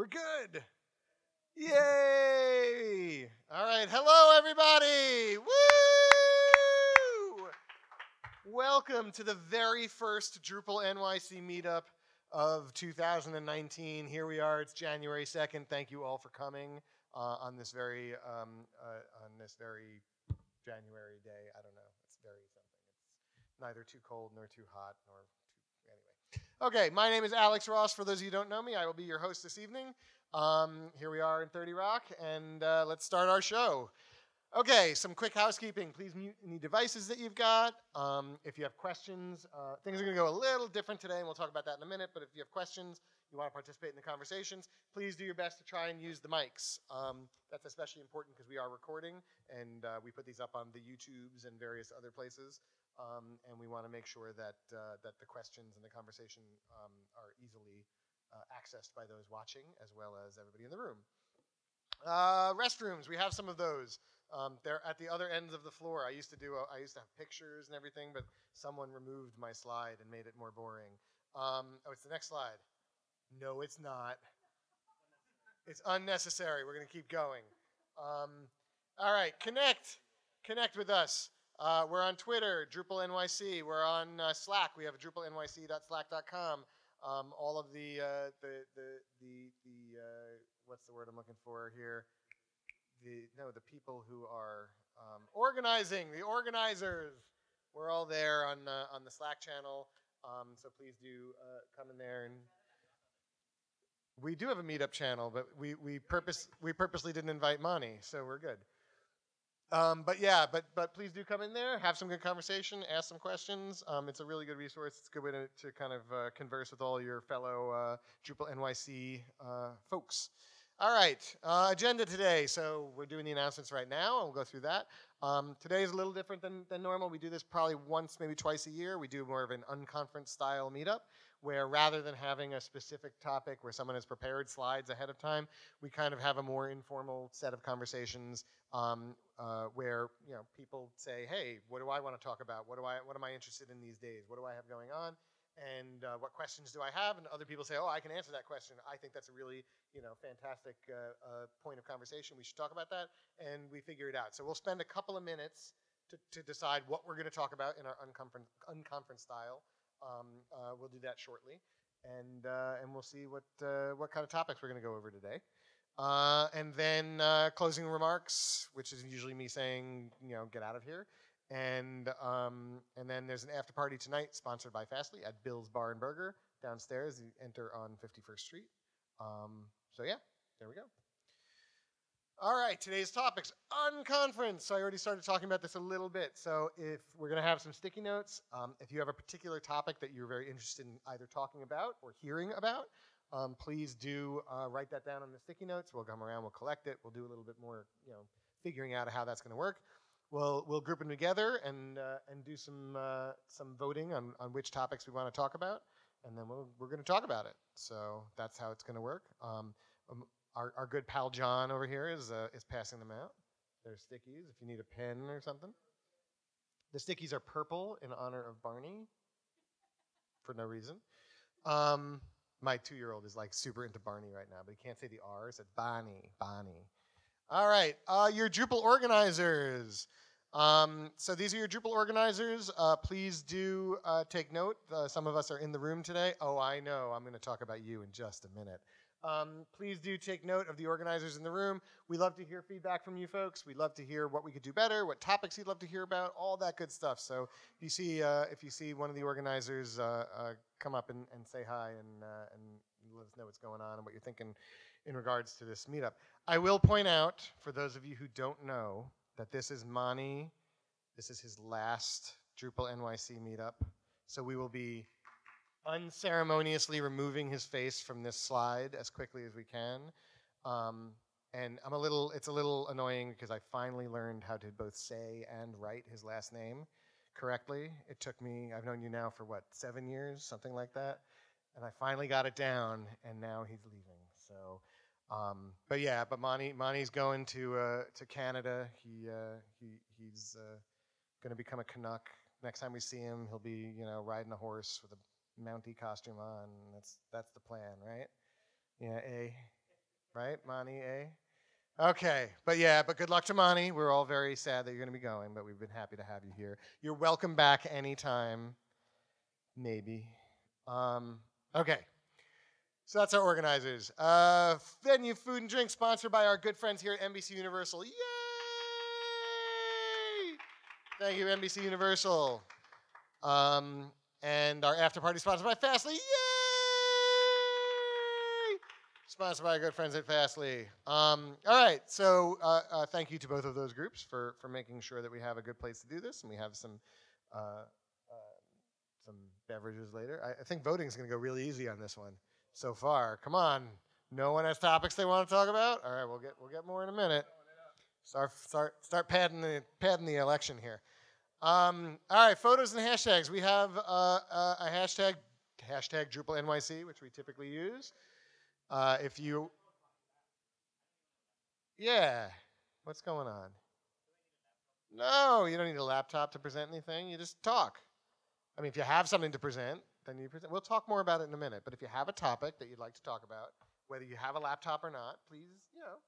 We're good. Yay! All right. Hello, everybody. Woo! Welcome to the very first Drupal NYC meetup of 2019. Here we are. It's January 2nd. Thank you all for coming uh, on this very um, uh, on this very January day. I don't know. It's very something. It's neither too cold nor too hot nor. Okay, my name is Alex Ross. For those of you who don't know me, I will be your host this evening. Um, here we are in 30 Rock, and uh, let's start our show. Okay, some quick housekeeping. Please mute any devices that you've got. Um, if you have questions, uh, things are going to go a little different today, and we'll talk about that in a minute. But if you have questions, you want to participate in the conversations, please do your best to try and use the mics. Um, that's especially important because we are recording, and uh, we put these up on the YouTubes and various other places. Um, and we want to make sure that uh, that the questions and the conversation um, are easily uh, accessed by those watching as well as everybody in the room. Uh, restrooms, we have some of those. Um, they're at the other ends of the floor. I used to do. A, I used to have pictures and everything, but someone removed my slide and made it more boring. Um, oh, it's the next slide. No, it's not. It's unnecessary. We're going to keep going. Um, all right, connect. Connect with us. Uh, we're on Twitter, Drupal NYC. We're on uh, Slack. We have drupalnyc.slack.com. Um, all of the, uh, the, the, the, the uh, what's the word I'm looking for here? The, no, the people who are um, organizing, the organizers. We're all there on, uh, on the Slack channel. Um, so please do uh, come in there and we do have a meetup channel, but we, we purpose we purposely didn't invite Mani, so we're good. Um, but yeah, but but please do come in there, have some good conversation, ask some questions. Um, it's a really good resource. It's a good way to, to kind of uh, converse with all your fellow uh, Drupal NYC uh, folks. All right, uh, agenda today. So we're doing the announcements right now, and we'll go through that. Um, today is a little different than, than normal. We do this probably once, maybe twice a year. We do more of an unconference style meetup where rather than having a specific topic where someone has prepared slides ahead of time, we kind of have a more informal set of conversations um, uh, where you know people say, "Hey, what do I want to talk about? What do I what am I interested in these days? What do I have going on?" And uh, what questions do I have? And other people say, "Oh, I can answer that question. I think that's a really, you know, fantastic uh, uh point of conversation. We should talk about that." And we figure it out. So we'll spend a couple of minutes to, to decide what we're going to talk about in our unconference, unconference style. Um, uh, we'll do that shortly, and uh, and we'll see what what kind of topics we're going to go over today. Uh, and then uh, closing remarks, which is usually me saying, you know, get out of here. And um, and then there's an after party tonight, sponsored by Fastly at Bill's Bar and Burger downstairs. You enter on 51st Street. Um, so yeah, there we go. All right, today's topics unconference. So I already started talking about this a little bit. So if we're going to have some sticky notes, um, if you have a particular topic that you're very interested in either talking about or hearing about, um, please do uh, write that down on the sticky notes. We'll come around, we'll collect it, we'll do a little bit more, you know, figuring out how that's going to work. We'll we'll group them together and uh, and do some uh, some voting on on which topics we want to talk about, and then we'll, we're going to talk about it. So that's how it's going to work. Um, um our, our good pal John over here is, uh, is passing them out. They're stickies if you need a pen or something. The stickies are purple in honor of Barney for no reason. Um, my two year old is like super into Barney right now, but he can't say the R, so Bonnie, Bonnie. All right, uh, your Drupal organizers. Um, so these are your Drupal organizers. Uh, please do uh, take note. Uh, some of us are in the room today. Oh, I know. I'm going to talk about you in just a minute. Um, please do take note of the organizers in the room. We love to hear feedback from you folks. We'd love to hear what we could do better, what topics you'd love to hear about, all that good stuff. So if you see uh, if you see one of the organizers, uh, uh, come up and, and, say hi and uh, and let us know what's going on and what you're thinking in regards to this meetup. I will point out for those of you who don't know that this is Mani. This is his last Drupal NYC meetup. So we will be unceremoniously removing his face from this slide as quickly as we can. Um, and I'm a little, it's a little annoying because I finally learned how to both say and write his last name correctly. It took me, I've known you now for what, seven years, something like that. And I finally got it down, and now he's leaving. So, um, but yeah, but Mani, Mani's going to uh, to Canada. He uh, he he's uh, going to become a Canuck. Next time we see him, he'll be you know riding a horse with a Mountie costume on. That's that's the plan, right? Yeah, A. right? Mani, eh? Okay, but yeah, but good luck to Mani. We're all very sad that you're going to be going, but we've been happy to have you here. You're welcome back anytime, maybe. Um, okay, so that's our organizers. Uh, venue, food, and drink sponsored by our good friends here at NBC Universal. Yay! Thank you, NBC Universal. Um, and our after party sponsored by Fastly. Yay! Sponsored by our good friends at Fastly. Um, all right, so uh, uh, thank you to both of those groups for for making sure that we have a good place to do this, and we have some uh, uh some beverages later. I, I think voting is going to go really easy on this one so far. Come on, no one has topics they want to talk about. All right, we'll get we'll get more in a minute. Start start start padding the padding the election here. Um, all right, photos and hashtags. We have uh, uh, a hashtag hashtag Drupal NYC, which we typically use. Uh, if you, yeah, what's going on? No, you don't need a laptop to present anything. You just talk. I mean, if you have something to present, then you present. We'll talk more about it in a minute. But if you have a topic that you'd like to talk about, whether you have a laptop or not, please, you know,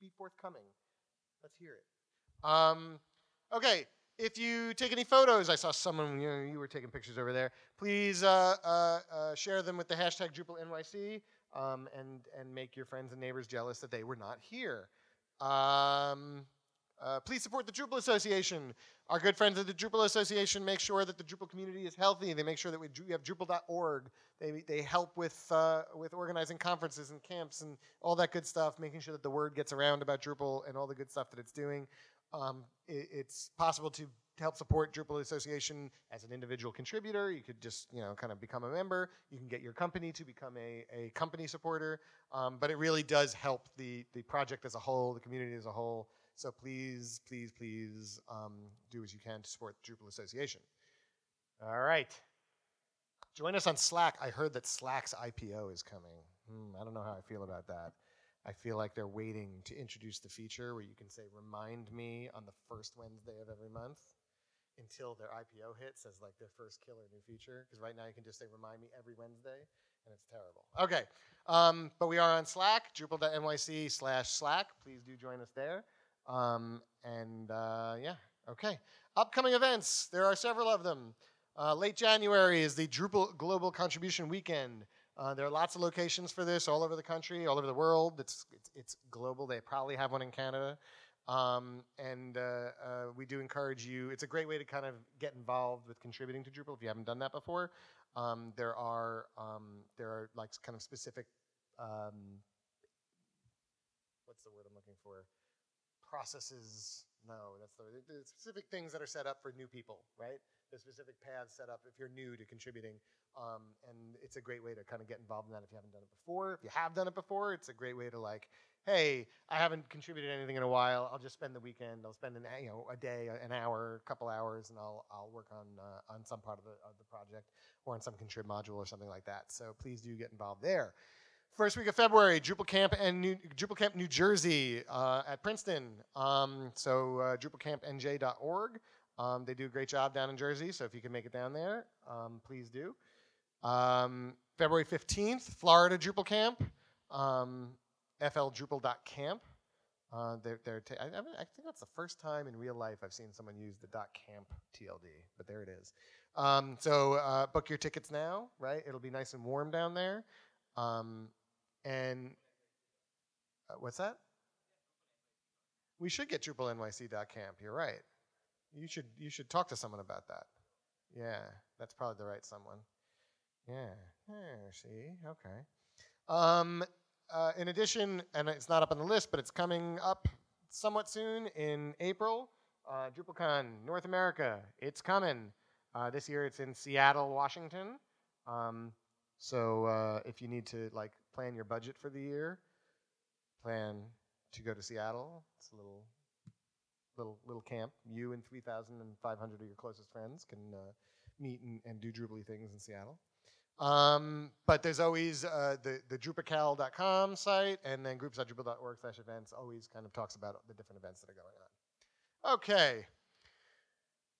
be forthcoming. Let's hear it. Um, okay, if you take any photos, I saw someone, you, know, you were taking pictures over there. Please uh, uh, uh, share them with the hashtag Drupal NYC um, and and make your friends and neighbors jealous that they were not here. Um, uh, please support the Drupal Association. Our good friends at the Drupal Association make sure that the Drupal community is healthy. They make sure that we have Drupal.org. They, they help with, uh, with organizing conferences and camps and all that good stuff, making sure that the word gets around about Drupal and all the good stuff that it's doing. Um, it, it's possible to help support Drupal Association as an individual contributor. You could just, you know, kind of become a member. You can get your company to become a, a company supporter. Um, but it really does help the, the project as a whole, the community as a whole. So please, please, please um, do as you can to support the Drupal Association. All right. Join us on Slack. I heard that Slack's IPO is coming. Hmm, I don't know how I feel about that. I feel like they're waiting to introduce the feature where you can say, remind me on the first Wednesday of every month until their IPO hits as like their first killer new feature. Because right now you can just say remind me every Wednesday, and it's terrible. Okay, um, but we are on Slack, Drupal.nyc slash Slack. Please do join us there. Um, and uh, yeah, okay. Upcoming events, there are several of them. Uh, late January is the Drupal Global Contribution Weekend. Uh, there are lots of locations for this all over the country, all over the world. It's, it's, it's global. They probably have one in Canada. Um, and uh, uh, we do encourage you. It's a great way to kind of get involved with contributing to Drupal if you haven't done that before. Um, there are um, there are like kind of specific um, what's the word I'm looking for processes. No, that's the, the specific things that are set up for new people, right? The specific paths set up if you're new to contributing, um, and it's a great way to kind of get involved in that if you haven't done it before. If you have done it before, it's a great way to like hey, I haven't contributed anything in a while. I'll just spend the weekend. I'll spend an you know a day, an hour, a couple hours, and I'll I'll work on uh, on some part of the of the project or on some contrib module or something like that. So please do get involved there. First week of February, Drupal Camp and New, Drupal Camp New Jersey uh, at Princeton. Um, so uh, DrupalCampNJ.org. Um, they do a great job down in Jersey. So if you can make it down there, um, please do. Um, February 15th, Florida Drupal Camp. Um, fldrupal.camp. Uh, they're, they're ta- I, I, think that's the first time in real life I've seen someone use the .camp TLD, but there it is. Um, so uh, book your tickets now, right? It'll be nice and warm down there. Um, and uh, what's that? We should get DrupalNYC.camp. You're right. You should you should talk to someone about that. Yeah, that's probably the right someone. Yeah. There, see. Okay. Um, uh, in addition, and it's not up on the list, but it's coming up somewhat soon in April. Uh, DrupalCon North America, it's coming. Uh, this year it's in Seattle, Washington. Um, so uh, if you need to like plan your budget for the year, plan to go to Seattle. It's a little, little, little camp. You and 3,500 of your closest friends can uh, meet and, and do Drupal things in Seattle. Um, but there's always uh, the, the drupical.com site and then groups.drupal.org slash events always kind of talks about the different events that are going on. Okay.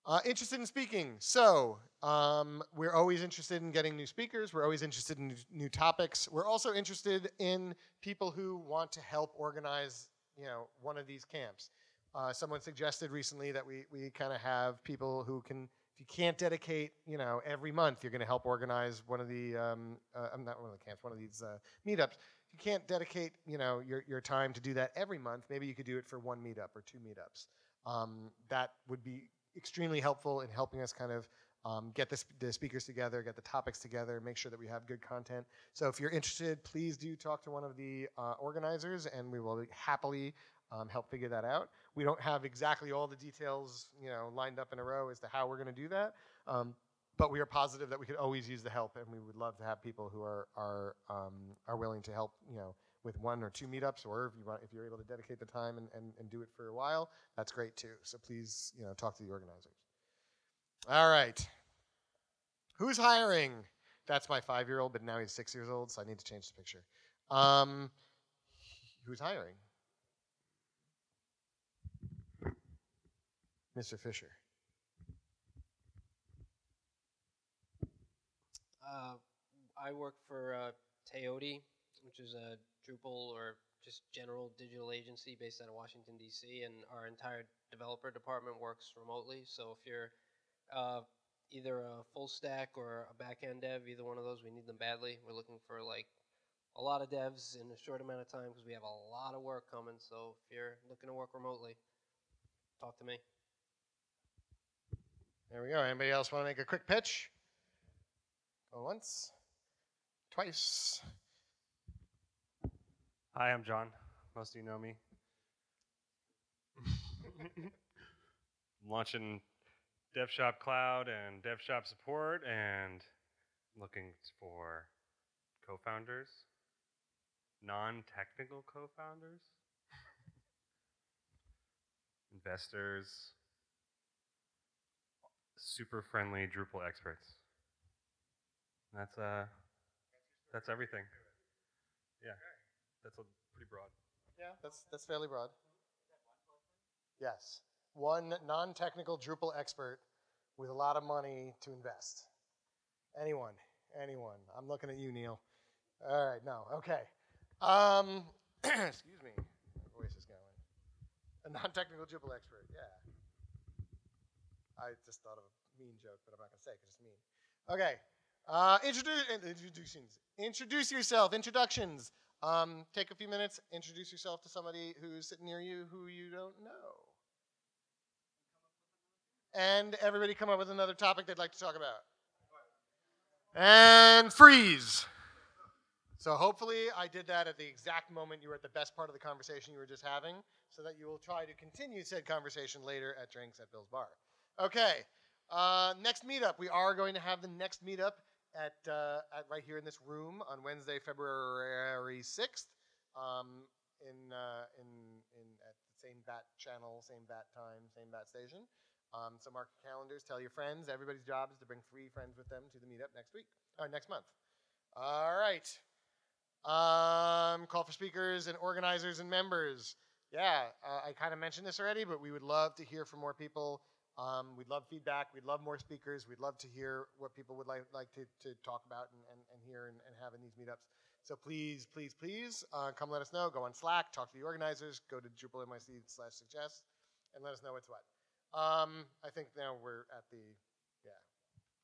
Uh, interested in speaking. So um, we're always interested in getting new speakers. We're always interested in new, topics. We're also interested in people who want to help organize, you know, one of these camps. Uh, someone suggested recently that we, we kind of have people who can, you can't dedicate, you know, every month, you're going to help organize one of the, um, uh, I'm not one of the camps, one of these uh, meetups. You can't dedicate, you know, your, your time to do that every month, maybe you could do it for one meetup or two meetups. Um, that would be extremely helpful in helping us kind of um, get the, sp- the speakers together, get the topics together, make sure that we have good content. So if you're interested, please do talk to one of the uh, organizers, and we will happily um, help figure that out. We don't have exactly all the details, you know, lined up in a row as to how we're going to do that, um, but we are positive that we could always use the help, and we would love to have people who are are um, are willing to help, you know, with one or two meetups, or if you want, if you're able to dedicate the time and, and, and do it for a while, that's great too. So please, you know, talk to the organizers. All right. Who's hiring? That's my five-year-old, but now he's six years old, so I need to change the picture. Um, who's hiring? Mr. Fisher. Uh, I work for uh, Taoti, which is a Drupal or just general digital agency based out of Washington D.C. And our entire developer department works remotely. So if you're uh, either a full stack or a back end dev, either one of those, we need them badly. We're looking for like a lot of devs in a short amount of time because we have a lot of work coming. So if you're looking to work remotely, talk to me. There we go. Anybody else want to make a quick pitch? Go once, twice. Hi, I'm John. Most of you know me. I'm launching DevShop Cloud and DevShop support and looking for co-founders, non-technical co-founders, investors, super friendly Drupal experts. That's uh that's everything. Yeah. That's a pretty broad. Yeah, that's that's fairly broad. Yes, one non-technical Drupal expert with a lot of money to invest. Anyone, anyone. I'm looking at you, Neil. All right, no, okay. Um, excuse me, my voice is going. A non-technical Drupal expert. Yeah. I just thought of a mean joke, but I'm not gonna say because it's mean. Okay. Uh, introduce introductions. Introduce yourself. Introductions. Um, take a few minutes. Introduce yourself to somebody who's sitting near you who you don't know. And everybody come up with another topic they'd like to talk about. And freeze. So hopefully I did that at the exact moment you were at the best part of the conversation you were just having, so that you will try to continue said conversation later at drinks at Bill's Bar. Okay. Uh, next meetup. We are going to have the next meetup at, uh, at right here in this room on Wednesday, February sixth, um, in uh, in in at the same bat channel, same bat time, same bat station. Um, so mark your calendars. Tell your friends. Everybody's job is to bring three friends with them to the meetup next week or next month. All right. Um, call for speakers and organizers and members. Yeah, uh, I kind of mentioned this already, but we would love to hear from more people. Um, we'd love feedback. We'd love more speakers. We'd love to hear what people would like, like to, to talk about and, and, and hear and, and have in these meetups. So please, please, please uh, come let us know. Go on Slack, talk to the organizers, go to Drupal NYC slash suggest, and let us know what's what. Um, I think now we're at the, yeah,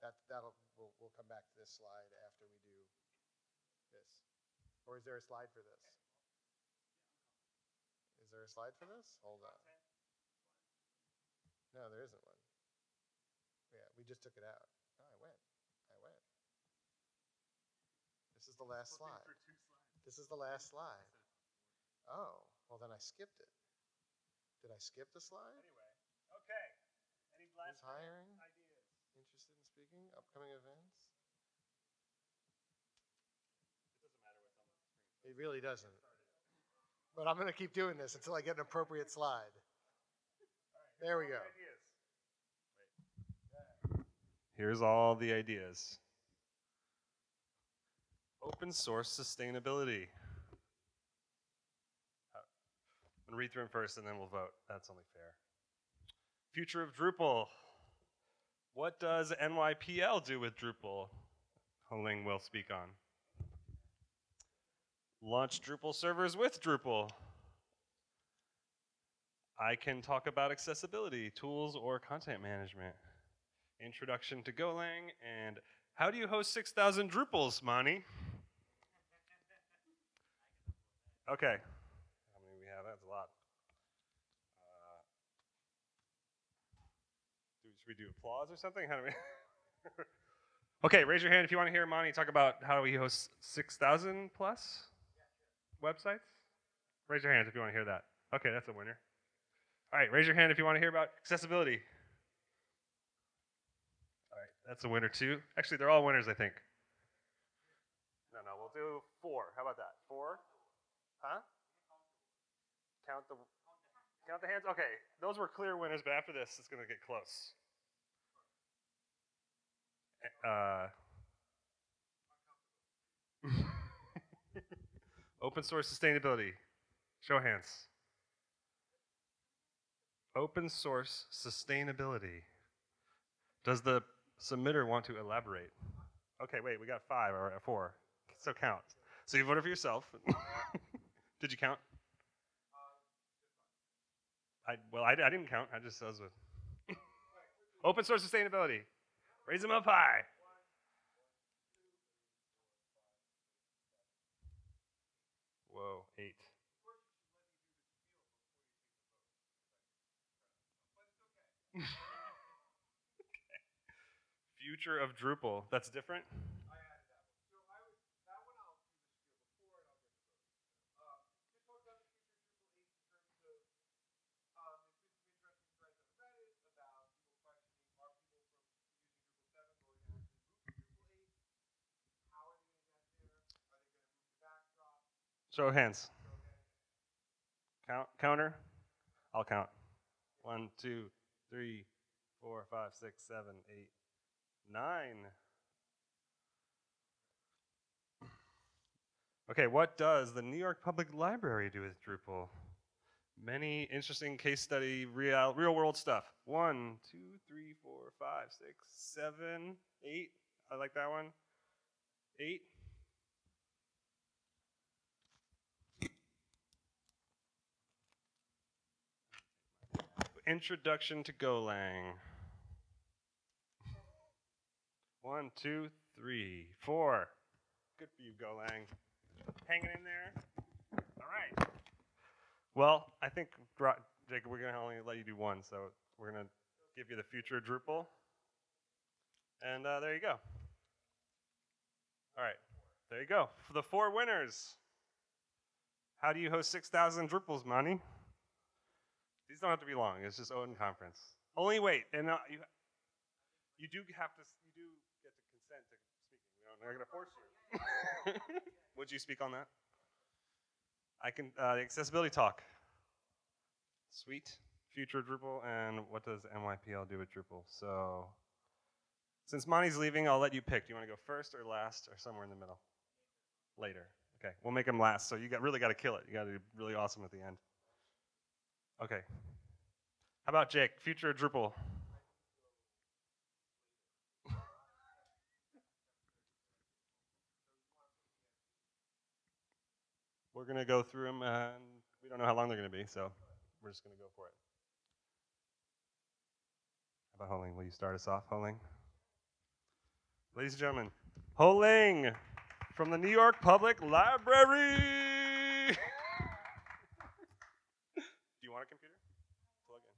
that, that'll, we'll, we'll come back to this slide after we do this. Or is there a slide for this? Is there a slide for this? Hold on. No, there isn't one. Yeah, we just took it out. Oh, I went. I went. This is the last slide. This is the last slide. Oh, well then I skipped it. Did I skip the slide? Anyway, okay. Any Who's hiring? ideas? Interested in speaking? Upcoming events? It doesn't matter what's on the screen. It really doesn't. But I'm going to keep doing this until I get an appropriate slide. There we go. Here's all the ideas. Open source sustainability. Uh, I'm going to read through them first and then we'll vote. That's only fair. Future of Drupal. What does NYPL do with Drupal? Holing will speak on. Launch Drupal servers with Drupal. I can talk about accessibility, tools, or content management. Introduction to Golang, and how do you host 6,000 Drupals, Mani? Okay. How many we have? That's a lot. Uh, should we do applause or something? How do we? okay, raise your hand if you want to hear Mani talk about how do we host 6,000 plus websites. Raise your hands if you want to hear that. Okay, that's a winner. All right, raise your hand if you want to hear about accessibility. All right, that's a winner too. Actually, they're all winners, I think. No, no, we'll do four. How about that? Four? Huh? Count the count the hands. Okay, those were clear winners, but after this, it's going to get close. Uh, open source sustainability. Show hands. Open source sustainability. Does the submitter want to elaborate? Okay, wait, we got five or four. So count. So you voted for yourself. Did you count? I well, I, I didn't count. I just was with open source sustainability. Raise them up high. Whoa, eight. Okay. Future of Drupal. That's different. Show of hands. Count counter. I'll count. One, two, three, four, five, six, seven, eight, nine. Okay, what does the New York Public Library do with Drupal? Many interesting case study, real, real world stuff. One, two, three, four, five, six, seven, eight. I like that one. Eight. Introduction to Golang. One, two, three, four. Good for you, Golang. Hanging in there. All right. Well, I think, Jacob, we're going to only let you do one, so we're going to give you the future Drupal. And uh, there you go. All right. There you go. For the four winners. How do you host 6,000 Drupals, Mani? These don't have to be long. It's just open conference. Only wait, and uh, you you do have to you do get to consent to speaking. We don't, they're going to force you. Would you speak on that? I can uh, the accessibility talk. Sweet future Drupal and what does NYPL do with Drupal? So since Mani's leaving, I'll let you pick. Do you want to go first or last or somewhere in the middle? Later. Okay, we'll make him last. So you got really got to kill it. You got to be really awesome at the end. Okay. How about Jake? Future Drupal. We're going to go through them, and we don't know how long they're going to be, so we're just going to go for it. How about Holing? Will you start us off, Holing? Ladies and gentlemen, Holing from the New York Public Library. Do you want a computer? Plug in.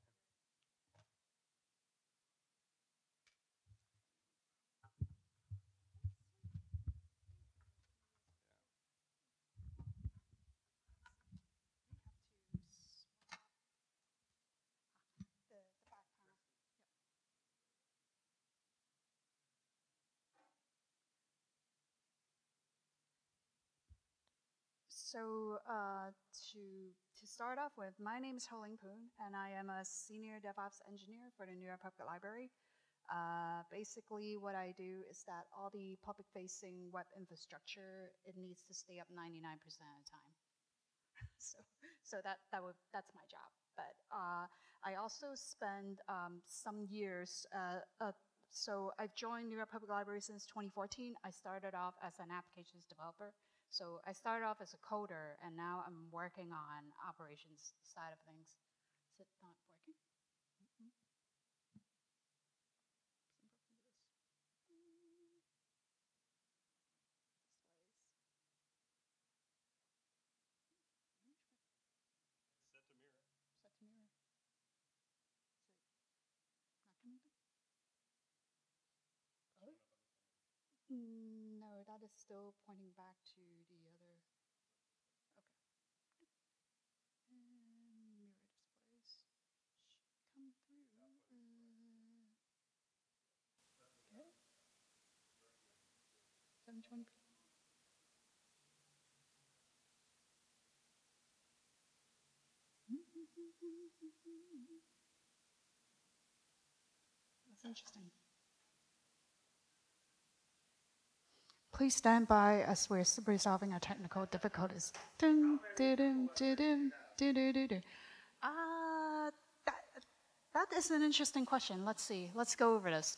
So uh, to to start off with, my name is Holing Poon, and I am a senior DevOps engineer for the New York Public Library. Uh, basically, what I do is that all the public-facing web infrastructure it needs to stay up 99% of the time. so so that that would that's my job. But uh, I also spend um, some years uh, so I've joined New York Public Library since 2014. I started off as an applications developer. So I started off as a coder, and now I'm working on operations side of things. Is it not working? Mm, That is still pointing back to the other. Okay. And mirror displays should come through. Uh, okay. 720p. That's interesting. Please stand by as we're resolving our technical difficulties. Dun, dun, dun, uh, that, that is an interesting question. Let's see. Let's go over this.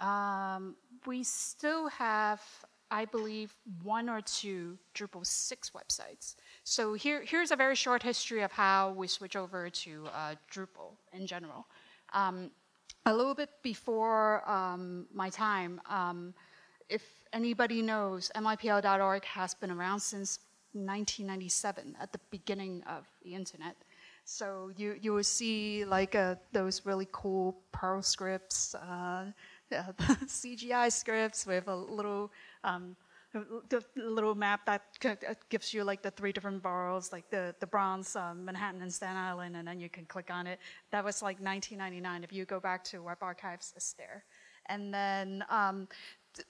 Um, we still have, I believe, one or two Drupal 6 websites. So here, here's a very short history of how we switch over to uh, Drupal in general. Um, a little bit before um, my time, um, if anybody knows, NYPL.org has been around since 1997 at the beginning of the internet. So you, you will see like uh, those really cool Perl scripts, uh, CGI scripts with a little um, the little map that uh, gives you like the three different boroughs, like the, the Bronx, um, Manhattan, and Staten Island, and then you can click on it. That was like 1999. If you go back to Web Archives, it's there. And then um,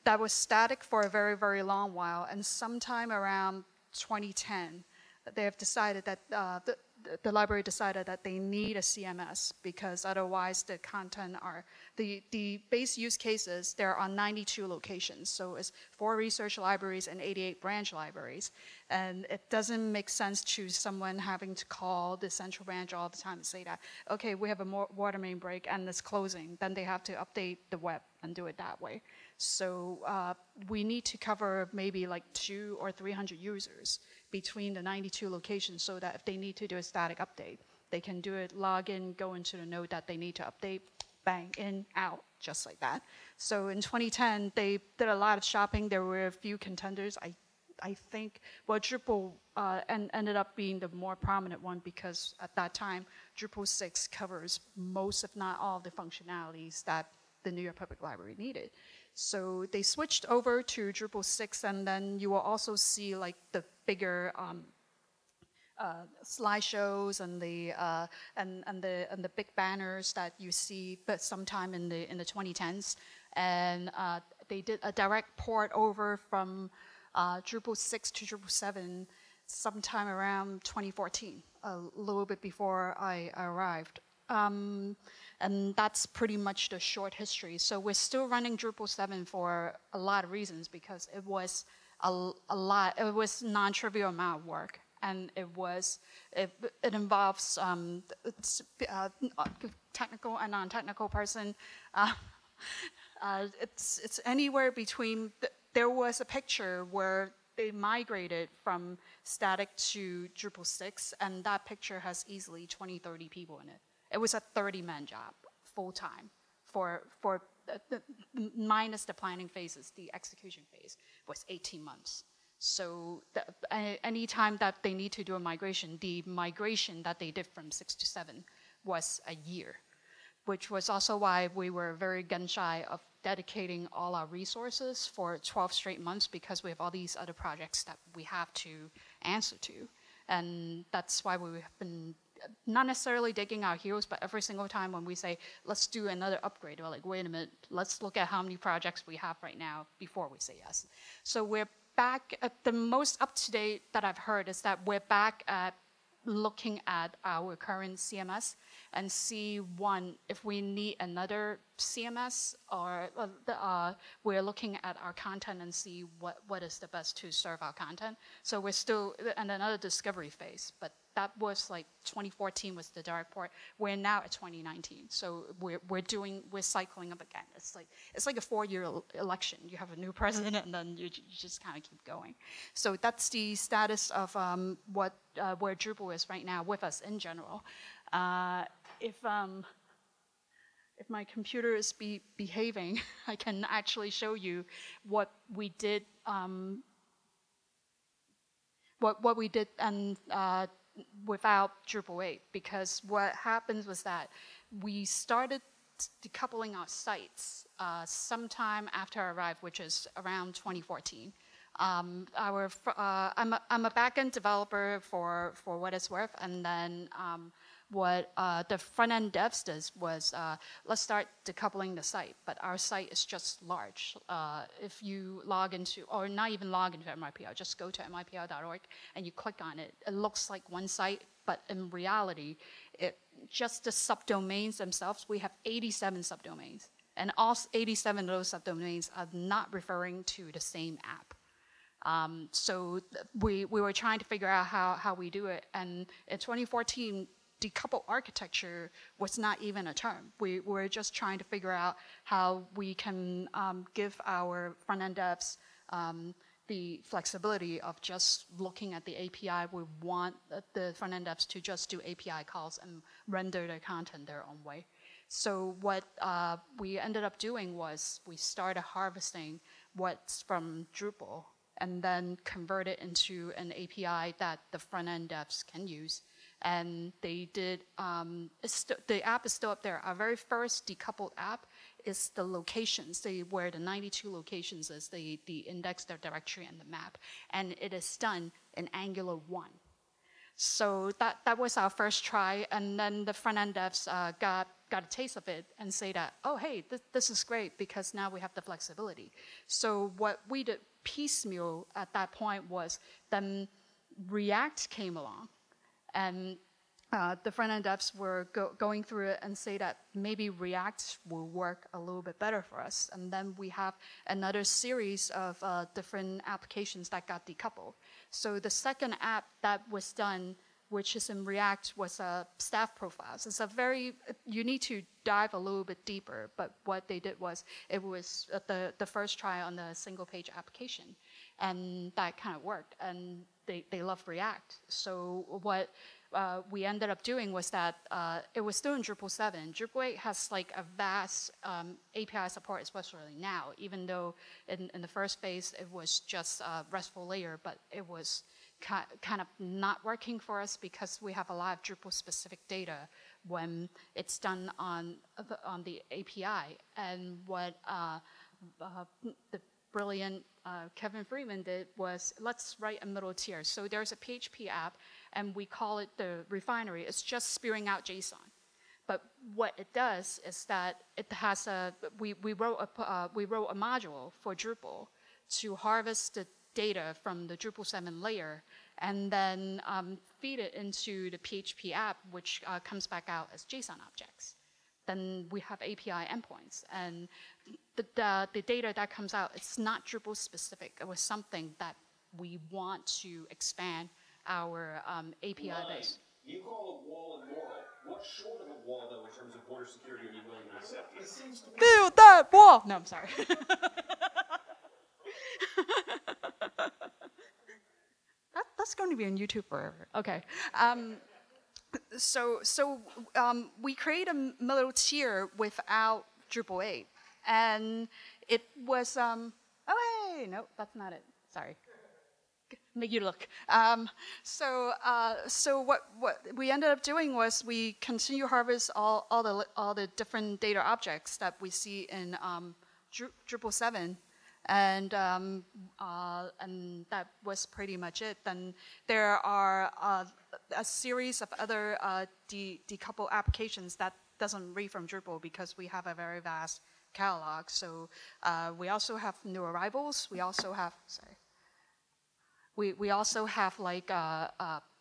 that was static for a very, very long while. And sometime around 2010, they have decided that uh, the, the- library decided that they need a CMS because otherwise the content are the the base use cases there are 92 locations. So it's four research libraries and 88 branch libraries. And it doesn't make sense to someone having to call the central branch all the time and say that okay we have a water main break and it's closing. Then they have to update the web and do it that way so uh, we need to cover maybe like two or 300 users between the 92 locations so that if they need to do a static update, they can do it, log in, go into the node that they need to update, bang, in, out, just like that. So in 2010, they did a lot of shopping. There were a few contenders. I, I think, well, Drupal uh, en- ended up being the more prominent one because at that time, Drupal 6 covers most, if not all, the functionalities that the New York Public Library needed. So they switched over to Drupal 6, and then you will also see like the bigger um, uh, slideshows and the uh, and and the and the big banners that you see, but sometime in the in the 2010s, and uh, they did a direct port over from uh, Drupal 6 to Drupal 7 sometime around 2014, a little bit before I arrived. Um, and that's pretty much the short history. So we're still running Drupal 7 for a lot of reasons because it was a, a lot, it was non-trivial amount of work. And it was, it, it involves um, uh, technical and non-technical person. Uh, uh, it's, it's anywhere between, th- there was a picture where they migrated from static to Drupal 6, and that picture has easily 20, 30 people in it. It was a 30 man job, full time, for, for the, the, minus the planning phases, the execution phase was 18 months. So the, a- anytime that they need to do a migration, the migration that they did from six to seven was a year, which was also why we were very gun shy of dedicating all our resources for 12 straight months because we have all these other projects that we have to answer to. And that's why we have been not necessarily digging our heels, but every single time when we say, let's do another upgrade, we're like, wait a minute, let's look at how many projects we have right now before we say yes. So we're back at the most up to date that I've heard is that we're back at looking at our current CMS and see one if we need another CMS or uh, uh, we're looking at our content and see what, what is the best to serve our content. So we're still in another discovery phase, but that was like 2014 was the direct port. We're now at 2019, so we're, we're doing we're cycling up again. It's like it's like a four-year election. You have a new president, and then you, you just kind of keep going. So that's the status of um, what uh, where Drupal is right now with us in general. Uh, if um, if my computer is be behaving, I can actually show you what we did. Um, what what we did and uh, without Drupal 8 because what happened was that we started decoupling our sites uh, sometime after I arrived, which is around 2014. Um, our, uh, I'm, a, I'm a backend developer for, for what it's worth, and then um, what uh, the front end devs does was uh, let's start decoupling the site, but our site is just large. Uh, if you log into, or not even log into NYPL, just go to NYPL.org and you click on it, it looks like one site, but in reality, it just the subdomains themselves, we have 87 subdomains. And all 87 of those subdomains are not referring to the same app. Um, so we, we were trying to figure out how, how we do it. And in 2014, decoupled architecture was not even a term. We were just trying to figure out how we can um, give our front-end devs um, the flexibility of just looking at the API. We want the front-end devs to just do API calls and render their content their own way. So what uh, we ended up doing was we started harvesting what's from Drupal and then convert it into an API that the front-end devs can use and they did, um, the app is still up there. Our very first decoupled app is the locations, they, where the 92 locations is, the, the index, their directory, and the map. And it is done in Angular 1. So that, that was our first try, and then the front-end devs uh, got, got a taste of it and say that, oh, hey, th this is great because now we have the flexibility. So what we did piecemeal at that point was then React came along and uh, the front-end devs were go going through it and say that maybe React will work a little bit better for us. And then we have another series of uh, different applications that got decoupled. So the second app that was done, which is in React, was uh, staff profiles. It's a very, you need to dive a little bit deeper, but what they did was, it was the, the first try on the single page application. And that kind of worked. And they, they love React. So what uh, we ended up doing was that uh, it was still in Drupal 7. Drupal 8 has like a vast um, API support, especially now, even though in, in the first phase it was just a RESTful layer, but it was kind of not working for us because we have a lot of Drupal specific data when it's done on the, on the API. And what uh, uh, the brilliant uh, Kevin Freeman did was let's write a middle tier. So there's a PHP app, and we call it the refinery. It's just spewing out JSON. But what it does is that it has a we, we wrote a uh, we wrote a module for Drupal to harvest the data from the Drupal 7 layer and then um, feed it into the PHP app, which uh, comes back out as JSON objects then we have API endpoints. And the, the, the, data that comes out, it's not Drupal specific. It was something that we want to expand our um, API base. You call a wall immoral. What's short of a wall, though, in terms of border security are you willing to accept? It seems to Build that wall! No, I'm sorry. that, that's going to be on YouTube forever. Okay. Um, so so um, we create a middle tier without Drupal 8, and it was um, oh hey no that's not it. Sorry. Make you look. Um, so uh, so what what we ended up doing was we continue harvest all all the all the different data objects that we see in um, Drupal 7 and um, uh, and that was pretty much it. Then there are uh, a series of other uh, de decoupled applications that doesn't read from Drupal because we have a very vast catalog. So uh, we also have new arrivals. We also have sorry. We we also have like uh,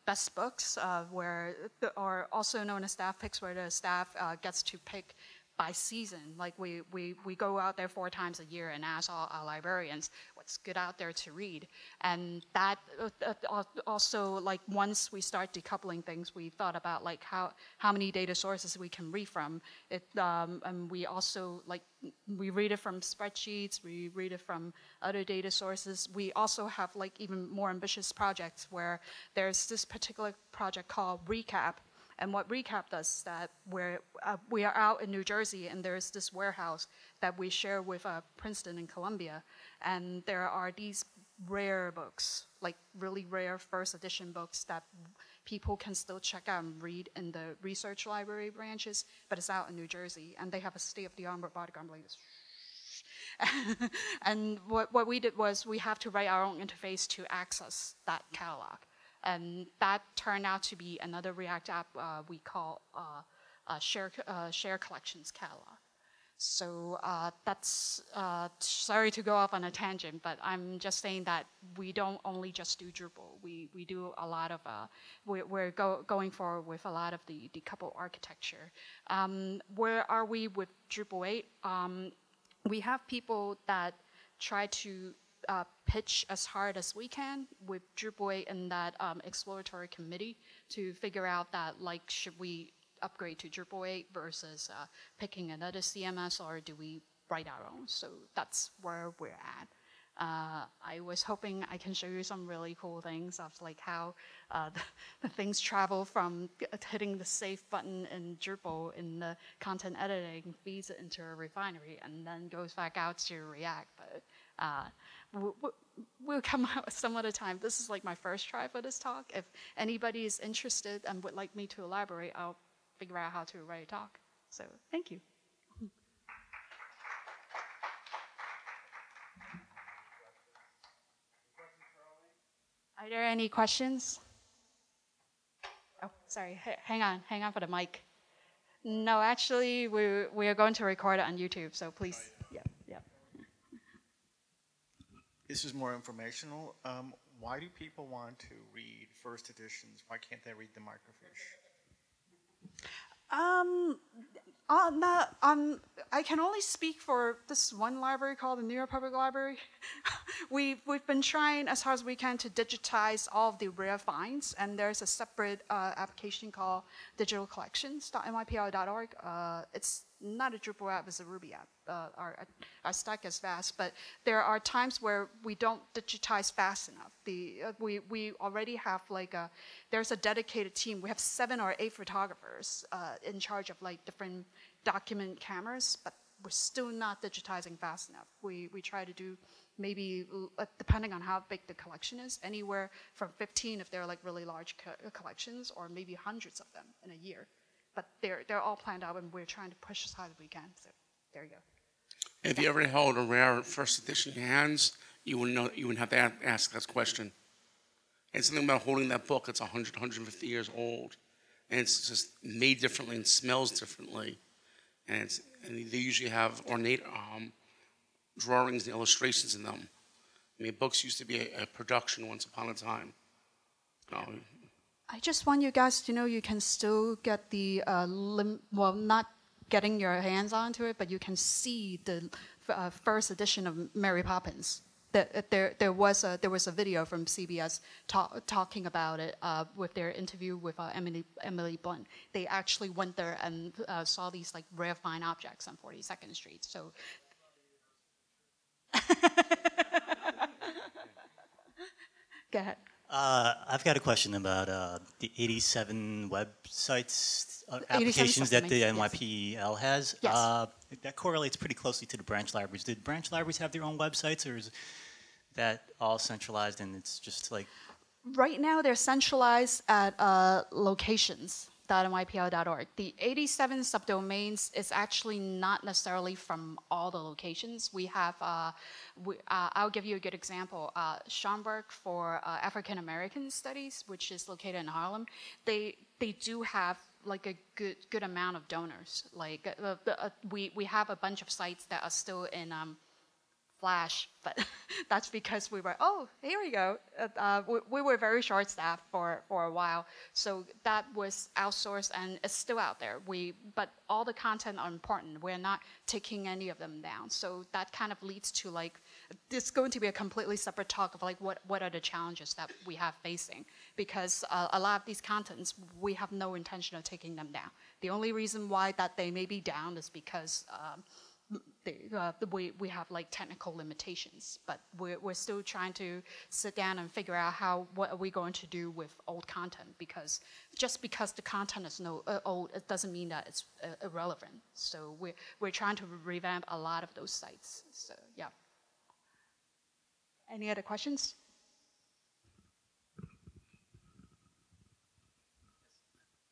best books, where or also known as staff picks, where the staff gets to pick by season. Like we, we, we go out there four times a year and ask all our librarians what's good out there to read. And that uh, also like once we start decoupling things, we thought about like how, how many data sources we can read from. It, um, and we also like, we read it from spreadsheets, we read it from other data sources. We also have like even more ambitious projects where there's this particular project called Recap, and what Recap does is that we're, uh, we are out in New Jersey and there's this warehouse that we share with uh, Princeton and Columbia. And there are these rare books, like really rare first edition books that people can still check out and read in the research library branches, but it's out in New Jersey. And they have a state of the art robotic arm like this. and what, what we did was we have to write our own interface to access that catalog. And that turned out to be another React app uh, we call uh, uh, share, uh, share Collections Catalog. So uh, that's, sorry to go off on a tangent, but I'm just saying that we don't only just do Drupal. We, we do a lot of, we, we're go, going forward with a lot of the, couple architecture. Um, where are we with Drupal 8? Um, we have people that try to uh, pitch as hard as we can with Drupal and that um, exploratory committee to figure out that like should we upgrade to Drupal 8 versus uh, picking another CMS or do we write our own? So that's where we're at. Uh, I was hoping I can show you some really cool things of like how uh, the, the, things travel from hitting the save button in Drupal in the content editing, feeds it into a refinery, and then goes back out to React. But uh, we'll come out some other time. This is like my first try for this talk. If anybody is interested and would like me to elaborate, I'll figure out how to write a talk. So thank you. Are there any questions? Oh, sorry. Hang on. Hang on for the mic. No, actually, we we are going to record it on YouTube, so please. This is more informational. Um, why do people want to read first editions? Why can't they read the microfiche? Um, uh, not, um, I can only speak for this one library called the New York Public Library. we've, we've been trying as hard as we can to digitize all of the rare finds, and there's a separate uh, application called digitalcollections.nypl.org. Uh, it's not a Drupal app, it's a Ruby app. Uh, our, our stack is fast, but there are times where we don't digitize fast enough. The, uh, we, we already have like a, there's a dedicated team. We have seven or eight photographers uh, in charge of like different document cameras, but we're still not digitizing fast enough. We, we try to do maybe, uh, depending on how big the collection is, anywhere from 15 if they're like really large co collections, or maybe hundreds of them in a year but they're they're all planned out, and we're trying to push as hard as we can. So there you go. If you ever held a rare first edition hands, you wouldn't know. You wouldn't have to ask that question. And something about holding that book. It's 100, 150 years old, and it's just made differently and smells differently, and it's and they usually have ornate um, drawings and illustrations in them. I mean, books used to be a, a production once upon a time. Know, I just want you guys to know you can still get the, uh, well, not getting your hands onto it, but you can see the uh, first edition of Mary Poppins. There, uh, there, there, was a, there was a video from CBS talk, talking about it uh, with their interview with uh, Emily, Emily Blunt. They actually went there and uh, saw these like rare fine objects on 42nd Street. So. Go ahead. Uh, I've got a question about uh, the 87 websites uh, applications that the NYPL has. Yes. Uh, that correlates pretty closely to the branch libraries. Did branch libraries have their own websites, or is that all centralized and it's just like? Right now, they're centralized at uh, locations The 87 subdomains is actually not necessarily from all the locations. We have, uh, we, uh, I'll give you a good example. Uh, Schomburg for uh, African American Studies, which is located in Harlem, they, they do have like a good good amount of donors. Like uh, the, uh, we we have a bunch of sites that are still in um, Flash, but that's because we were, oh, here we go. Uh, uh, we, we were very short staffed for, for a while. So that was outsourced and it's still out there. We, but all the content are important. We're not taking any of them down. So that kind of leads to like, it's going to be a completely separate talk of like what, what are the challenges that we have facing. Because uh, a lot of these contents, we have no intention of taking them down. The only reason why that they may be down is because um, uh, we, we have like technical limitations, but we're, we're still trying to sit down and figure out how, what are we going to do with old content because just because the content is no, uh, old, it doesn't mean that it's uh, irrelevant. So we're, we're trying to revamp a lot of those sites. So yeah. Any other questions?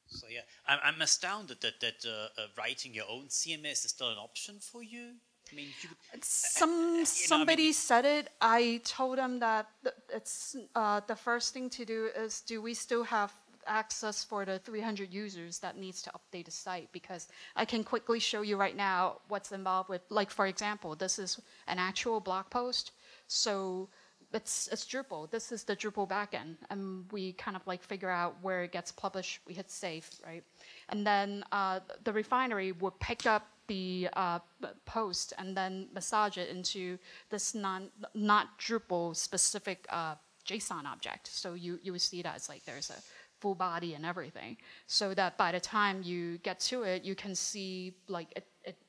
So yeah, I'm, I'm astounded that that uh, uh, writing your own CMS is still an option for you. I mean, you, Some somebody mean- said it. I told them that th- it's uh, the first thing to do is do we still have access for the 300 users that needs to update the site because I can quickly show you right now what's involved with like for example this is an actual blog post so it's it's Drupal. This is the Drupal backend and we kind of like figure out where it gets published. We hit save right? And then uh, the refinery would pick up the uh, post and then massage it into this non not Drupal specific uh, JSON object. So you you would see that it's like there's a full body and everything, so that by the time you get to it, you can see like it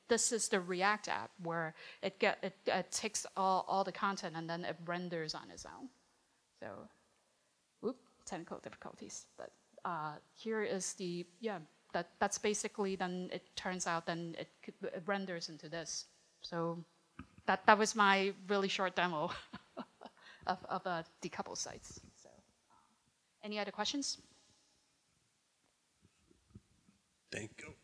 this is the React app where it get it, takes all, all the content and then it renders on its own. So, whoop, technical difficulties. But uh, here is the yeah that that's basically then it turns out then it, it renders into this. So that that was my really short demo of of uh, decouple sites. So, any other questions? Thank you.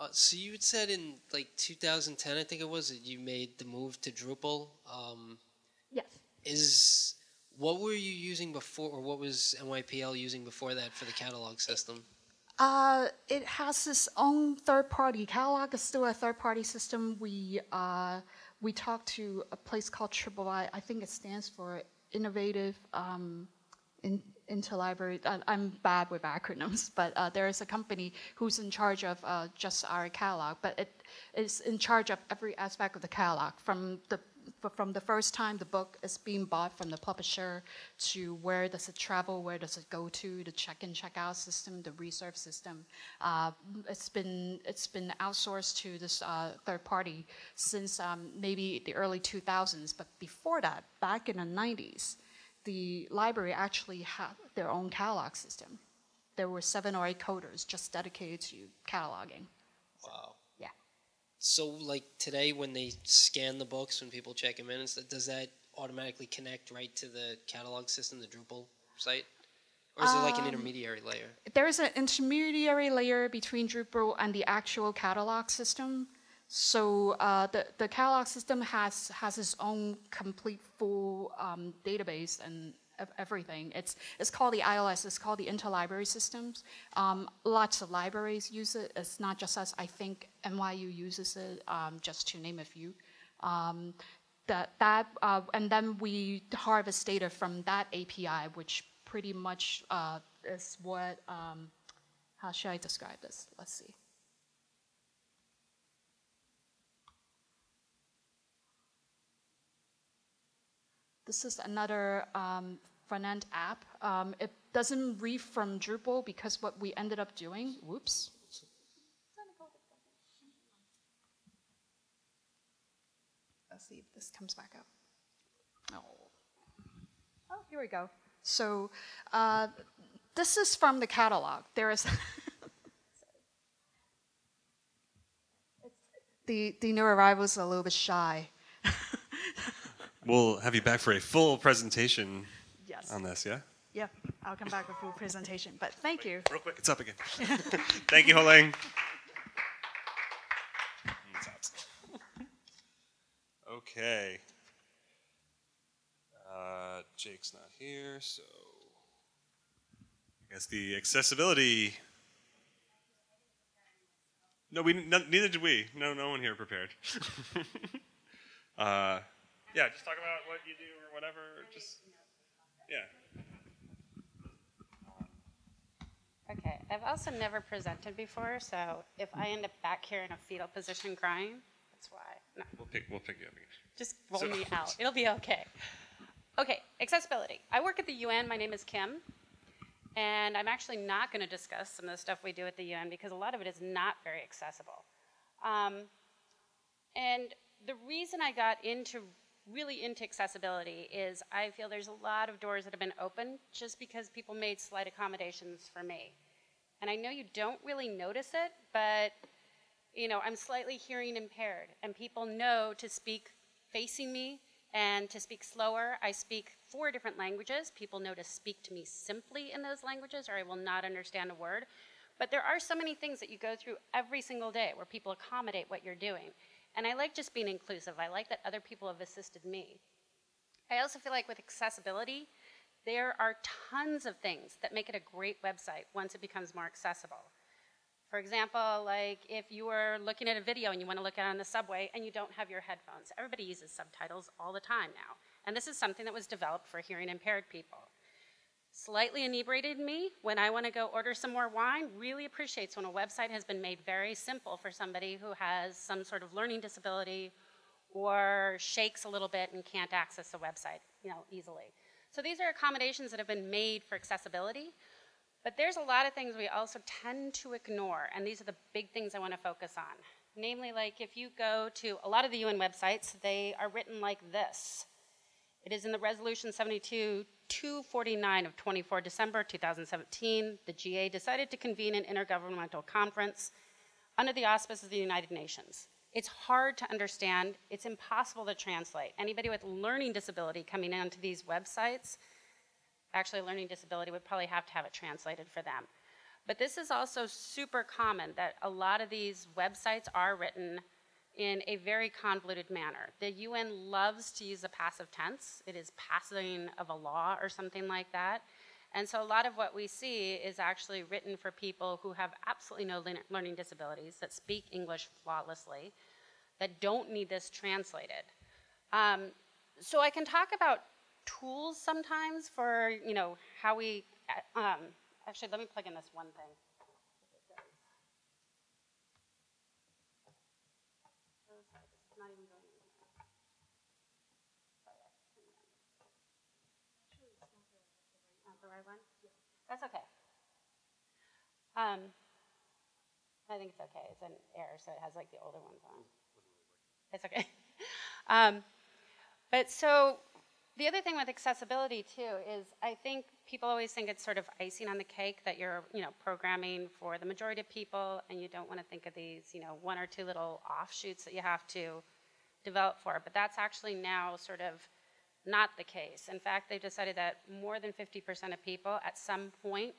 Uh, so you had said in like 2010, I think it was, that you made the move to Drupal. Um, Yes. is what were you using before, or what was NYPL using before that for the catalog system? Uh, it has its own third-party catalog. It's still a third-party system. We uh, we talked to a place called Triple I. I think it stands for Innovative um, in, Interlibrary. I, I'm bad with acronyms, but uh, there is a company who's in charge of uh, just our catalog. But it is in charge of every aspect of the catalog, from the from the first time the book is being bought from the publisher to where does it travel, where does it go to, the check-in, check-out system, the reserve system. Uh, it's been it's been outsourced to this uh, third party since um, maybe the early 2000s. But before that, back in the 90s, the library actually had their own catalog system. There were seven or eight coders just dedicated to cataloging. Wow. Yeah. So like today, when they scan the books, when people check them in, does that automatically connect right to the catalog system, the Drupal site, or is it like an Um, intermediary layer? There is an intermediary layer between Drupal and the actual catalog system. So uh, the, the catalog system has, has its own complete full um, database and everything. It's, it's called the ILS, it's called the Interlibrary Systems. Um, lots of libraries use it. It's not just us. I think NYU uses it, um, just to name a few. Um, that, that uh, and then we harvest data from that API, which pretty much uh, is what, um, how should I describe this? Let's see. This is another um, front-end app. Um, it doesn't read from Drupal because what we ended up doing, whoops. Let's see if this comes back up. Oh, oh here we go. So uh, this is from the catalog. There is the the new arrivals are a little bit shy. We'll have you back for a full presentation Yes. on this, yeah? Yeah, I'll come back with a full presentation. But thank you. Real quick, it's up again. Thank you, Holing. Okay. Uh, Jake's not here, so I guess the accessibility. No, we no, neither did we. No, no one here prepared. uh, yeah, just talk about what you do or whatever. Just yeah. Okay, I've also never presented before, so if I end up back here in a fetal position crying, that's why. No, We'll pick we'll pick you up again. just roll So- me out. It'll be okay. Okay, accessibility. I work at the UN. My name is Kim. And I'm actually not going to discuss some of the stuff we do at the UN because a lot of it is not very accessible. Um, and the reason I got into really into accessibility is I feel there's a lot of doors that have been opened just because people made slight accommodations for me. And I know you don't really notice it, but you know, I'm slightly hearing impaired, and people know to speak facing me and to speak slower. I speak four different languages. People know to speak to me simply in those languages, or I will not understand a word. But there are so many things that you go through every single day where people accommodate what you're doing. And I like just being inclusive. I like that other people have assisted me. I also feel like with accessibility, there are tons of things that make it a great website once it becomes more accessible. For example, like if you are looking at a video and you want to look at it on the subway and you don't have your headphones, everybody uses subtitles all the time now. And this is something that was developed for hearing impaired people. Slightly inebriated me, when I want to go order some more wine, really appreciates when a website has been made very simple for somebody who has some sort of learning disability or shakes a little bit and can't access a website, you know, easily. So these are accommodations that have been made for accessibility, but there's a lot of things we also tend to ignore, and these are the big things I want to focus on. Namely, like if you go to a lot of the UN websites, they are written like this. It is in the Resolution 72 249 of 24 December 2017. The GA decided to convene an intergovernmental conference under the auspices of the United Nations. It's hard to understand, it's impossible to translate. Anybody with learning disability coming onto these websites, actually, a learning disability would probably have to have it translated for them. But this is also super common that a lot of these websites are written in a very convoluted manner. The UN loves to use the passive tense. It is passing of a law or something like that. And so a lot of what we see is actually written for people who have absolutely no learning disabilities, that speak English flawlessly, that don't need this translated. Um, so I can talk about tools sometimes for, you know, how we, uh, um, actually, let me plug in this one thing. Oh, sorry, this is not even going in here. Sorry, I turned it on. Not the right one? That's okay. Um, I think it's okay. It's an error, so it has like the older ones on. It's okay. um, but so the other thing with accessibility too is I think people always think it's sort of icing on the cake that you're, you know, programming for the majority of people and you don't want to think of these, you know, one or two little offshoots that you have to develop for. But that's actually now sort of not the case. In fact, they've decided that more than 50% of people at some point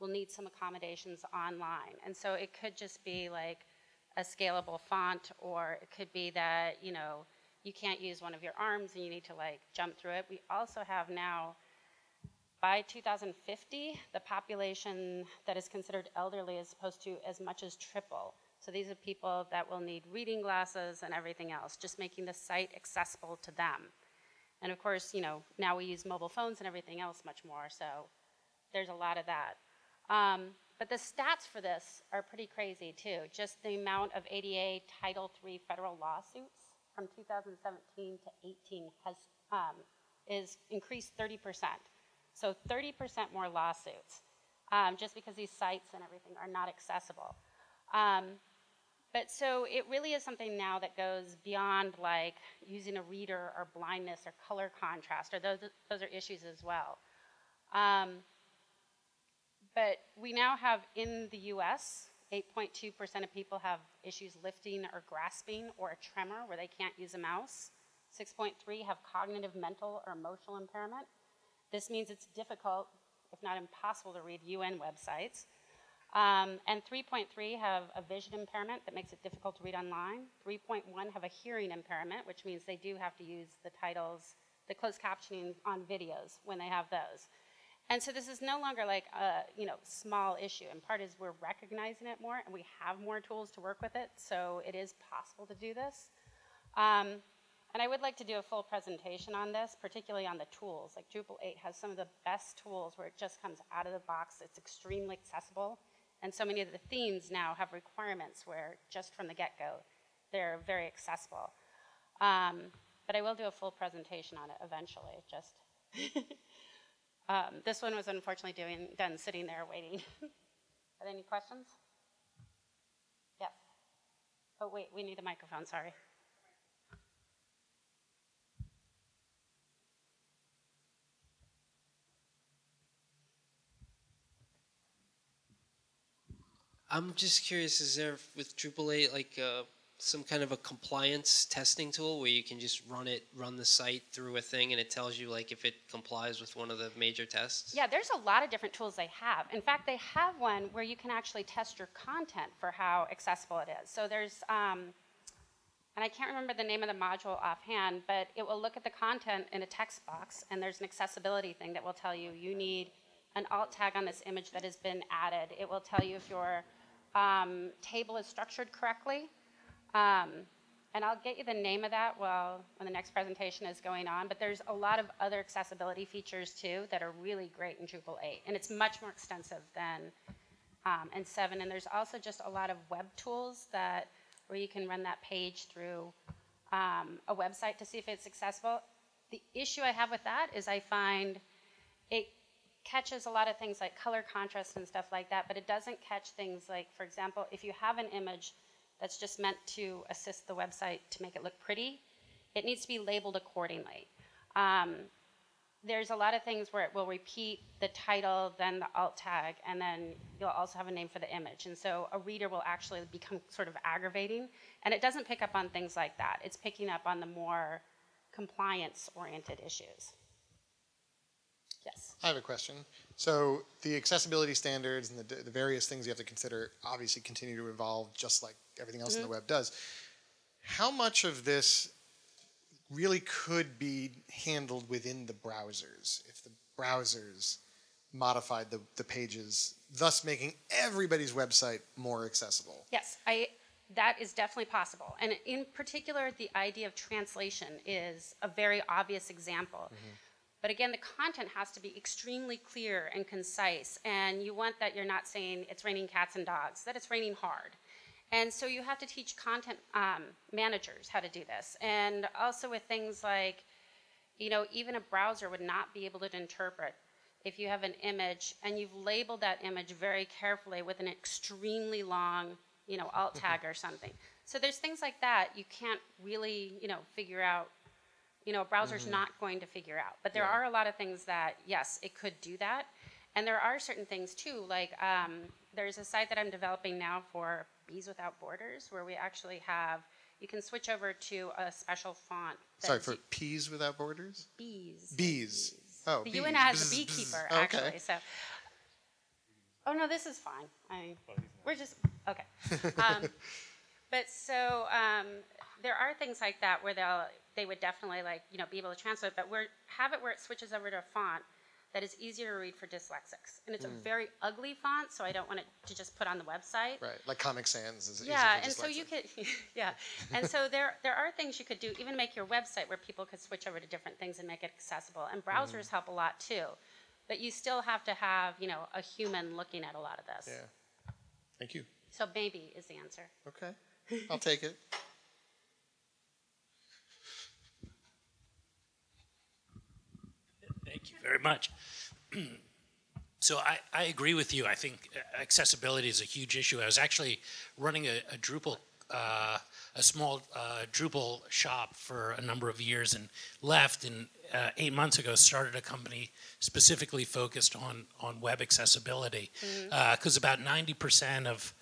will need some accommodations online. And so it could just be like a scalable font or it could be that, you know, you can't use one of your arms and you need to like jump through it. We also have now by 2050, the population that is considered elderly is supposed to as much as triple. So these are people that will need reading glasses and everything else, just making the site accessible to them. And of course, you know, now we use mobile phones and everything else much more, so there's a lot of that. Um, but the stats for this are pretty crazy too. Just the amount of ADA Title III federal lawsuits from 2017 to 18 has um, is increased 30 percent. So 30 percent more lawsuits, um, just because these sites and everything are not accessible. But so it really is something now that goes beyond like using a reader or blindness or color contrast, or those, those are issues as well. Um, but we now have in the US, 8.2% of people have issues lifting or grasping or a tremor where they can't use a mouse. 6.3 have cognitive, mental, or emotional impairment. This means it's difficult, if not impossible, to read UN websites. Um, and 3.3 have a vision impairment that makes it difficult to read online. 3.1 have a hearing impairment, which means they do have to use the titles, the closed captioning on videos when they have those. And so this is no longer like a you know small issue. And part is we're recognizing it more, and we have more tools to work with it. So it is possible to do this. Um, and I would like to do a full presentation on this, particularly on the tools. Like Drupal 8 has some of the best tools where it just comes out of the box. It's extremely accessible. And so many of the themes now have requirements where just from the get-go, they're very accessible. Um, but I will do a full presentation on it eventually. Just um, this one was unfortunately doing, done sitting there waiting. Are there any questions? Yes. Oh wait, we need a microphone. Sorry. I'm just curious, is there with Drupal 8 like uh, some kind of a compliance testing tool where you can just run it, run the site through a thing and it tells you like if it complies with one of the major tests? Yeah, there's a lot of different tools they have. In fact, they have one where you can actually test your content for how accessible it is. So there's, um, and I can't remember the name of the module offhand, but it will look at the content in a text box, and there's an accessibility thing that will tell you you need an alt tag on this image that has been added. It will tell you if your um, table is structured correctly. Um, and I'll get you the name of that while when the next presentation is going on. But there's a lot of other accessibility features too that are really great in Drupal 8, and it's much more extensive than um, in 7. And there's also just a lot of web tools that where you can run that page through um, a website to see if it's accessible. The issue I have with that is I find it catches a lot of things like color contrast and stuff like that, but it doesn't catch things like, for example, if you have an image that's just meant to assist the website to make it look pretty, it needs to be labeled accordingly. Um, there's a lot of things where it will repeat the title, then the alt tag, and then you'll also have a name for the image. And so a reader will actually become sort of aggravating. And it doesn't pick up on things like that. It's picking up on the more compliance oriented issues. Yes. I have a question. So the accessibility standards and the, the various things you have to consider obviously continue to evolve just like everything else mm-hmm. in the mm-hmm. web does. How much of this really could be handled within the browsers if the browsers modified the, the pages, thus making everybody's website more accessible? Yes, I that is definitely possible. And in particular, the idea of translation is a very obvious example. Mm-hmm. But again, the content has to be extremely clear and concise, and you want that you're not saying it's raining cats and dogs, that it's raining hard. And so you have to teach content um, managers how to do this. And also with things like, you know, even a browser would not be able to interpret if you have an image and you've labeled that image very carefully with an extremely long, you know, alt tag or something. So there's things like that you can't really, you know, figure out you know, a browser's mm-hmm. not going to figure out. But there yeah. are a lot of things that, yes, it could do that. And there are certain things too, like um, there's a site that I'm developing now for Bees Without Borders, where we actually have, you can switch over to a special font. Sorry, for Peas Without Borders? Bees. Bees. bees. Oh, the bees. UN has a beekeeper, bzz. actually. Okay. So, oh no, this is fine. I, we're just okay. Um, but so um, there are things like that where they'll they would definitely like you know be able to translate. But we're, have it where it switches over to a font that is easier to read for dyslexics, and it's mm. a very ugly font, so I don't want it to just put on the website. Right, like Comic Sans is yeah, and so you could yeah, and so there there are things you could do, even make your website where people could switch over to different things and make it accessible. And browsers mm. help a lot too, but you still have to have you know a human looking at a lot of this. Yeah, thank you. So maybe is the answer. Okay, I'll take it. Thank you very much. so I, I agree with you. I think accessibility is a huge issue. I was actually running a, a Drupal, uh, a small uh, Drupal shop for a number of years and left and uh, eight months ago started a company specifically focused on, on web accessibility because mm-hmm. Uh, about 90% of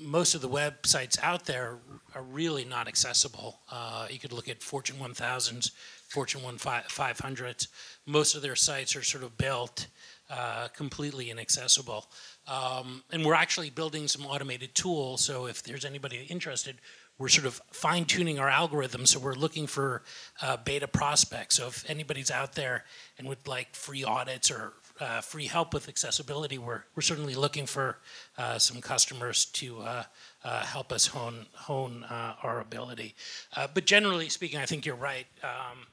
most of the websites out there are really not accessible. Uh, you could look at Fortune 1000s, Fortune 500s. Most of their sites are sort of built uh, completely inaccessible. Um, and we're actually building some automated tools. So if there's anybody interested, we're sort of fine tuning our algorithm. So we're looking for uh, beta prospects. So if anybody's out there and would like free audits or uh, free help with accessibility, we're, we're certainly looking for uh, some customers to uh, uh, help us hone, hone uh, our ability. but generally speaking, I think you're right. Um,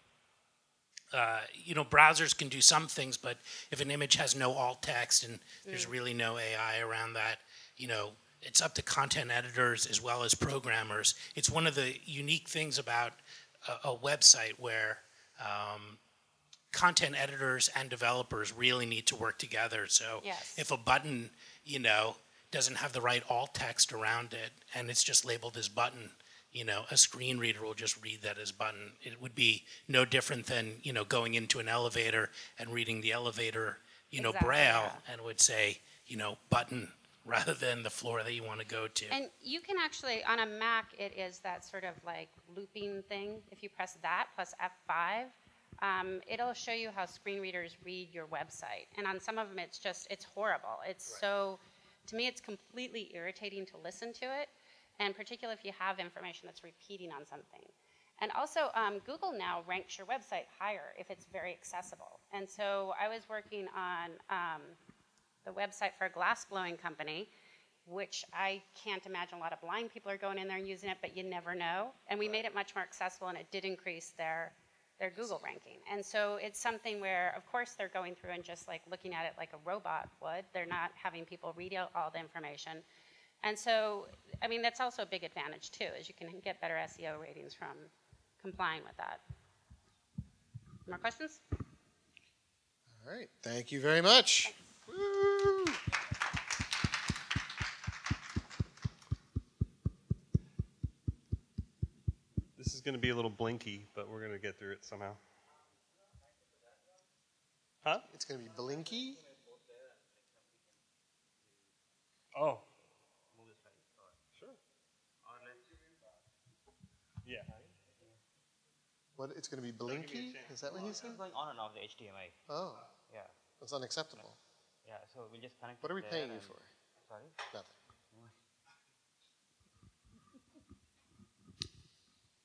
uh, you know, browsers can do some things, but if an image has no alt text and there's really no AI around that, you know, it's up to content editors as well as programmers. It's one of the unique things about a, a website where um, content editors and developers really need to work together. So yes. if a button, you know, doesn't have the right alt text around it and it's just labeled as button, you know, a screen reader will just read that as button. It would be no different than, you know, going into an elevator and reading the elevator, you know, Exactly, braille yeah. and would say, you know, button rather than the floor that you want to go to. And you can actually, on a Mac, it is that sort of like looping thing. If you press that plus F5, um, it'll show you how screen readers read your website. And on some of them, it's just, it's horrible. It's so, to me, it's completely irritating to listen to it, and particularly if you have information that's repeating on something. And also, um, Google now ranks your website higher if it's very accessible. And so I was working on um, the website for a glass blowing company, which I can't imagine a lot of blind people are going in there and using it, but you never know. And we made it much more accessible, and it did increase their their Google ranking. And so it's something where, of course, they're going through and just like looking at it like a robot would. They're not having people read out all the information. And so, I mean, that's also a big advantage too, is you can get better SEO ratings from complying with that. More questions? All right. Thank you very much. Woo. This is going to be a little blinky, but we're going to get through it somehow. Huh? It's going to be blinky. Oh. Sure. Yeah. What? It's going to be blinky? Is that what he said? It's going on and off the HDMI. Oh, Yeah. that's unacceptable. Yeah. So we'll just connect. What are we paying you for? Sorry. Nothing.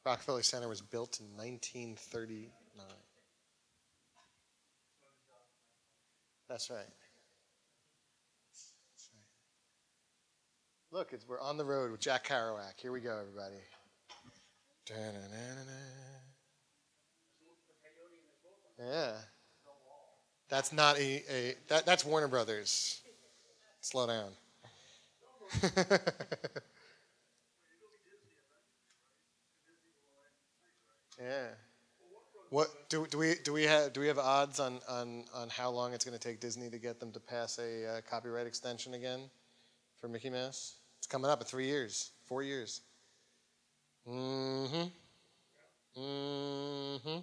Rockefeller Center was built in 1939. That's right. That's right. Look, we're on the road with Jack Kerouac. Here we go, everybody. Yeah. That's not a, a that, that's Warner Brothers. Slow down. yeah. What do, do we do we have do we have odds on, on, on how long it's going to take Disney to get them to pass a uh, copyright extension again for Mickey Mouse? It's coming up in three years, four years. Mm-hmm. Mm-hmm.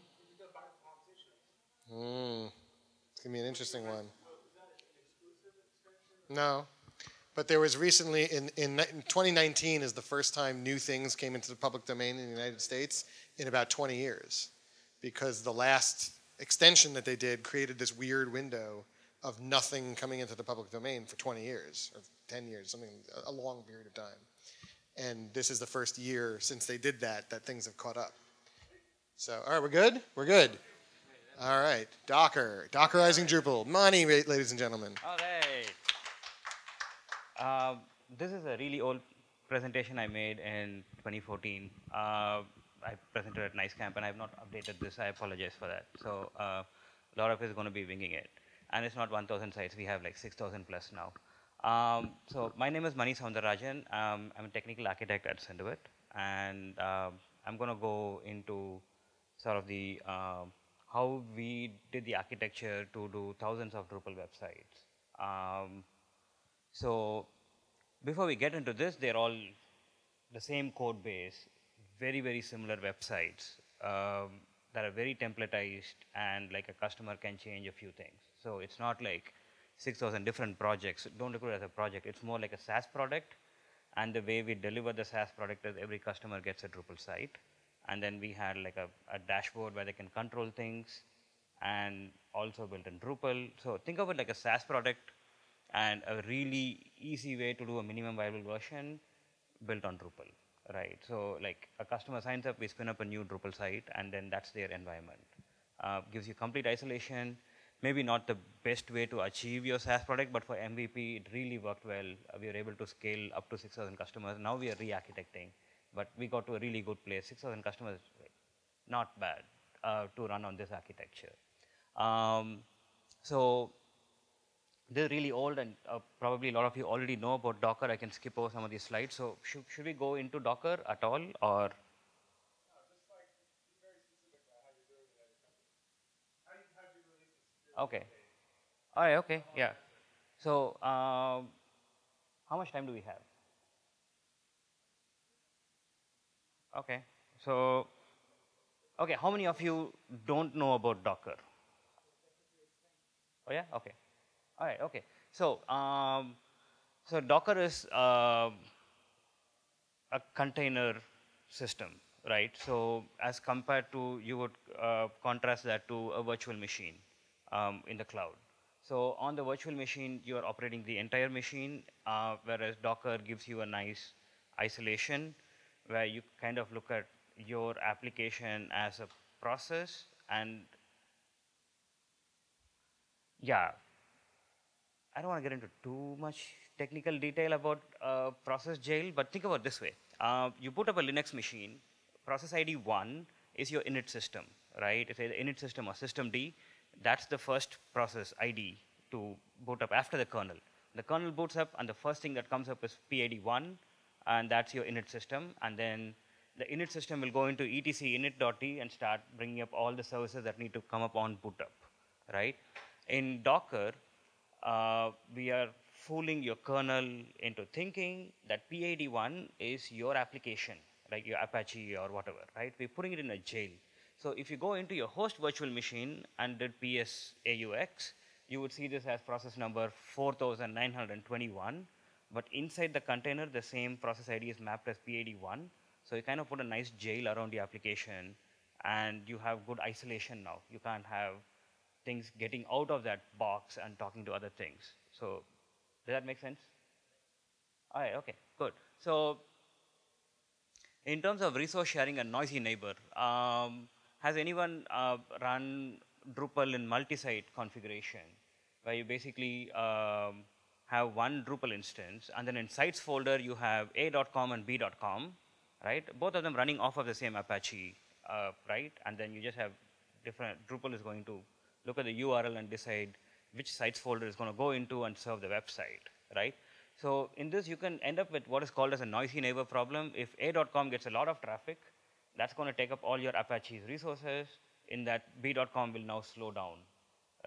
Mm. It's gonna be an interesting one. No, but there was recently in, in in 2019 is the first time new things came into the public domain in the United States in about 20 years, because the last extension that they did created this weird window of nothing coming into the public domain for 20 years or 10 years, something a long period of time. And this is the first year since they did that that things have caught up. So, all right, we're good. We're good. All right, Docker, Dockerizing Drupal, Mani, ladies and gentlemen. All right. Uh, this is a really old presentation I made in 2014. Uh, I presented at NYCCamp and I have not updated this. I apologize for that. So uh, a lot of is going to be winging it. And it's not 1,000 sites. We have like 6,000 plus now. Um, so my name is Mani Soundarajan. Um, I'm a technical architect at Cinderwit. And um I'm going to go into sort of the um, how we did the architecture to do thousands of Drupal websites. Um, so before we get into this, they're all the same code base, very, very similar websites um, that are very templatized and like a customer can change a few things. So it's not like 6,000 different projects. Don't look at it as a project. It's more like a SaaS product. And the way we deliver the SaaS product is every customer gets a Drupal site. And then we had like a, a dashboard where they can control things and also built in Drupal. So think of it like a SaaS product and a really easy way to do a minimum viable version built on Drupal. Right? So like a customer signs up, we spin up a new Drupal site, and then that's their environment. Uh, gives you complete isolation. Maybe not the best way to achieve your SaaS product, but for MVP, it really worked well. Uh, we were able to scale up to 6,000 customers. Now we are re-architecting, but we got to a really good place. 6,000 customers, not bad uh, to run on this architecture. Um, so they're really old and uh, probably a lot of you already know about Docker. I can skip over some of these slides. So should, should we go into Docker at all or? Okay. All right, okay, yeah. So um, how much time do we have? Okay, so, okay, how many of you don't know about Docker? Oh yeah, okay. All right, okay. So, um, so Docker is uh, a container system, right? So as compared to, you would uh, contrast that to a virtual machine um, in the cloud. So on the virtual machine, you are operating the entire machine, uh, whereas Docker gives you a nice isolation where you kind of look at your application as a process and yeah, I don't want to get into too much technical detail about uh, process jail, but think about this way. Uh, you put up a Linux machine, process ID 1 is your init system, right? It's either init system or systemd. That's the first process ID to boot up after the kernel. The kernel boots up, and the first thing that comes up is PID1, and that's your init system. And then the init system will go into etc init.d and start bringing up all the services that need to come up on boot up, right? In Docker, uh, we are fooling your kernel into thinking that PID1 is your application, like your Apache or whatever, right? We're putting it in a jail. So if you go into your host virtual machine and did ps aux, you would see this as process number 4921. But inside the container, the same process ID is mapped as PID1. So you kind of put a nice jail around the application, and you have good isolation now. You can't have things getting out of that box and talking to other things. So does that make sense? All right, okay, good. So in terms of resource sharing and noisy neighbor, um, has anyone uh, run Drupal in multi-site configuration, where you basically um, have one Drupal instance, and then in sites folder you have a.com and b.com, right? Both of them running off of the same Apache, uh, right? And then you just have different, Drupal is going to look at the URL and decide which sites folder is going to go into and serve the website, right? So in this, you can end up with what is called as a noisy neighbor problem. If a.com gets a lot of traffic, that's going to take up all your Apache's resources. In that, b.com will now slow down,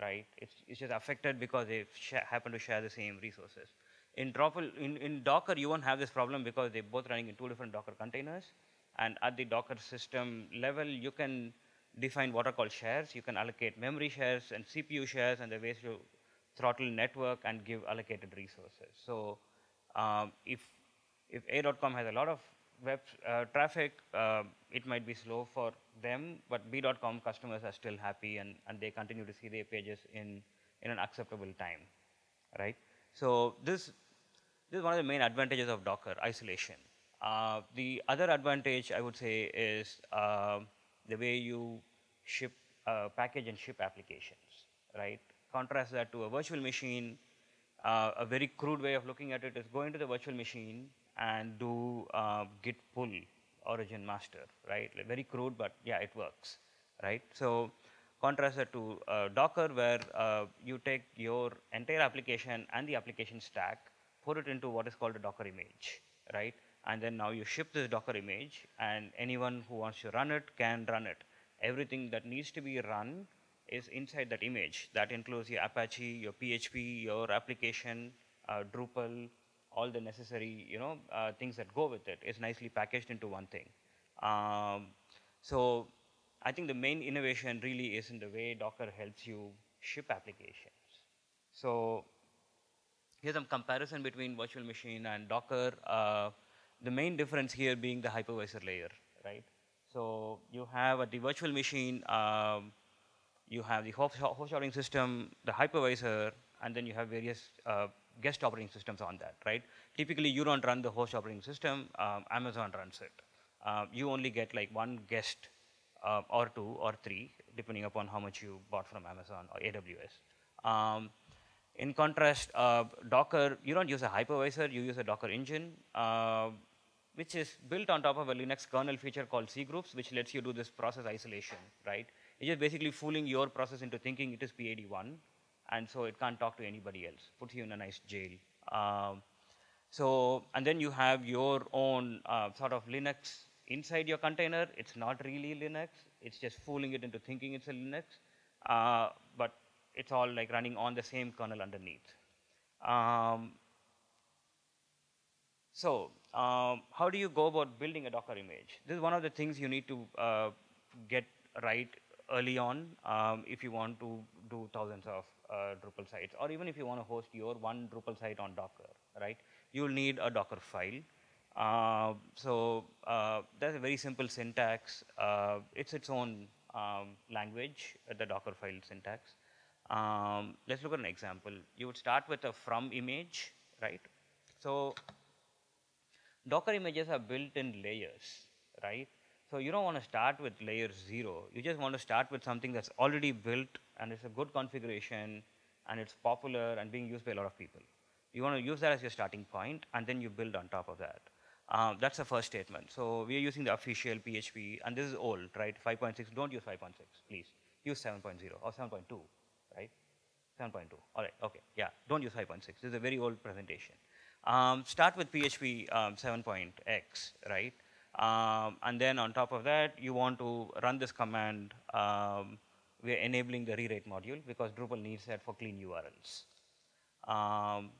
right? It's, it's just affected because they happen to share the same resources. In, Drupal, in, in Docker, you won't have this problem because they're both running in two different Docker containers. And at the Docker system level, you can define what are called shares. You can allocate memory shares and CPU shares and the ways to throttle network and give allocated resources. So um, if, if A.com has a lot of web uh, traffic, uh, it might be slow for them, but B.com customers are still happy and, and they continue to see their pages in, in an acceptable time, right? So this, this is one of the main advantages of Docker, isolation. Uh, the other advantage I would say is uh, the way you ship, uh, package and ship applications, right? Contrast that to a virtual machine. Uh, a very crude way of looking at it is go into the virtual machine and do uh, git pull origin master, right? Like very crude, but yeah, it works, right? So contrast that to uh, Docker, where uh, you take your entire application and the application stack, put it into what is called a Docker image, right? And then now you ship this Docker image, and anyone who wants to run it can run it. Everything that needs to be run is inside that image. That includes your Apache, your PHP, your application, uh, Drupal, all the necessary you know uh, things that go with it. it is nicely packaged into one thing. Um, so I think the main innovation really is in the way Docker helps you ship applications. So here's some comparison between virtual machine and Docker. Uh, the main difference here being the hypervisor layer, right? So you have the virtual machine, um, you have the host, host system, the hypervisor, and then you have various uh, guest operating systems on that, right? Typically, you don't run the host operating system. Um, Amazon runs it. Uh, you only get like one guest uh, or two or three, depending upon how much you bought from Amazon or AWS. Um, in contrast, uh, Docker, you don't use a hypervisor, you use a Docker engine, uh, which is built on top of a Linux kernel feature called cgroups, which lets you do this process isolation, right? It's just basically fooling your process into thinking it is PID1, and so it can't talk to anybody else, puts you in a nice jail. Um, so, and then you have your own uh, sort of Linux inside your container. It's not really Linux. It's just fooling it into thinking it's a Linux. Uh, but it's all like running on the same kernel underneath. Um, so um, how do you go about building a Docker image? This is one of the things you need to uh, get right early on um, if you want to do thousands of uh, Drupal sites, or even if you want to host your one Drupal site on Docker, right? You'll need a Docker file. Uh, so uh, that's a very simple syntax. Uh, it's its own um, language, the Docker file syntax. Um, let's look at an example. You would start with a from image, right? So Docker images are built in layers, right? So you don't want to start with layer zero. You just want to start with something that's already built and it's a good configuration and it's popular and being used by a lot of people. You want to use that as your starting point and then you build on top of that. Um, that's the first statement. So we are using the official PHP and this is old, right? 5.6, don't use 5.6, please. Use 7.0 or 7.2 right? 7.2. All right, okay, yeah, don't use 5.6. This is a very old presentation. Um, start with PHP um, 7.x, right? Um, and then on top of that, you want to run this command. Um, we're enabling the rewrite module because Drupal needs that for clean URLs. Um,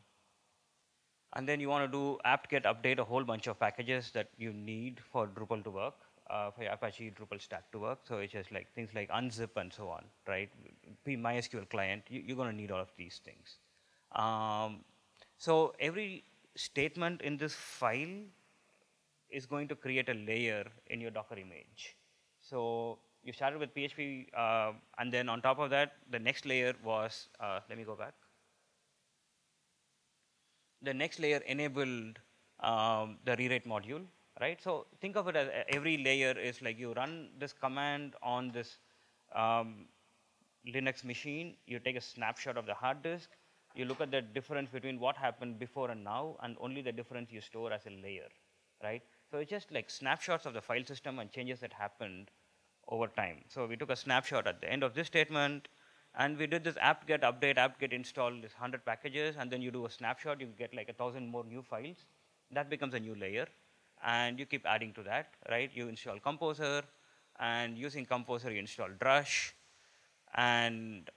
and then you want to do apt-get update a whole bunch of packages that you need for Drupal to work uh, for Apache Drupal stack to work. So it's just like things like unzip and so on, right? MySQL client, you, are going to need all of these things. Um, so every statement in this file is going to create a layer in your Docker image. So you started with PHP, uh, and then on top of that, the next layer was, uh, let me go back. The next layer enabled um, the rewrite module, right? So think of it as every layer is like you run this command on this um, Linux machine, you take a snapshot of the hard disk, you look at the difference between what happened before and now, and only the difference you store as a layer, right? So it's just like snapshots of the file system and changes that happened over time. So we took a snapshot at the end of this statement, and we did this apt-get update, apt-get install this 100 packages, and then you do a snapshot, you get like a thousand more new files. That becomes a new layer and you keep adding to that, right? You install Composer, and using Composer, you install Drush, and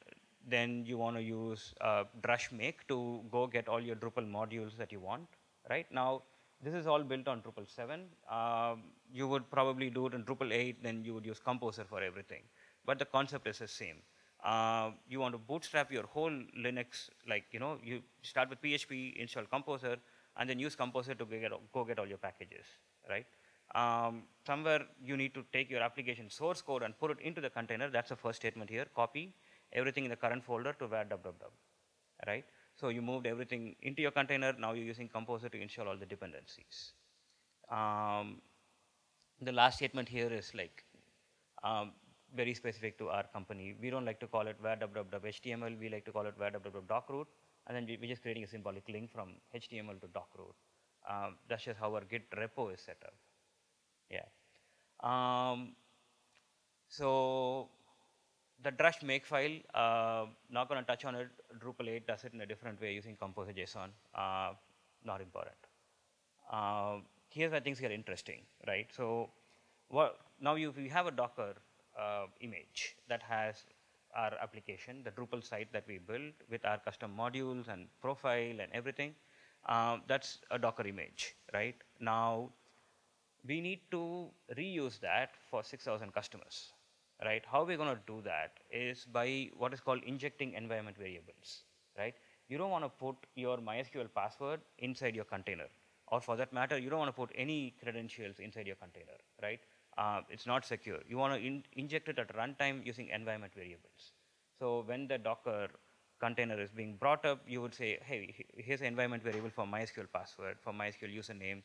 then you want to use uh, Drush make to go get all your Drupal modules that you want, right? Now, this is all built on Drupal 7. Um, you would probably do it in Drupal 8, then you would use Composer for everything. But the concept is the same. Uh, you want to bootstrap your whole Linux, like, you know, you start with PHP, install Composer, and then use Composer to get, go get all your packages, right? Um, somewhere you need to take your application source code and put it into the container. That's the first statement here. Copy everything in the current folder to var www, right? So you moved everything into your container. Now you're using Composer to install all the dependencies. Um, the last statement here is like um, very specific to our company. We don't like to call it var www HTML. We like to call it var www docroot and then we're just creating a symbolic link from HTML to docroot. Um, that's just how our Git repo is set up. Yeah. Um, so the Drush make file, uh, not going to touch on it. Drupal 8 does it in a different way using Composer JSON. Uh, not important. Uh, here's where things get interesting, right? So what, now you, you have a Docker uh, image that has our application, the Drupal site that we built with our custom modules and profile and everything. Um, that's a Docker image, right? Now, we need to reuse that for 6,000 customers, right? How we're going to do that is by what is called injecting environment variables, right? You don't want to put your MySQL password inside your container. Or for that matter, you don't want to put any credentials inside your container, right? uh, it's not secure. You want to in inject it at runtime using environment variables. So when the Docker container is being brought up, you would say, hey, here's an environment variable for MySQL password, for MySQL username,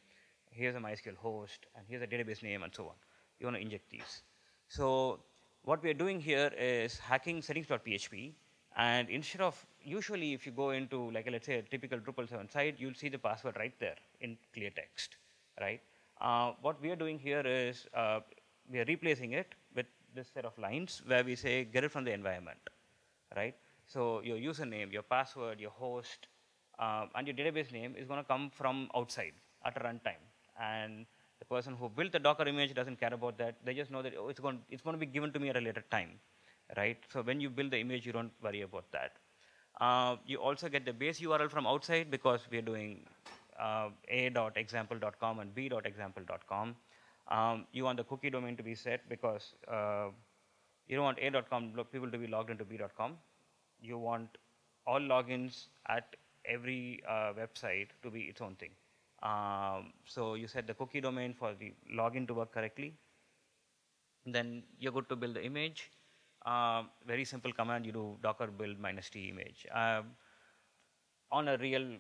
here's a MySQL host, and here's a database name, and so on. You want to inject these. So what we are doing here is hacking settings.php, and instead of, usually if you go into, like let's say a typical Drupal 7 site, you'll see the password right there in clear text, right? Uh, what we are doing here is uh, we are replacing it with this set of lines where we say get it from the environment, right? So your username, your password, your host, um, and your database name is going to come from outside at a runtime. And the person who built the Docker image doesn't care about that. They just know that oh, it's going it's going to be given to me at a later time, right? So when you build the image, you don't worry about that. Uh, you also get the base URL from outside because we are doing uh, a.example.com and b.example.com. Um, you want the cookie domain to be set because uh, you don't want a.com people to be logged into b.com. You want all logins at every uh, website to be its own thing. Um, so you set the cookie domain for the login to work correctly. Then you're good to build the image. Uh, very simple command, you do docker build minus t image. Uh, on a real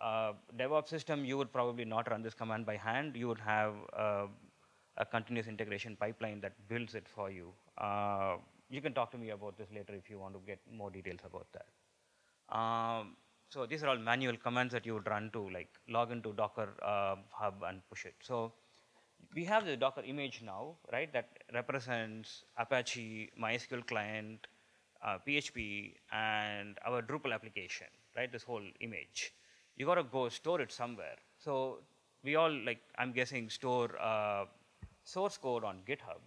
uh, DevOps system, you would probably not run this command by hand. You would have uh, a continuous integration pipeline that builds it for you. Uh, you can talk to me about this later if you want to get more details about that. Um, so these are all manual commands that you would run to like log into Docker uh, Hub and push it. So we have the Docker image now, right, that represents Apache, MySQL client, uh, PHP, and our Drupal application, right, this whole image. You got to go store it somewhere. So we all, like, I'm guessing, store uh, source code on GitHub.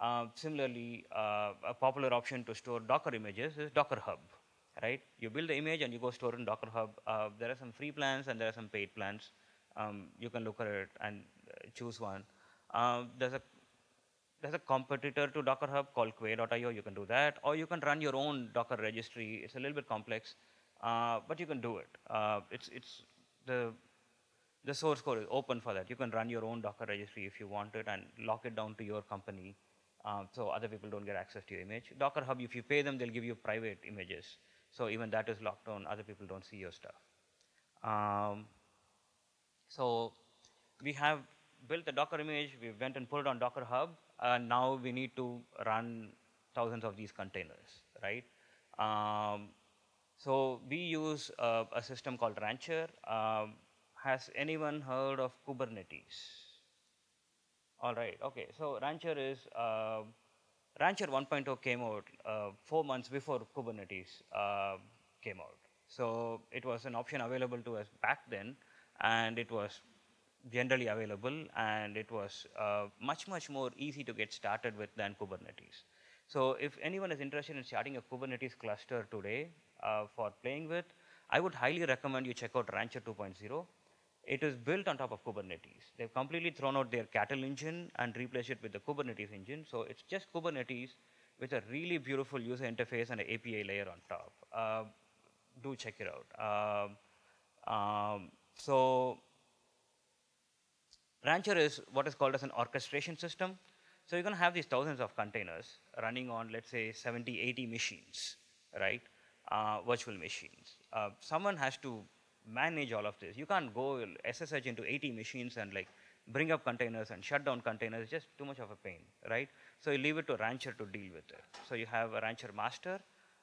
Uh, similarly, uh, a popular option to store Docker images is Docker Hub, right? You build the image and you go store in Docker Hub. Uh, there are some free plans and there are some paid plans. Um, you can look at it and uh, choose one. Um, there's a there's a competitor to Docker Hub called Quay.io. You can do that, or you can run your own Docker registry. It's a little bit complex, uh, but you can do it. Uh, it's it's the the source code is open for that. You can run your own Docker registry if you want it and lock it down to your company, um, so other people don't get access to your image. Docker Hub, if you pay them, they'll give you private images. So even that is locked down. Other people don't see your stuff. Um, so we have built a Docker image, we went and it on Docker Hub, and now we need to run thousands of these containers, right? Um, so we use uh, a system called Rancher. Um, has anyone heard of Kubernetes? All right, okay. So Rancher is, uh, Rancher 1.0 came out uh, four months before Kubernetes uh, came out. So it was an option available to us back then, and it was generally available, and it was uh, much, much more easy to get started with than Kubernetes. So if anyone is interested in starting a Kubernetes cluster today uh, for playing with, I would highly recommend you check out Rancher 2.0. It is built on top of Kubernetes. They've completely thrown out their cattle engine and replaced it with the Kubernetes engine. So it's just Kubernetes with a really beautiful user interface and an API layer on top. Uh, do check it out. Um, um, so Rancher is what is called as an orchestration system. So you're going to have these thousands of containers running on, let's say, 70, 80 machines, right? Uh, virtual machines. Uh, someone has to manage all of this. You can't go SSH into 80 machines and like bring up containers and shut down containers. It's just too much of a pain, right? So you leave it to Rancher to deal with it. So you have a Rancher master,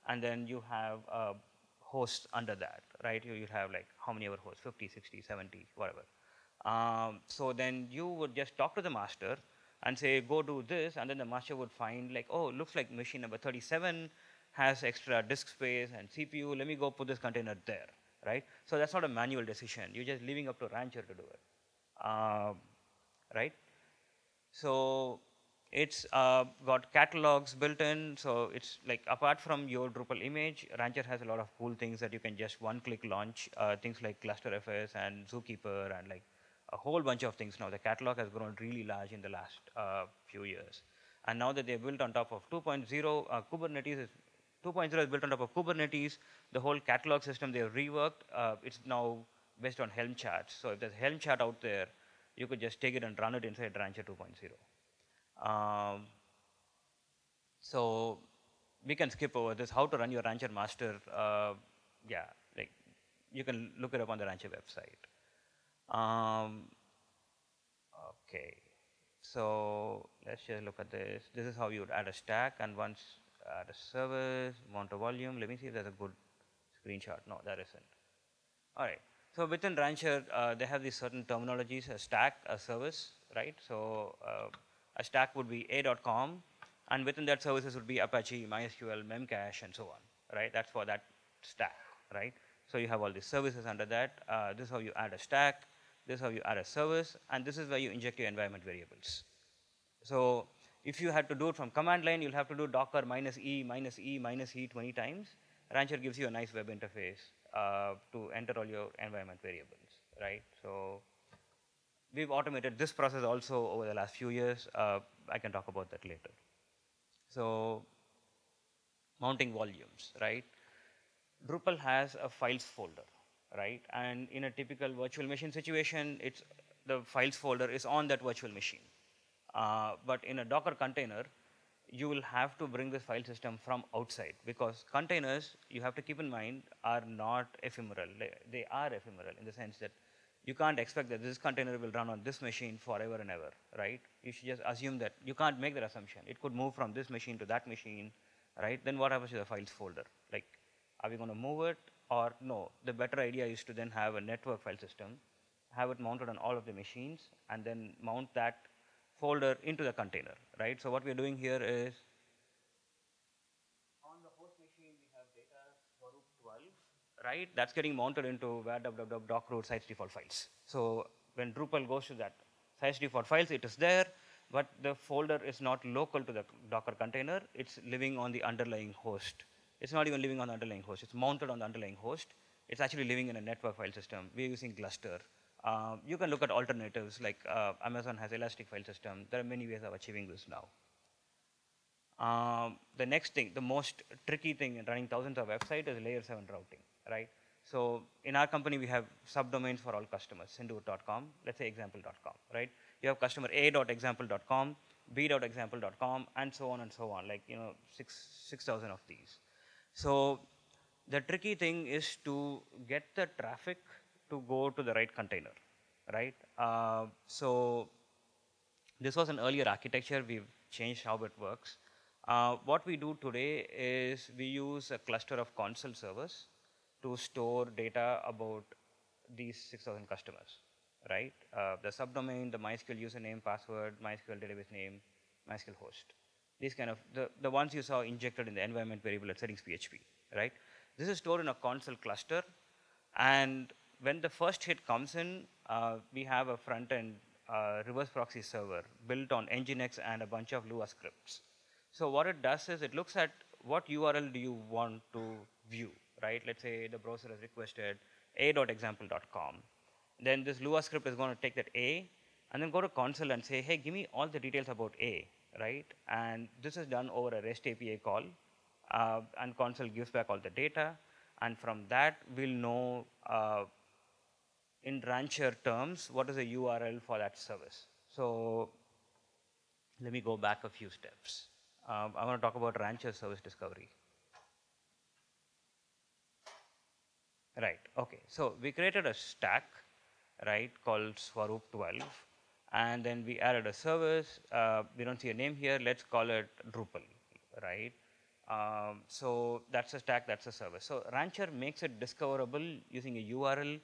and then you have a host under that, right? You, you have like how many ever hosts, 50, 60, 70, whatever. Um, so then you would just talk to the master and say, go do this, and then the master would find like, oh, looks like machine number 37 has extra disk space and CPU. Let me go put this container there, right? So that's not a manual decision. You're just leaving up to Rancher to do it, um, right? So it's uh, got catalogs built in. So it's like apart from your Drupal image, Rancher has a lot of cool things that you can just one-click launch. Uh, things like GlusterFS and Zookeeper and like a whole bunch of things now. The catalog has grown really large in the last uh, few years. And now that they're built on top of 2.0, uh, Kubernetes is 2.0 is built on top of Kubernetes. The whole catalog system they've reworked. Uh, it's now based on Helm charts. So if there's Helm chart out there, you could just take it and run it inside Rancher 2.0. Um, so we can skip over this. How to run your Rancher master. Uh, yeah, like you can look it up on the Rancher website. Um, okay, so let's just look at this. This is how you would add a stack and once add a service, mount a volume. Let me see if there's a good screenshot. No, there isn't. All right. So within Rancher, uh, they have these certain terminologies, a stack, a service, right? So uh, a stack would be a.com, and within that services would be Apache, MySQL, Memcache, and so on, right? That's for that stack, right? So you have all these services under that. Uh, this is how you add a stack. This is how you add a service, and this is where you inject your environment variables. So if you had to do it from command line, you'll have to do docker minus e minus e minus e 20 times. Rancher gives you a nice web interface uh, to enter all your environment variables, right? So we've automated this process also over the last few years. Uh, I can talk about that later. So mounting volumes, right? Drupal has a files folder, right? And in a typical virtual machine situation, it's the files folder is on that virtual machine. Uh, but in a Docker container, you will have to bring this file system from outside because containers, you have to keep in mind, are not ephemeral. They are ephemeral in the sense that you can't expect that this container will run on this machine forever and ever, right? You should just assume that you can't make that assumption. It could move from this machine to that machine, right? Then what happens to the files folder? Like, are we going to move it or no? The better idea is to then have a network file system, have it mounted on all of the machines, and then mount that folder into the container, right? So what we're doing here is on the host machine we have data Swaroop 12, right? That's getting mounted into var www.docroot sites default files. So when Drupal goes to that sites default files, it is there, but the folder is not local to the Docker container. It's living on the underlying host. It's not even living on the underlying host. It's mounted on the underlying host. It's actually living in a network file system. We're using Gluster. Uh, you can look at alternatives like uh, Amazon has Elastic File System. There are many ways of achieving this now. Um, the next thing, the most tricky thing in running thousands of websites is layer 7 routing, right? So in our company, we have subdomains for all customers, sindoor.com, let's say example.com, right? You have customer a.example.com, b.example.com, and so on and so on, like, you know, 6,000 6, of these. So the tricky thing is to get the traffic to go to the right container, right? Uh, so this was an earlier architecture. We've changed how it works. Uh, what we do today is we use a cluster of Consul servers to store data about these 6,000 customers, right? Uh, the subdomain, the MySQL username, password, MySQL database name, MySQL host. These kind of, the, the ones you saw injected in the environment variable at settings PHP, right? This is stored in a Consul cluster and when the first hit comes in, uh, we have a front end uh, reverse proxy server built on Nginx and a bunch of Lua scripts. So what it does is it looks at what URL do you want to view, right? Let's say the browser has requested a.example.com. Then this Lua script is going to take that A and then go to Consul and say, hey, give me all the details about A, right? And this is done over a REST API call. Uh, and Consul gives back all the data. And from that, we'll know uh, in Rancher terms, what is the URL for that service? So let me go back a few steps. Um, I want to talk about Rancher service discovery. Right, okay. So we created a stack, right, called Swaroop 12. And then we added a service. Uh, we don't see a name here. Let's call it Drupal, right? Um, so that's a stack, that's a service. So Rancher makes it discoverable using a URL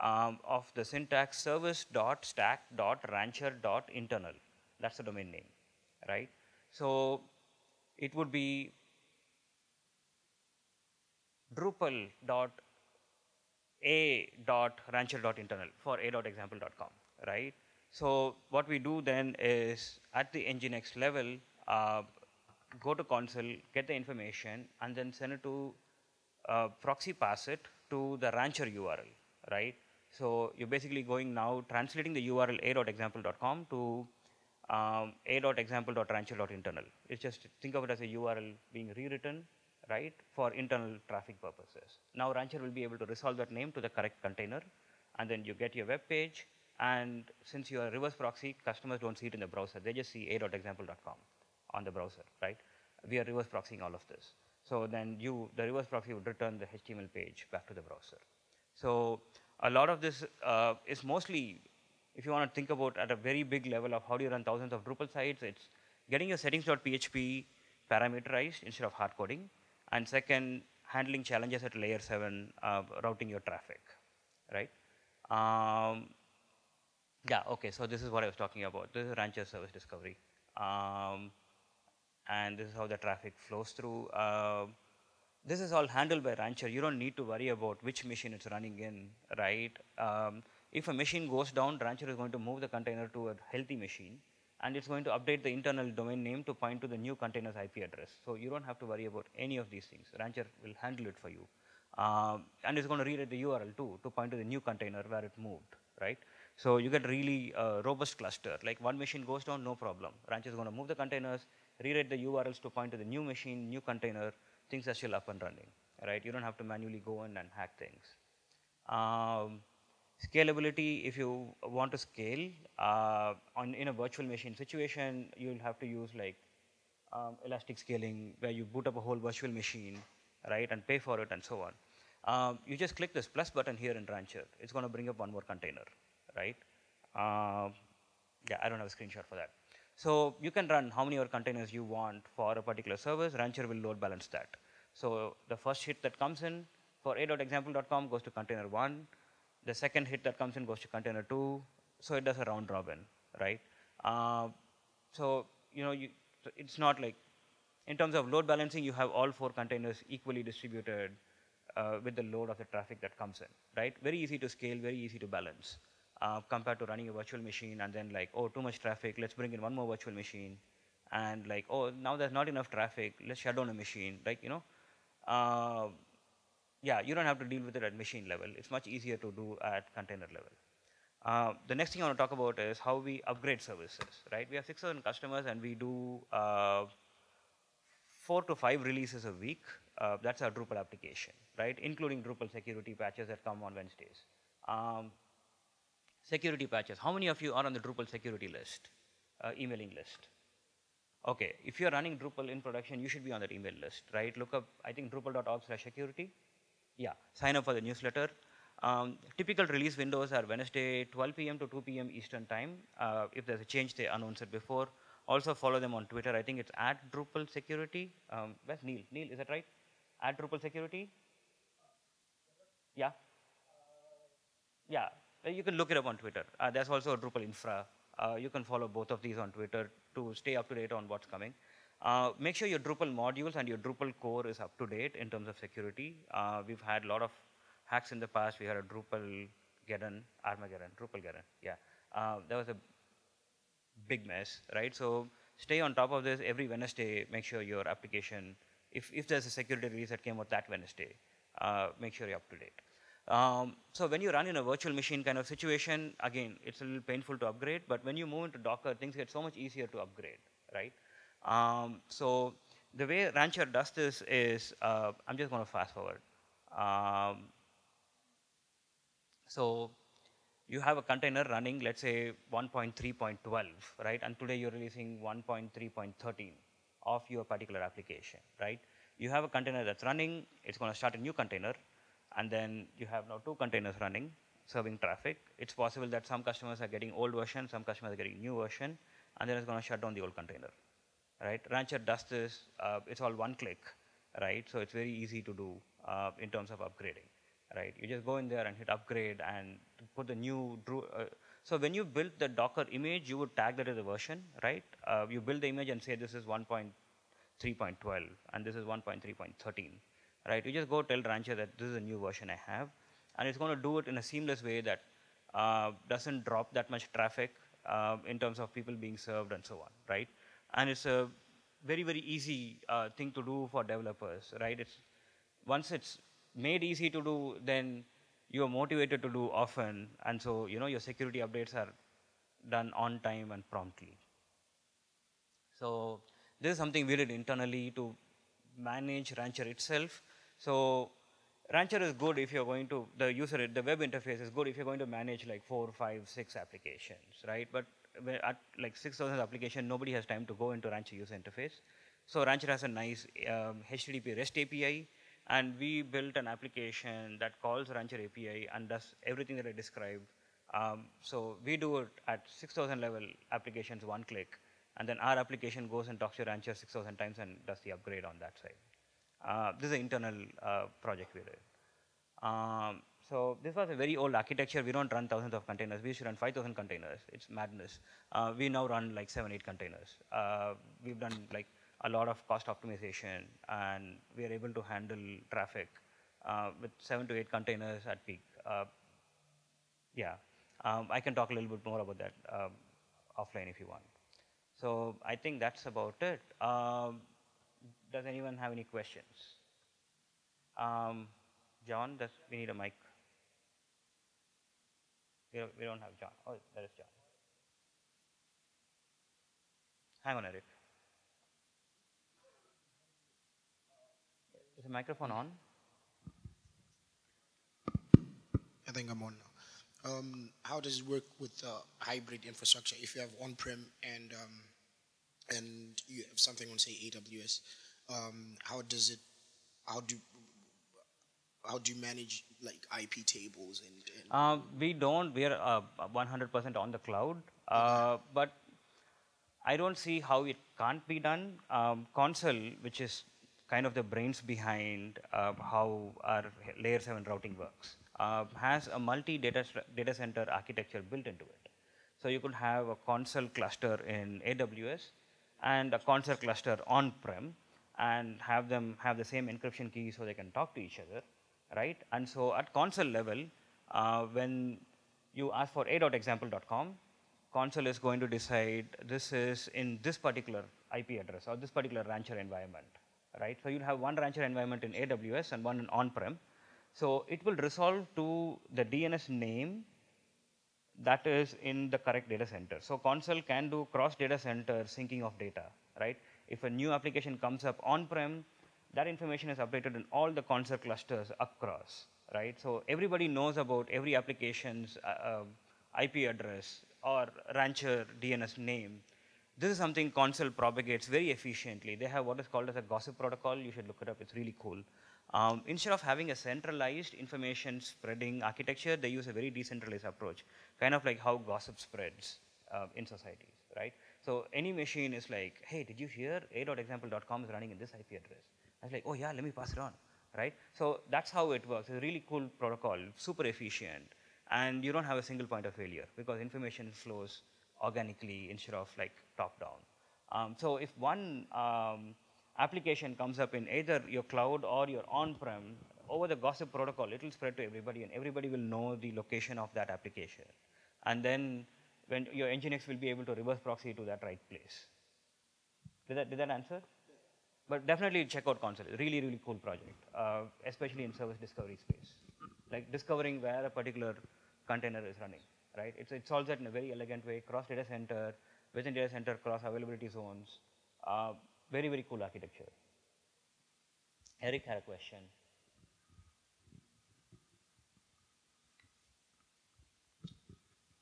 um, of the syntax service dot stack dot rancher dot internal. That's the domain name, right? So it would be Drupal dot a dot rancher dot internal for a dot example dot com, right? So what we do then is at the Nginx level, uh, go to Consul, get the information, and then send it to uh, proxy pass it to the rancher URL, right? So you're basically going now translating the URL a.example.com to um, a.example.rancher.internal. It's just think of it as a URL being rewritten, right, for internal traffic purposes. Now Rancher will be able to resolve that name to the correct container, and then you get your web page. And since you are reverse proxy, customers don't see it in the browser. They just see a.example.com on the browser, right? We are reverse proxying all of this. So then you, the reverse proxy would return the HTML page back to the browser. So a lot of this uh, is mostly, if you want to think about at a very big level of how do you run thousands of Drupal sites, it's getting your settings.php parameterized instead of hard coding. And second, handling challenges at layer seven, uh, routing your traffic, right? Um, yeah, okay, so this is what I was talking about. This is Rancher service discovery. Um, and this is how the traffic flows through. Uh, this is all handled by Rancher. You don't need to worry about which machine it's running in, right? Um, if a machine goes down, Rancher is going to move the container to a healthy machine, and it's going to update the internal domain name to point to the new container's IP address. So you don't have to worry about any of these things. Rancher will handle it for you. Um, and it's going to rewrite the URL too to point to the new container where it moved, right? So you get really uh, robust cluster. Like one machine goes down, no problem. Rancher is going to move the containers, rewrite the URLs to point to the new machine, new container, things are still up and running, right? You don't have to manually go in and hack things. Um, scalability, if you want to scale uh, on in a virtual machine situation, you'll have to use like um, elastic scaling where you boot up a whole virtual machine, right, and pay for it and so on. Um, you just click this plus button here in Rancher. It's going to bring up one more container, right? Uh, yeah, I don't have a screenshot for that. So you can run how many or containers you want for a particular service. Rancher will load balance that. So the first hit that comes in for a.example.com goes to container one. The second hit that comes in goes to container two. So it does a round robin, right? Uh, so you know, you, it's not like in terms of load balancing, you have all four containers equally distributed uh, with the load of the traffic that comes in, right? Very easy to scale, very easy to balance uh, compared to running a virtual machine and then like, oh, too much traffic, let's bring in one more virtual machine. And like, oh, now there's not enough traffic, let's shut down a machine. Like, you know, uh, yeah, you don't have to deal with it at machine level. It's much easier to do at container level. Uh, the next thing I want to talk about is how we upgrade services, right? We have 6,000 customers and we do uh, four to five releases a week. Uh, that's our Drupal application, right? Including Drupal security patches that come on Wednesdays. Um, security patches. How many of you are on the Drupal security list, uh, emailing list? Okay, if you're running Drupal in production, you should be on that email list, right? Look up, I think drupal.org slash security. Yeah, sign up for the newsletter. Um, typical release windows are Wednesday, 12 p.m. to 2 p.m. Eastern time. Uh, if there's a change, they announce it before. Also follow them on Twitter. I think it's at Drupal Security. Um, where's Neil? Neil, is that right? At Drupal Security? Yeah? Yeah, you can look it up on Twitter. Uh, there's also Drupal Infra. Uh, you can follow both of these on Twitter to stay up to date on what's coming. Uh, make sure your Drupal modules and your Drupal core is up to date in terms of security. Uh, we've had a lot of hacks in the past. We had a Drupal Geddon, Armageddon, Drupalgeddon, yeah. Uh, that was a big mess, right? So stay on top of this every Wednesday. Make sure your application, if, if there's a security release that came out that Wednesday, uh, make sure you're up to date. Um, so when you run in a virtual machine kind of situation, again, it's a little painful to upgrade, but when you move into Docker, things get so much easier to upgrade, right? Um, so the way Rancher does this is, uh, I'm just going to fast forward. Um, so you have a container running, let's say 1.3.12, right? And today you're releasing 1.3.13 of your particular application, right? You have a container that's running, it's going to start a new container, and then you have now two containers running, serving traffic. It's possible that some customers are getting old version, some customers are getting new version, and then it's going to shut down the old container, right? Rancher does this, uh, it's all one click, right? So it's very easy to do uh, in terms of upgrading, right? You just go in there and hit upgrade and put the new, uh, so when you build the Docker image, you would tag that as a version, right? Uh, you build the image and say this is 1.3.12 and this is 1.3.13 right? You just go tell Rancher that this is a new version I have, and it's going to do it in a seamless way that uh, doesn't drop that much traffic uh, in terms of people being served and so on, right? And it's a very very easy uh, thing to do for developers, right? It's once it's made easy to do, then you are motivated to do often, and so you know your security updates are done on time and promptly. So this is something we did internally to manage Rancher itself so Rancher is good if you're going to, the user, the web interface is good if you're going to manage like four, five, six applications, right? But at like 6,000 application, nobody has time to go into Rancher user interface. So Rancher has a nice um, HTTP REST API, and we built an application that calls Rancher API and does everything that I described. Um, so we do it at 6,000 level applications one click, and then our application goes and talks to Rancher 6,000 times and does the upgrade on that side. Uh, this is an internal uh, project we did. Um, so this was a very old architecture. We don't run thousands of containers. We used to run 5,000 containers. It's madness. Uh, we now run like seven, eight containers. Uh, we've done like a lot of cost optimization, and we are able to handle traffic uh, with seven to eight containers at peak. Uh, yeah, um, I can talk a little bit more about that um, offline if you want. So I think that's about it. Um, does anyone have any questions? Um, John, does we need a mic? We don't, we don't have John. Oh, there is John. Hang on, Eric. Is the microphone on? I think I'm on now. Um, how does it work with uh, hybrid infrastructure? If you have on-prem and um, and you have something on say AWS, um, how does it? How do how do you manage like IP tables and? and Uh, we don't. We are uh, 100% on the cloud, uh, but I don't see how it can't be done. Um, Consul, which is kind of the brains behind uh, how our layer 7 routing works, uh, has a multi-data data center architecture built into it. So you could have a Consul cluster in AWS and a Consul cluster on-prem and have them have the same encryption key so they can talk to each other, right? And so at Consul level, uh, when you ask for a.example.com, Consul is going to decide this is in this particular IP address or this particular rancher environment, right? So you'll have one rancher environment in AWS and one in on-prem. So it will resolve to the DNS name that is in the correct data center. So Consul can do cross data center syncing of data, right? If a new application comes up on-prem, that information is updated in all the Consul clusters across, right? So everybody knows about every application's uh, uh, IP address or rancher DNS name. This is something Consul propagates very efficiently. They have what is called as a gossip protocol. You should look it up. It's really cool. Um, instead of having a centralized information spreading architecture, they use a very decentralized approach, kind of like how gossip spreads uh, in societies, right? So any machine is like, hey, did you hear a.example.com is running in this IP address? I was like, oh yeah, let me pass it on, right? So that's how it works. It's a really cool protocol, super efficient, and you don't have a single point of failure because information flows organically instead of like top down. Um, so if one um, application comes up in either your cloud or your on-prem, over the gossip protocol, it will spread to everybody and everybody will know the location of that application. And then when your Nginx will be able to reverse proxy to that right place. Did that, did that answer? But definitely check out Consul. Really, really cool project, uh, especially in service discovery space. Like discovering where a particular container is running, right? It's, it solves that in a very elegant way, cross data center, within data center, cross availability zones. Uh, very, very cool architecture. Eric had a question.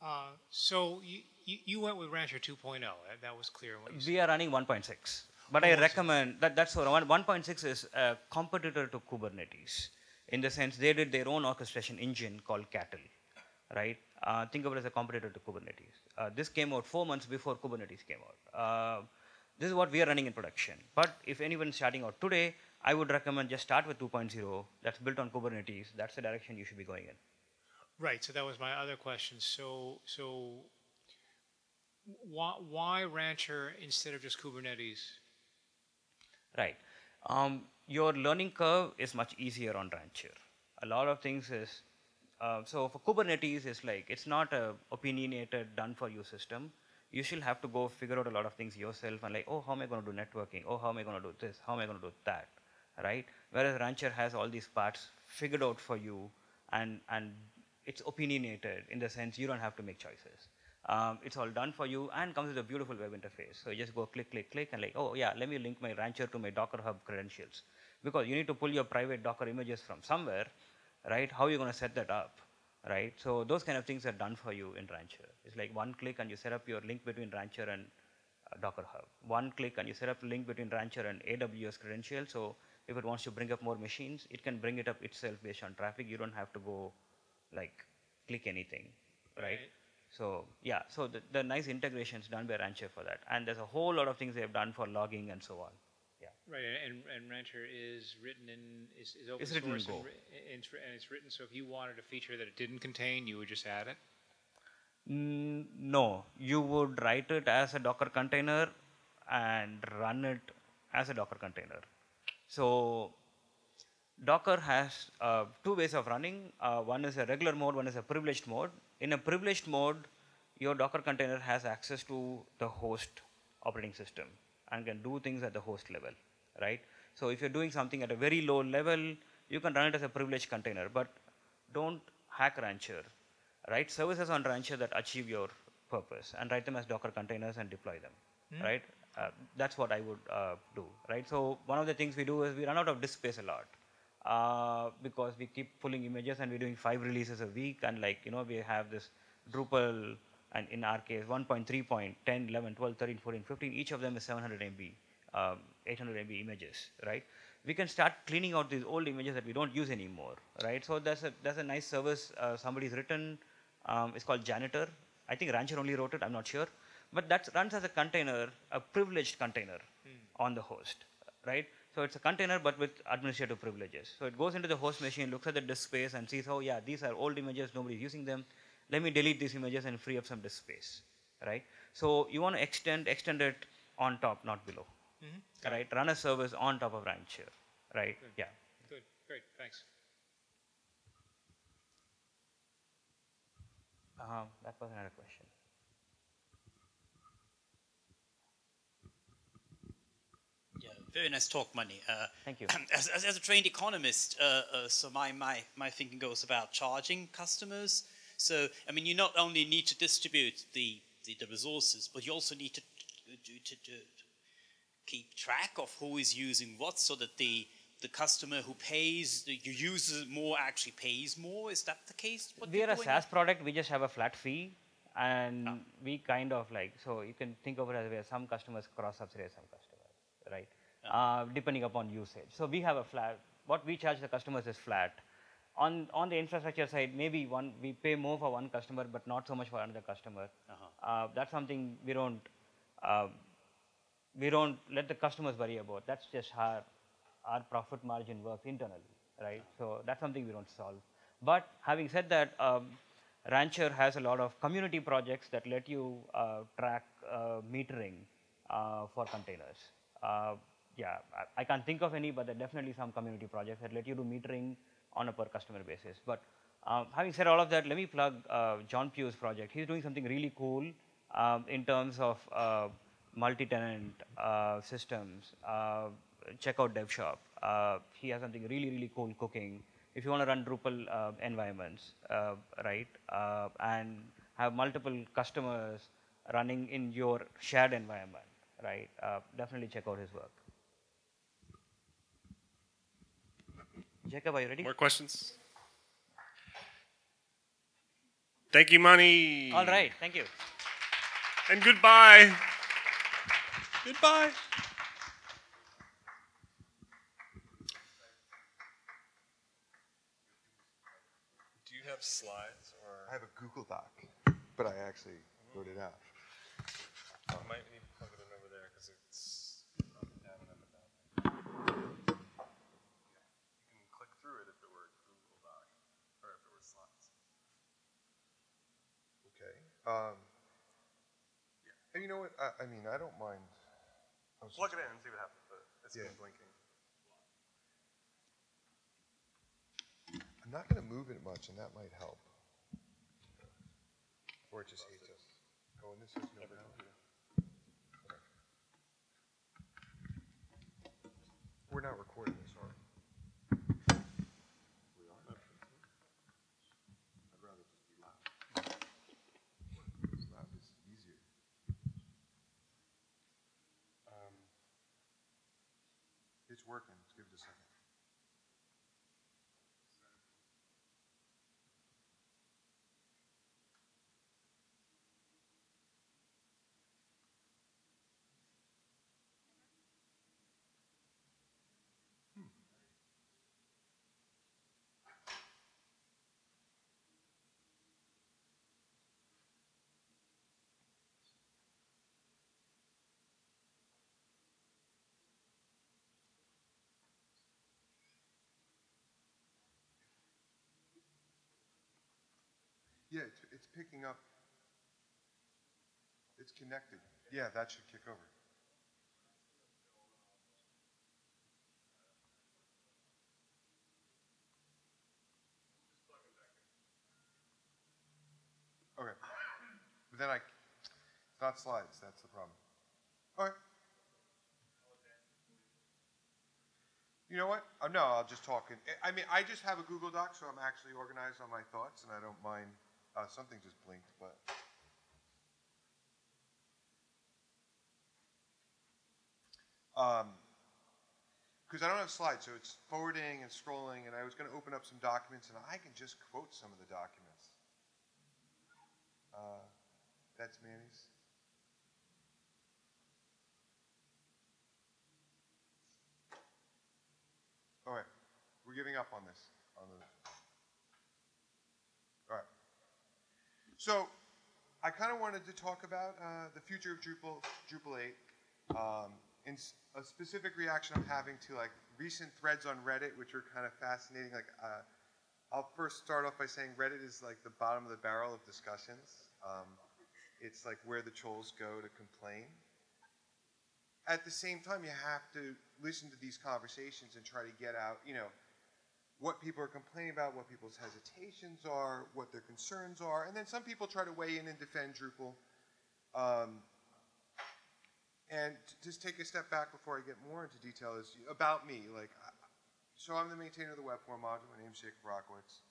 Uh, so you, you, went with Rancher 2.0. That, that was clear. What. We are running 1.6, but Oh, I I recommend that that's one- 1.6 is a competitor to Kubernetes in the sense they did their own orchestration engine called Cattle, right? Uh, think of it as a competitor to Kubernetes. Uh, this came out four months before Kubernetes came out. Uh, this is what we are running in production. But if anyone's starting out today, I would recommend just start with 2.0. That's built on Kubernetes. That's the direction you should be going in. Right. So that was my other question. So so why, why Rancher instead of just Kubernetes? Right. Um, your learning curve is much easier on Rancher. A lot of things is, uh, so for Kubernetes, it's like, it's not a opinionated, done for you system. You still have to go figure out a lot of things yourself and like, oh, how am I going to do networking? Oh, how am I going to do this? How am I going to do that? Right? Whereas Rancher has all these parts figured out for you and, and it's opinionated in the sense you don't have to make choices. Um, it's all done for you and comes with a beautiful web interface. So you just go click, click, click, and like, oh yeah, let me link my Rancher to my Docker Hub credentials. Because you need to pull your private Docker images from somewhere, right? How are you going to set that up, right? So those kind of things are done for you in Rancher. It's like one click and you set up your link between Rancher and Docker Hub. One click and you set up a link between Rancher and AWS credentials. So if it wants to bring up more machines, it can bring it up itself based on traffic. You don't have to go like click anything, right? Right. So yeah, so the, the nice integrations done by Rancher for that, and there's a whole lot of things they have done for logging and so on. Yeah. Right, and, and Rancher is written in is, is open It's written in source and, Go. and it's, and it's written. So if you wanted a feature that it didn't contain, you would just add it. Mm, no, you would write it as a Docker container and run it as a Docker container. So Docker has uh, two ways of running. Uh, one is a regular mode, one is a privileged mode. In a privileged mode, your Docker container has access to the host operating system and can do things at the host level, right? So if you're doing something at a very low level, you can run it as a privileged container, but don't hack Rancher. Write services on Rancher that achieve your purpose and write them as Docker containers and deploy them, Hmm. right? Uh, that's what I would uh, do, right? So one of the things we do is we run out of disk space a lot uh, because we keep pulling images and we're doing five releases a week and like, you know, we have this Drupal and in our case 1.3.10, 11, 12, 13, 14, 15, each of them is 700 MB, um, 800 MB images, right? We can start cleaning out these old images that we don't use anymore, right? So that's a, that's a nice service uh, somebody's written. Um, it's called Janitor. I think Rancher only wrote it, I'm not sure. But that runs as a container, a privileged container on the host, right? So it's a container but with administrative privileges. So it goes into the host machine, looks at the disk space and sees, oh yeah, these are old images, nobody's using them. Let me delete these images and free up some disk space, right? So you want to extend, extend it on top, not below, Mhm. right? Run a service on top of Rancher, right? Good. Yeah. Good, great, thanks. Um, that was another question. Yeah, very nice talk, Mani. Uh, Thank you. As, as, as a trained economist, uh, uh, so my, my, my thinking goes about charging customers. So, I mean, you not only need to distribute the, the, the resources, but you also need to, to, to, to keep track of who is using what so that the, the customer who pays, the user more actually pays more. Is that the case? What we you're a? SaaS product. We just have a flat fee, and we kind of like so you can think of it as where some customers cross subsidize some customers, right? Uh, depending upon usage. So we have a flat. What we charge the customers is flat. On on the infrastructure side, maybe one we pay more for one customer, but not so much for another customer. Uh-huh. Uh, that's something we don't uh, we don't let the customers worry about. That's just how our profit margin works internally, right? So that's something we don't solve. But having said that, um, Rancher has a lot of community projects that let you uh, track uh, metering uh, for containers. Yeah, I, I can't think of any, but there are definitely some community projects that let you do metering on a per customer basis. But um, having said all of that, let me plug uh, Jon Pugh's project. He's doing something really cool um, in terms of uh, multi-tenant uh, systems. Uh, check out DevShop. Uh, he has something really, really cool cooking. If you want to run Drupal environments, right, and have multiple customers running in your shared environment, right, definitely check out his work. Jacob, are you ready? More questions? Thank you, Mani. All right, thank you. And goodbye. Goodbye. Do you have slides or? I have a Google Doc, but I actually wrote it out. I might need to plug it in over there because it's up and down and up and down. You can click through it if it were Google Doc or if it were slides. Okay. Um, and you know what? I, I mean, I don't mind. I Plug it in and see what happens, but it's yeah. been blinking. I'm not going to move it much, and that might help. Or it just hates us. Oh, and this is no We're not recording this, are we? We are? I'd rather just be loud. Loud is easier. Um, it's working. Let's give it a second. It's, picking up. It's connected. Yeah, that should kick over. Okay. But then I, it's not slides, that's the problem. All right. You know what? Uh, no, I'll just talk. I mean, I just have a Google Doc, so I'm actually organized on my thoughts, and I don't mind. Uh, something just blinked, but. Um, because I don't have slides, so it's forwarding and scrolling, and I was going to open up some documents, and I can just quote some of the documents. Uh, that's Mani's. Right, we're giving up on this. On the. All right. So, I kind of wanted to talk about uh, the future of Drupal, Drupal 8, um, in s- a specific reaction I'm having to like recent threads on Reddit, which are kind of fascinating. Like, uh, I'll first start off by saying Reddit is like the bottom of the barrel of discussions. Um, it's like where the trolls go to complain. At the same time, you have to listen to these conversations and try to get out, you know, what people are complaining about, what people's hesitations are, what their concerns are, and then some people try to weigh in and defend Drupal. Um, and just take a step back before I get more into detail is about me. Like, so I'm the maintainer of the web form module. My name's Jake Rockowitz.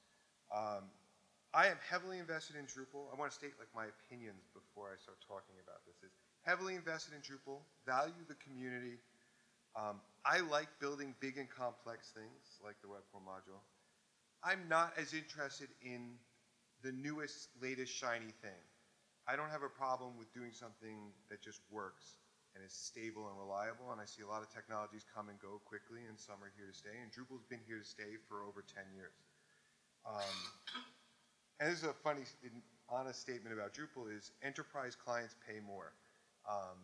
Um, I am heavily invested in Drupal. I want to state like my opinions before I start talking about this. Is heavily invested in Drupal, value the community. Um, I like building big and complex things like the web form module. I'm not as interested in the newest, latest, shiny thing. I don't have a problem with doing something that just works and is stable and reliable. And I see a lot of technologies come and go quickly, and some are here to stay. And Drupal's been here to stay for over 10 years. Um, and this is a funny, honest statement about Drupal: is enterprise clients pay more. Um,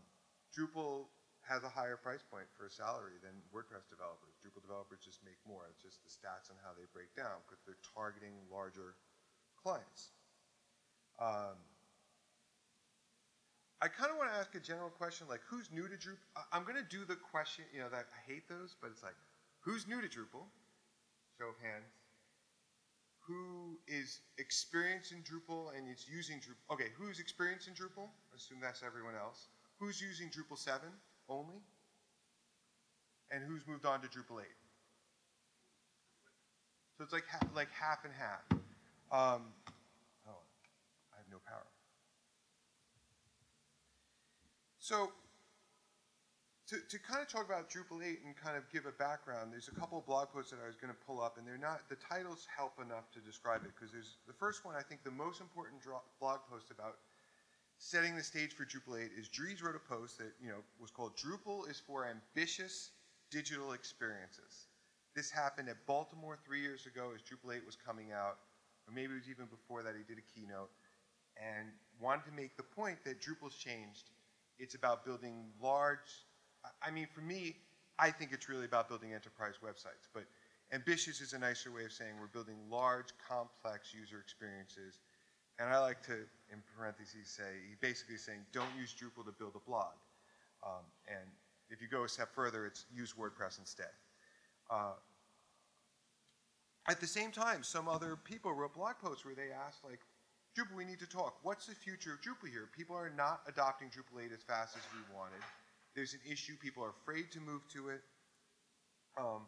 Drupal has a higher price point for a salary than WordPress developers. Drupal developers just make more. It's just the stats on how they break down because they're targeting larger clients. Um, I kind of want to ask a general question, like who's new to Drupal? I'm going to do the question, you know, that I hate those, but it's like, who's new to Drupal? Show of hands. Who is experienced in Drupal and is using Drupal? Okay, who's experienced in Drupal? I assume that's everyone else. Who's using Drupal 7 only? And who's moved on to Drupal 8? So it's like like half and half. Um, oh, I have no power. So, to, to kind of talk about Drupal 8 and kind of give a background, there's a couple blog posts that I was going to pull up, and they're not, the titles help enough to describe it, because there's the first one, I think the most important blog post about setting the stage for Drupal 8 is Dries wrote a post that, you know, was called Drupal is for ambitious digital experiences. This happened at Baltimore three years ago as Drupal 8 was coming out, or maybe it was even before that, he did a keynote, and wanted to make the point that Drupal's changed. It's about building large, I- I mean, for me, I think it's really about building enterprise websites, but ambitious is a nicer way of saying we're building large, complex user experiences. And I like to, in parentheses, say, he's basically saying, don't use Drupal to build a blog. Um, and if you go a step further, it's use WordPress instead. Uh, at the same time, some other people wrote blog posts where they asked, like, Drupal, we need to talk. What's the future of Drupal here? People are not adopting Drupal 8 as fast as we wanted. There's an issue. People are afraid to move to it. Um,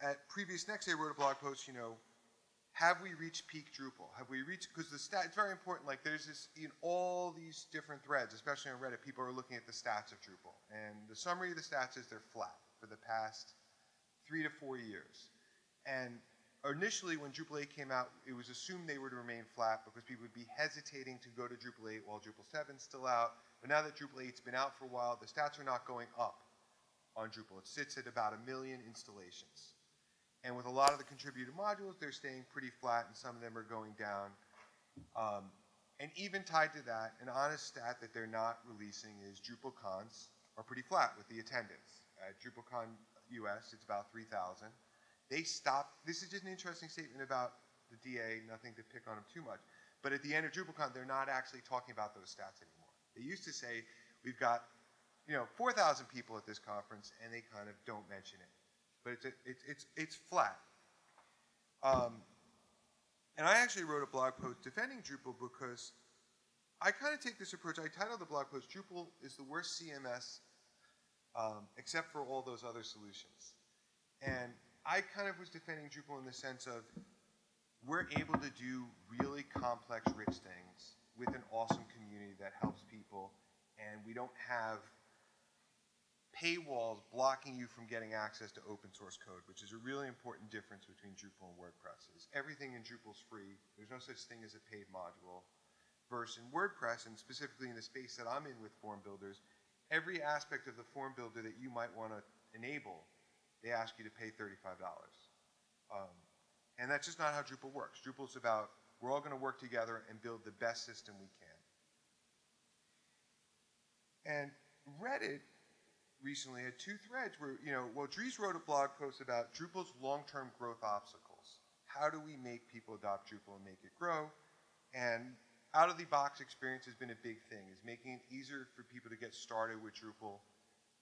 at PreviousNext, I wrote a blog post, you know, have we reached peak Drupal? Have we reached, because the stat, it's very important, like there's this, in all these different threads, especially on Reddit, people are looking at the stats of Drupal. And the summary of the stats is they're flat for the past three to four years. And initially when Drupal 8 came out, it was assumed they would remain flat because people would be hesitating to go to Drupal 8 while Drupal 7's still out. But now that Drupal 8's been out for a while, the stats are not going up on Drupal. It sits at about a million installations. And with a lot of the contributed modules, they're staying pretty flat, and some of them are going down. Um, and even tied to that, an honest stat that they're not releasing is Drupal cons are pretty flat with the attendance. At DrupalCon US, it's about 3,000. They stopped, this is just an interesting statement about the DA, nothing to pick on him too much. But at the end of DrupalCon, they're not actually talking about those stats anymore. They used to say, we've got, you know, 4,000 people at this conference, and they kind of don't mention it. But it's, it's, it's, it's flat. Um, and I actually wrote a blog post defending Drupal because I kind of take this approach. I titled the blog post, Drupal is the worst CMS um, except for all those other solutions. And I kind of was defending Drupal in the sense of we're able to do really complex, rich things with an awesome community that helps people, and we don't have paywalls blocking you from getting access to open source code, which is a really important difference between Drupal and WordPress. Is everything in Drupal is free. There's no such thing as a paid module. Versus in WordPress, and specifically in the space that I'm in with form builders, every aspect of the form builder that you might want to enable, they ask you to pay $35. Um, and that's just not how Drupal works. Drupal's about we're all going to work together and build the best system we can. And Reddit recently had two threads where, you know, well, Dries wrote a blog post about Drupal's long-term growth obstacles. How do we make people adopt Drupal and make it grow? And out-of-the-box experience has been a big thing, is making it easier for people to get started with Drupal.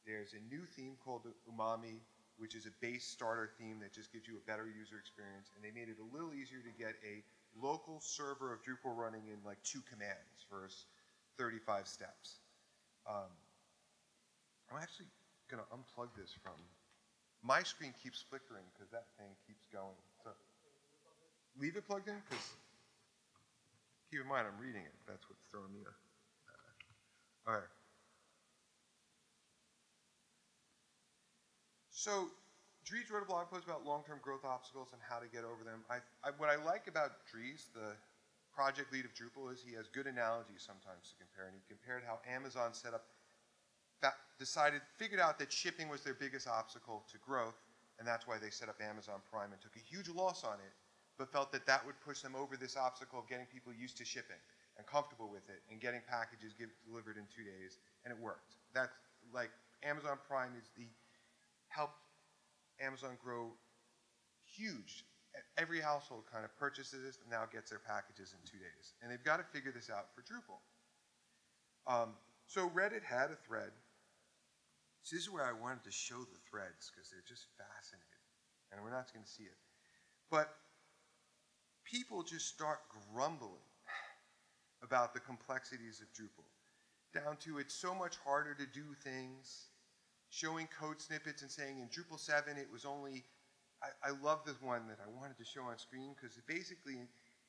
There's a new theme called Umami, which is a base starter theme that just gives you a better user experience. And they made it a little easier to get a local server of Drupal running in like two commands versus 35 steps. Um, I'm actually going to unplug this from. My screen keeps flickering because that thing keeps going. So leave it plugged in because keep in mind I'm reading it. That's what's throwing me off. Uh, all right. So Dries wrote a blog post about long-term growth obstacles and how to get over them. I, I, what I like about Dries, the project lead of Drupal, is he has good analogies sometimes to compare. And he compared how Amazon set up, decided, figured out that shipping was their biggest obstacle to growth, and that's why they set up Amazon Prime and took a huge loss on it, but felt that that would push them over this obstacle of getting people used to shipping and comfortable with it and getting packages give, delivered in two days, and it worked. That's like Amazon Prime is the helped Amazon grow huge. Every household kind of purchases this and now gets their packages in two days. And they've got to figure this out for Drupal. Um, so Reddit had a thread. So this is where I wanted to show the threads because they're just fascinating. And we're not going to see it. But people just start grumbling about the complexities of Drupal, down to it's so much harder to do things showing code snippets and saying in Drupal 7 it was only, I, I love this one that I wanted to show on screen because basically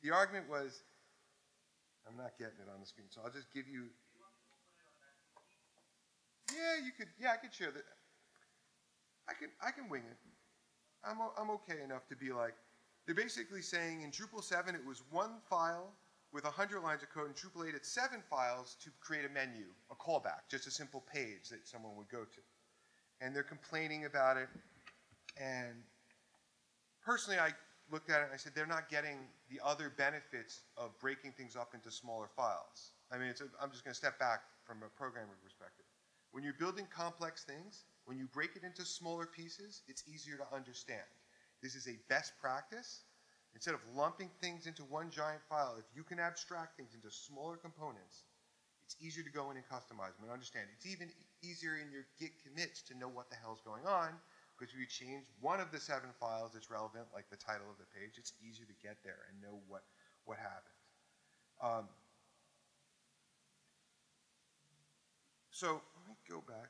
the argument was, I'm not getting it on the screen, so I'll just give you, yeah, you could, yeah, I could share that. I can, I can wing it. I'm, I'm okay enough to be like, they're basically saying in Drupal 7 it was one file with 100 lines of code. In Drupal 8 it's seven files to create a menu, a callback, just a simple page that someone would go to and they're complaining about it. And personally, I looked at it and I said, they're not getting the other benefits of breaking things up into smaller files. I mean, I'm just going to step back from a programming perspective. When you're building complex things, when you break it into smaller pieces, it's easier to understand. This is a best practice. Instead of lumping things into one giant file, if you can abstract things into smaller components, it's easier to go in and customize them and understand. It's even easier in your Git commits to know what the hell's going on because if you change one of the seven files that's relevant, like the title of the page, it's easier to get there and know what, what happened. Um, so let me go back.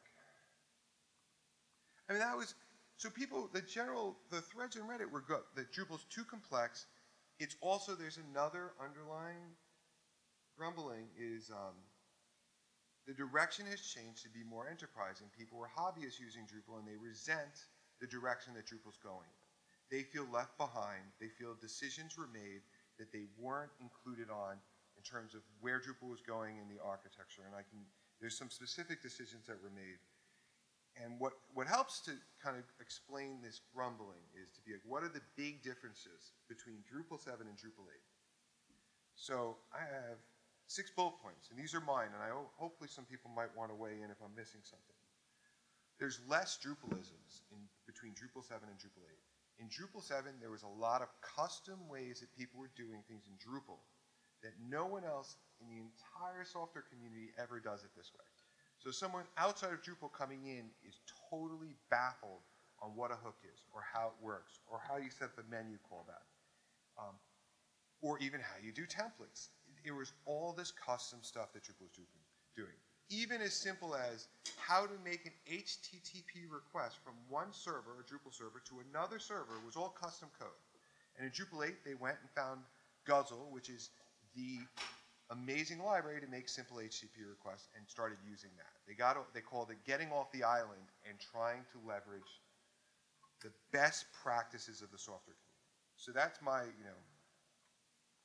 I mean, that was, so people, the general, the threads in Reddit were good. That Drupal's too complex. It's also, there's another underlying grumbling is, um, the direction has changed to be more enterprise, and people were hobbyists using Drupal, and they resent the direction that Drupal's going. They feel left behind. They feel decisions were made that they weren't included on in terms of where Drupal was going in the architecture. And I can, there's some specific decisions that were made. And what, what helps to kind of explain this grumbling is to be like, what are the big differences between Drupal 7 and Drupal 8? So I have six bullet points, and these are mine, and I ho hopefully some people might want to weigh in if I'm missing something. There's less Drupalisms in between Drupal 7 and Drupal 8. In Drupal 7, there was a lot of custom ways that people were doing things in Drupal that no one else in the entire software community ever does it this way. So someone outside of Drupal coming in is totally baffled on what a hook is, or how it works, or how you set the menu callback, um, or even how you do templates. It was all this custom stuff that Drupal was doing. Even as simple as how to make an HTTP request from one server, a Drupal server, to another server was all custom code. And in Drupal 8, they went and found Guzzle, which is the amazing library to make simple HTTP requests and started using that. They got they called it getting off the island and trying to leverage the best practices of the software community. So that's my, you know,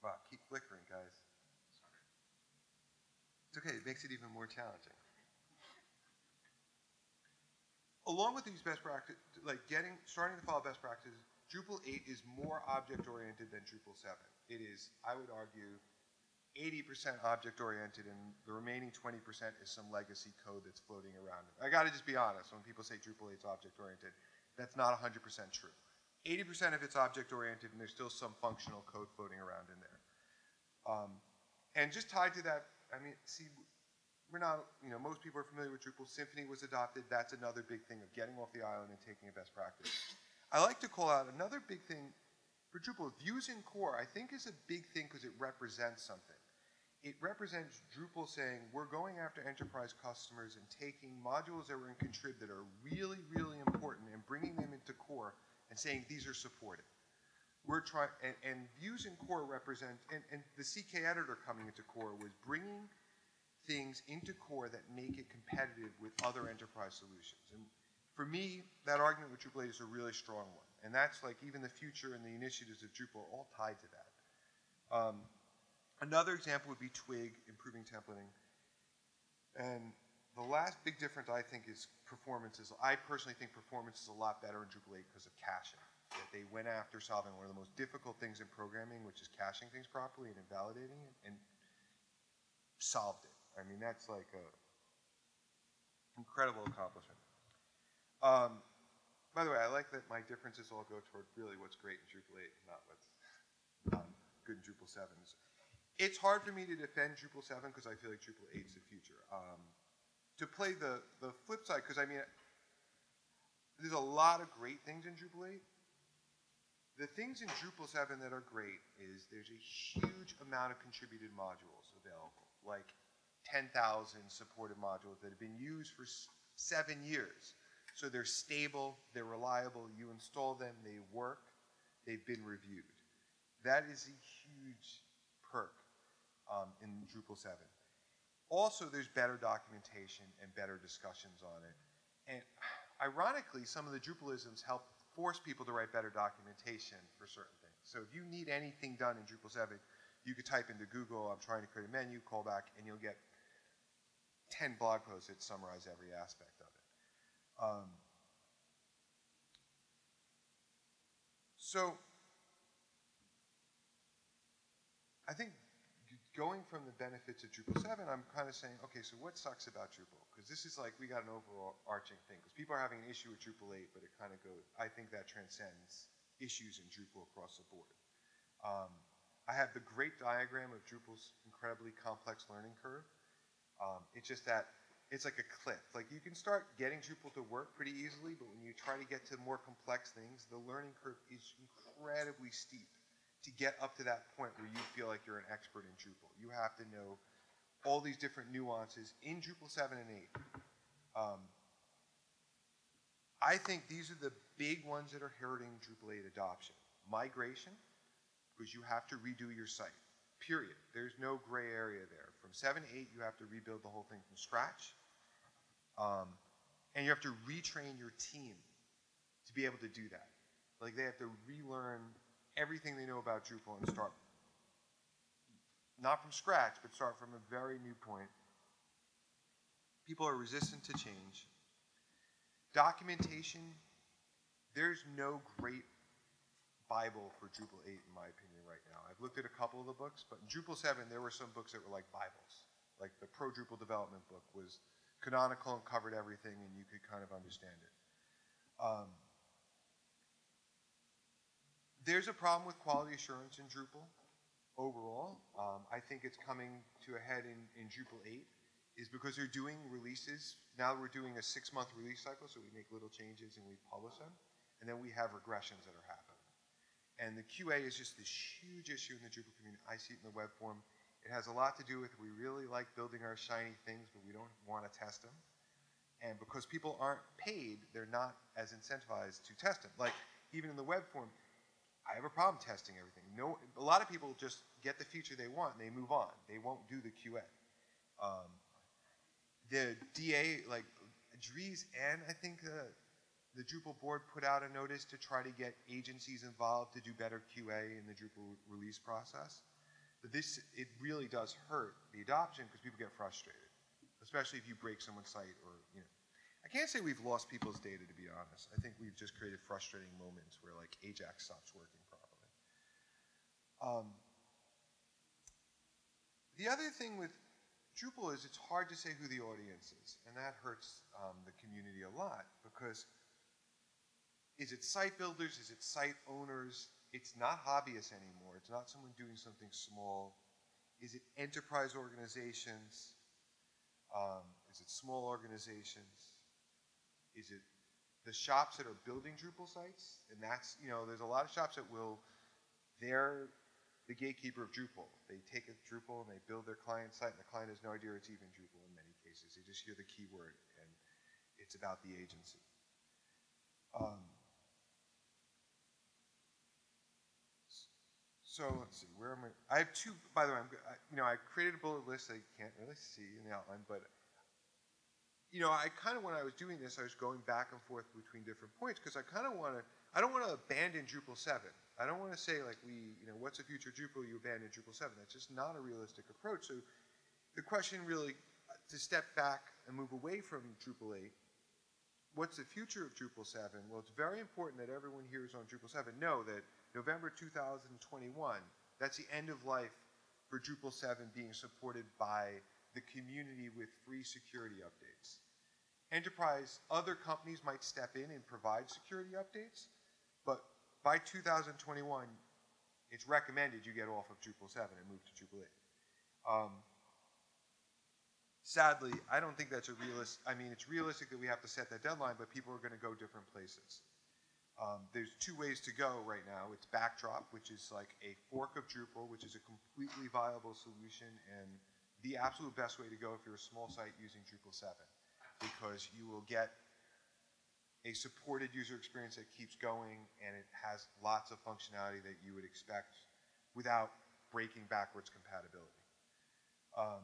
wow, keep flickering, guys. It's okay, it makes it even more challenging. Along with these best practices, like getting, starting to follow best practices, Drupal 8 is more object-oriented than Drupal 7. It is, I would argue, 80% object-oriented and the remaining 20% is some legacy code that's floating around. I gotta just be honest, when people say Drupal 8 is object-oriented, that's not 100% true. 80% of it's object-oriented and there's still some functional code floating around in there. Um, and just tied to that, I mean, see, we're not, you know, most people are familiar with Drupal. Symfony was adopted. That's another big thing of getting off the island and taking a best practice. I like to call out another big thing for Drupal. Views in core, I think, is a big thing because it represents something. It represents Drupal saying, we're going after enterprise customers and taking modules that were in Contrib that are really, really important and bringing them into core and saying these are supported. We're trying, and, and views in core represent, and, and the CKEditor coming into core was bringing things into core that make it competitive with other enterprise solutions. And for me, that argument with Drupal 8 is a really strong one. And that's like even the future and the initiatives of Drupal are all tied to that. Um, another example would be Twig improving templating. And the last big difference I think is performance is, I personally think performance is a lot better in Drupal 8 because of caching. That they went after solving one of the most difficult things in programming, which is caching things properly and invalidating it, and solved it. I mean, that's like a incredible accomplishment. Um, by the way, I like that my differences all go toward really what's great in Drupal 8, not what's um, good in Drupal 7. It's hard for me to defend Drupal 7 because I feel like Drupal 8 is the future. Um, to play the, the flip side, because I mean, there's a lot of great things in Drupal 8. The things in Drupal 7 that are great is there's a huge amount of contributed modules available, like 10,000 supported modules that have been used for seven years. So they're stable, they're reliable, you install them, they work, they've been reviewed. That is a huge perk um, in Drupal 7. Also, there's better documentation and better discussions on it. And ironically, some of the Drupalisms help force people to write better documentation for certain things. So if you need anything done in Drupal 7, you could type into Google, I'm trying to create a menu, callback, and you'll get 10 blog posts that summarize every aspect of it. Um, so I think going from the benefits of Drupal 7, I'm kind of saying, okay, so what sucks about Drupal? Because this is like, we got an overarching thing. Because people are having an issue with Drupal 8, but it kind of goes, I think that transcends issues in Drupal across the board. Um, I have the great diagram of Drupal's incredibly complex learning curve. Um, it's just that it's like a cliff. Like you can start getting Drupal to work pretty easily, but when you try to get to more complex things, the learning curve is incredibly steep to get up to that point where you feel like you're an expert in Drupal. You have to know all these different nuances in Drupal 7 and 8. Um, I think these are the big ones that are hurting Drupal 8 adoption. Migration, because you have to redo your site, period. There's no gray area there. From 7 to 8, you have to rebuild the whole thing from scratch. Um, and you have to retrain your team to be able to do that. Like they have to relearn everything they know about Drupal and start not from scratch, but start from a very new point. People are resistant to change. Documentation, there's no great Bible for Drupal 8 in my opinion right now. I've looked at a couple of the books, but in Drupal 7 there were some books that were like Bibles. Like the Pro Drupal development book was canonical and covered everything, and you could kind of understand it. Um, there's a problem with quality assurance in Drupal overall. Um, I think it's coming to a head in, in Drupal 8 is because they're doing releases. Now we're doing a six month release cycle, so we make little changes and we publish them. And then we have regressions that are happening. And the QA is just this huge issue in the Drupal community. I see it in the web form. It has a lot to do with we really like building our shiny things, but we don't want to test them. And because people aren't paid, they're not as incentivized to test them. Like even in the web form, I have a problem testing everything. No, a lot of people just get the feature they want and they move on. They won't do the QA. Um, the DA, like Dries and I think the, the Drupal board put out a notice to try to get agencies involved to do better QA in the Drupal release process. But this, it really does hurt the adoption because people get frustrated, especially if you break someone's site or, you know. I can't say we've lost people's data, to be honest. I think we've just created frustrating moments where, like, Ajax stops working. Um, the other thing with Drupal is it's hard to say who the audience is, and that hurts um, the community a lot because is it site builders? Is it site owners? It's not hobbyists anymore. It's not someone doing something small. Is it enterprise organizations? Um, is it small organizations? Is it the shops that are building Drupal sites? And that's, you know, there's a lot of shops that will, they're the gatekeeper of Drupal. They take a Drupal and they build their client site, and the client has no idea it's even Drupal in many cases. They just hear the keyword, and it's about the agency. Um, so let's see, where am I? I have two, by the way, I'm, I, you know, I created a bullet list that you can't really see in the outline, but you know, I kind of, when I was doing this, I was going back and forth between different points because I kind of want to, I don't want to abandon Drupal 7. I don't want to say like we, you know, what's the future Drupal, you abandon Drupal 7. That's just not a realistic approach. So the question really, uh, to step back and move away from Drupal 8, what's the future of Drupal 7? Well, it's very important that everyone here is on Drupal 7 know that November 2021, that's the end of life for Drupal 7 being supported by the community with free security updates. Enterprise, other companies might step in and provide security updates, by 2021, it's recommended you get off of Drupal 7 and move to Drupal 8. Um, sadly, I don't think that's a realist. I mean, it's realistic that we have to set that deadline, but people are going to go different places. Um, there's two ways to go right now. It's Backdrop, which is like a fork of Drupal, which is a completely viable solution and the absolute best way to go if you're a small site using Drupal 7 because you will get a supported user experience that keeps going and it has lots of functionality that you would expect without breaking backwards compatibility. Um,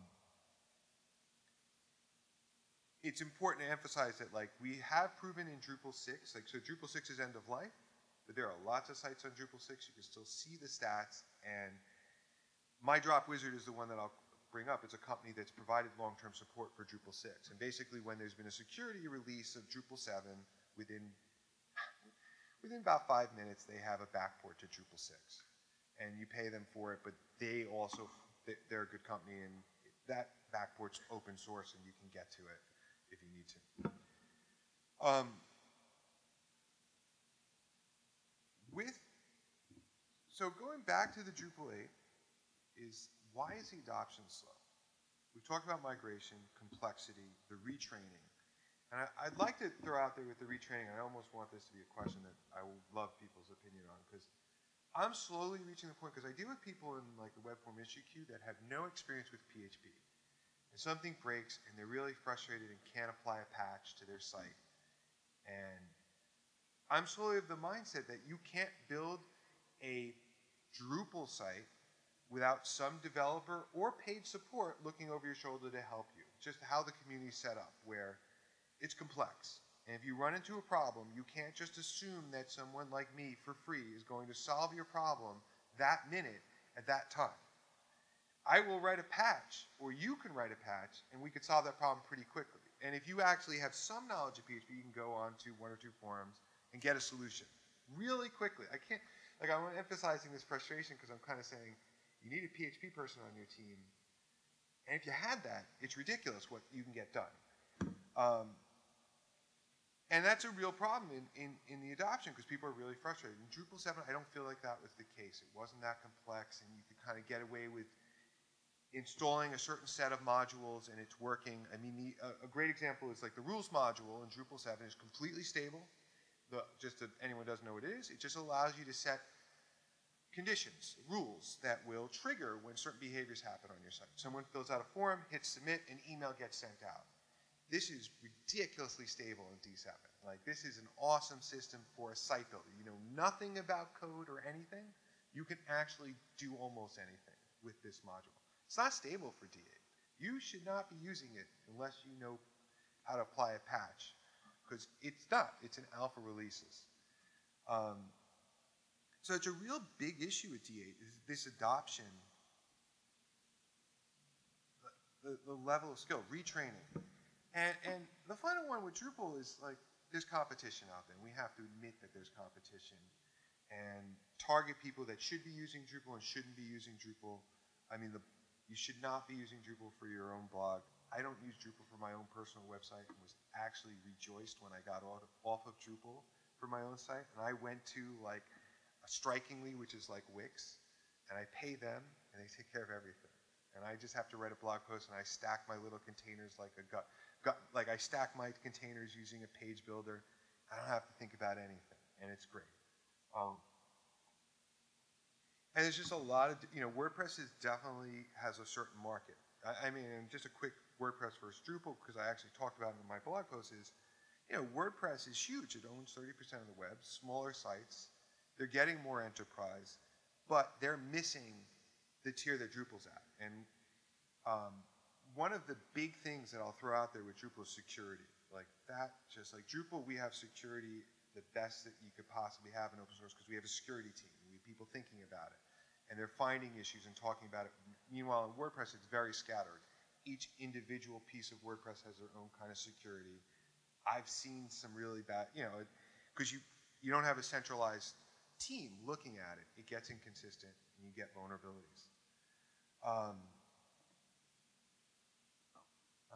it's important to emphasize that like we have proven in Drupal 6, like so Drupal 6 is end of life, but there are lots of sites on Drupal 6. You can still see the stats and myDropWizard is the one that I'll bring up, it's a company that's provided long-term support for Drupal 6. And basically when there's been a security release of Drupal 7, within, within about five minutes, they have a backport to Drupal 6. And you pay them for it, but they also, they're a good company, and that backport's open source, and you can get to it if you need to. Um, with, so going back to the Drupal 8, is why is the adoption slow? We've talked about migration, complexity, the retraining. And I, would like to throw out there with the retraining, I almost want this to be a question that I would love people's opinion on, because I'm slowly reaching the point, because I deal with people in like the web form issue queue that have no experience with PHP. And something breaks, and they're really frustrated and can't apply a patch to their site. And I'm slowly of the mindset that you can't build a Drupal site without some developer or paid support looking over your shoulder to help you. Just how the community set up, where it's complex. And if you run into a problem, you can't just assume that someone like me for free is going to solve your problem that minute at that time. I will write a patch, or you can write a patch, and we could solve that problem pretty quickly. And if you actually have some knowledge of PHP, you can go on to one or two forums and get a solution really quickly. I can't, like, I'm emphasizing this frustration because I'm kind of saying, you need a PHP person on your team. And if you had that, it's ridiculous what you can get done. Um, and that's a real problem in, in, in the adoption because people are really frustrated. In Drupal 7, I don't feel like that was the case. It wasn't that complex, and you could kind of get away with installing a certain set of modules and it's working. I mean, the, a, a great example is like the rules module in Drupal 7 is completely stable. The, just that anyone doesn't know what it is, it just allows you to set conditions, rules that will trigger when certain behaviors happen on your site. Someone fills out a form, hits submit, an email gets sent out. This is ridiculously stable in D7. Like this is an awesome system for a site builder. You know nothing about code or anything, you can actually do almost anything with this module. It's not stable for D8. You should not be using it unless you know how to apply a patch because it's not. It's an alpha releases. Um, so it's a real big issue with D8 is this adoption, the, the, the level of skill, retraining. And, and the final one with Drupal is like there's competition out there. And we have to admit that there's competition and target people that should be using Drupal and shouldn't be using Drupal. I mean, the, you should not be using Drupal for your own blog. I don't use Drupal for my own personal website and was actually rejoiced when I got off of, off of Drupal for my own site. And I went to like Strikingly, which is like Wix, and I pay them and they take care of everything. And I just have to write a blog post and I stack my little containers like a gut got, like I stack my containers using a page builder. I don't have to think about anything, and it's great. Um, and there's just a lot of, you know, WordPress is definitely has a certain market. I, I mean, just a quick WordPress versus Drupal, because I actually talked about it in my blog post, is, you know, WordPress is huge. It owns 30% of the web, smaller sites. They're getting more enterprise, but they're missing the tier that Drupal's at. And um, one of the big things that I'll throw out there with Drupal is security. Like that, just like Drupal, we have security the best that you could possibly have in open source because we have a security team. We have people thinking about it. And they're finding issues and talking about it. Meanwhile, in WordPress, it's very scattered. Each individual piece of WordPress has their own kind of security. I've seen some really bad, you know, because you, you don't have a centralized team looking at it. It gets inconsistent and you get vulnerabilities. Um,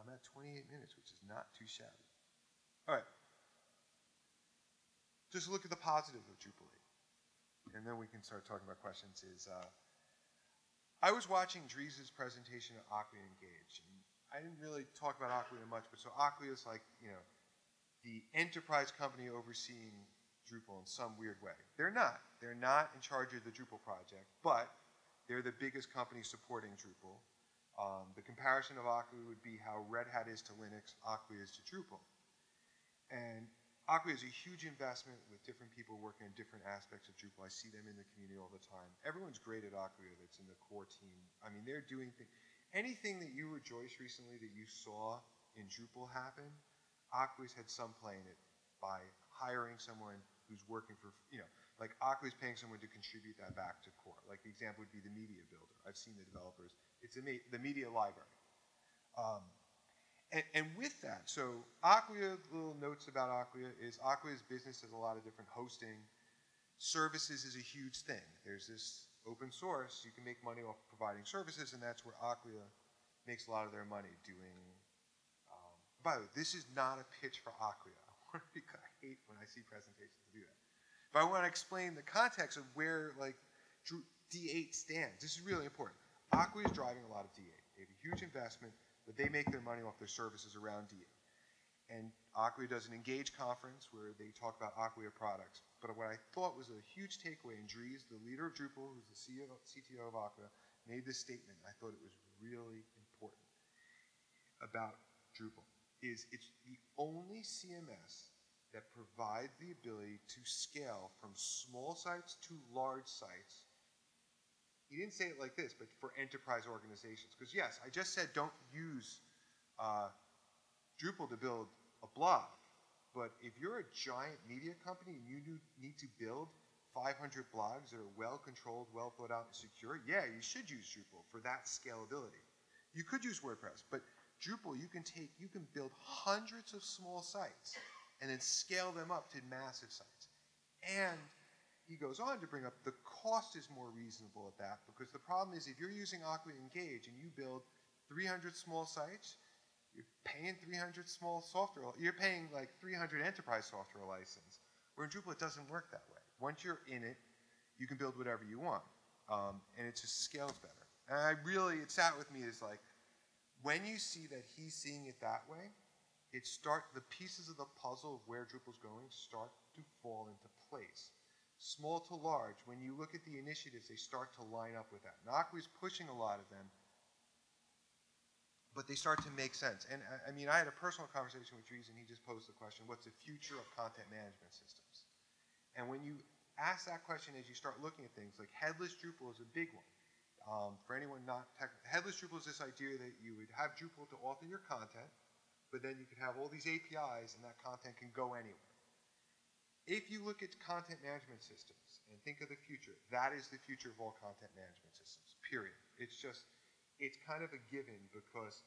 I'm at 28 minutes, which is not too shabby. All right. Just look at the positive of Drupal And then we can start talking about questions. Is uh, I was watching Dries' presentation at Acquia Engage. And I didn't really talk about Acquia much, but so Acquia is like, you know, the enterprise company overseeing Drupal in some weird way. They're not. They're not in charge of the Drupal project, but they're the biggest company supporting Drupal. Um, the comparison of Acquia would be how Red Hat is to Linux, Acquia is to Drupal. And Acquia is a huge investment with different people working on different aspects of Drupal. I see them in the community all the time. Everyone's great at Acquia that's in the core team. I mean, they're doing things. Anything that you rejoice recently that you saw in Drupal happen, Acquia's had some play in it by hiring someone who's working for, you know, like Acquia's paying someone to contribute that back to core. Like the example would be the media builder. I've seen the developers it's me the media library. Um, and, and, with that, so Acquia, little notes about Acquia is Acquia's business has a lot of different hosting. Services is a huge thing. There's this open source, you can make money off providing services, and that's where Acquia makes a lot of their money doing. Um, by the way, this is not a pitch for Acquia. I hate when I see presentations do that. But I want to explain the context of where like D8 stands. This is really important. Acquia is driving a lot of D8. They have a huge investment, but they make their money off their services around D8. And Acquia does an Engage conference where they talk about Acquia products. But what I thought was a huge takeaway, and Dries, the leader of Drupal, who's the CEO, CTO of Acquia, made this statement. I thought it was really important about Drupal, is it's the only CMS that provides the ability to scale from small sites to large sites he didn't say it like this, but for enterprise organizations. Because yes, I just said don't use uh, Drupal to build a blog. But if you're a giant media company and you need to build 500 blogs that are well controlled, well thought out, and secure, yeah, you should use Drupal for that scalability. You could use WordPress, but Drupal, you can take, you can build hundreds of small sites and then scale them up to massive sites. And he goes on to bring up the cost is more reasonable at that because the problem is if you're using Acquia Engage and you build 300 small sites, You're paying 300 small software. You're paying like 300 enterprise software license. Where in Drupal, it doesn't work that way. Once you're in it, you can build whatever you want, um, and it just scales better. And I really, it sat with me as like, when you see that he's seeing it that way, it start the pieces of the puzzle of where Drupal's going start to fall into place. Small to large, when you look at the initiatives, they start to line up with that. Acquia's pushing a lot of them, but they start to make sense. And I, I mean, I had a personal conversation with Dries, and he just posed the question, what's the future of content management systems? And when you ask that question as you start looking at things, like headless Drupal is a big one. Um, for anyone not tech, headless Drupal is this idea that you would have Drupal to author your content, but then you could have all these APIs and that content can go anywhere. If you look at content management systems and think of the future, that is the future of all content management systems, period. It's just, it's kind of a given because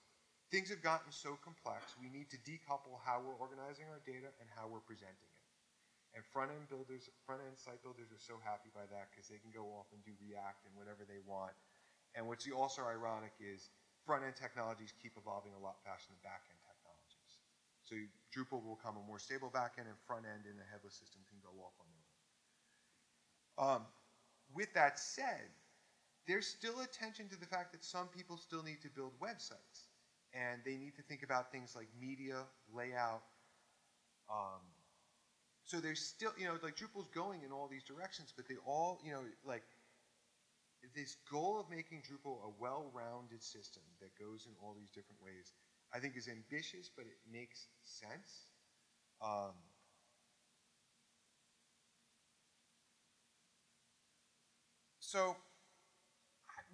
things have gotten so complex, we need to decouple how we're organizing our data and how we're presenting it. And front-end builders, front-end site builders are so happy by that because they can go off and do React and whatever they want. And what's also ironic is front-end technologies keep evolving a lot faster than back-end. So Drupal will become a more stable back-end and front-end and a headless system can go off on their own. Um, with that said, there's still attention to the fact that some people still need to build websites. And they need to think about things like media, layout, um, so there's still, you know, like Drupal's going in all these directions, but they all, you know, like this goal of making Drupal a well-rounded system that goes in all these different ways, I think is ambitious, but it makes sense. Um, so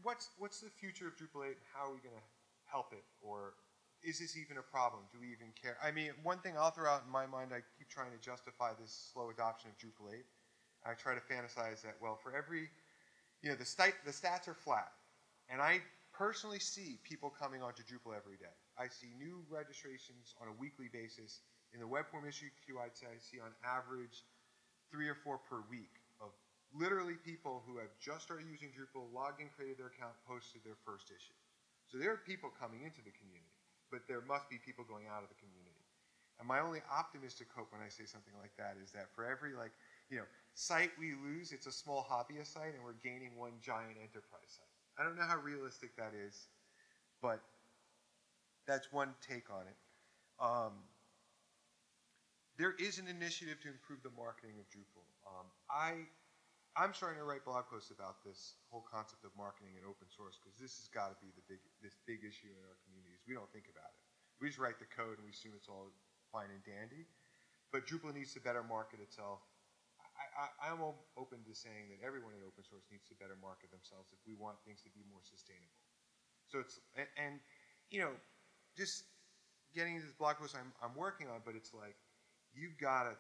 what's what's the future of Drupal 8 and how are we going to help it or is this even a problem? Do we even care? I mean, one thing I'll throw out in my mind, I keep trying to justify this slow adoption of Drupal 8. I try to fantasize that, well, for every, you know, the, st the stats are flat. And I personally see people coming onto Drupal every day. I see new registrations on a weekly basis. In the web form issue queue, I'd say I see on average three or four per week of literally people who have just started using Drupal, logged in, created their account, posted their first issue. So there are people coming into the community but there must be people going out of the community. And my only optimistic hope when I say something like that is that for every like, you know, site we lose, it's a small hobbyist site and we're gaining one giant enterprise site. I don't know how realistic that is, but that's one take on it. Um, there is an initiative to improve the marketing of Drupal. Um, I, I'm starting to write blog posts about this whole concept of marketing and open source because this has got to be the big, this big issue in our communities. We don't think about it. We just write the code and we assume it's all fine and dandy. But Drupal needs to better market itself. I, am open to saying that everyone in open source needs to better market themselves if we want things to be more sustainable. So it's, and, and you know, just getting into this blog post I'm, I'm working on, but it's like, you've got to,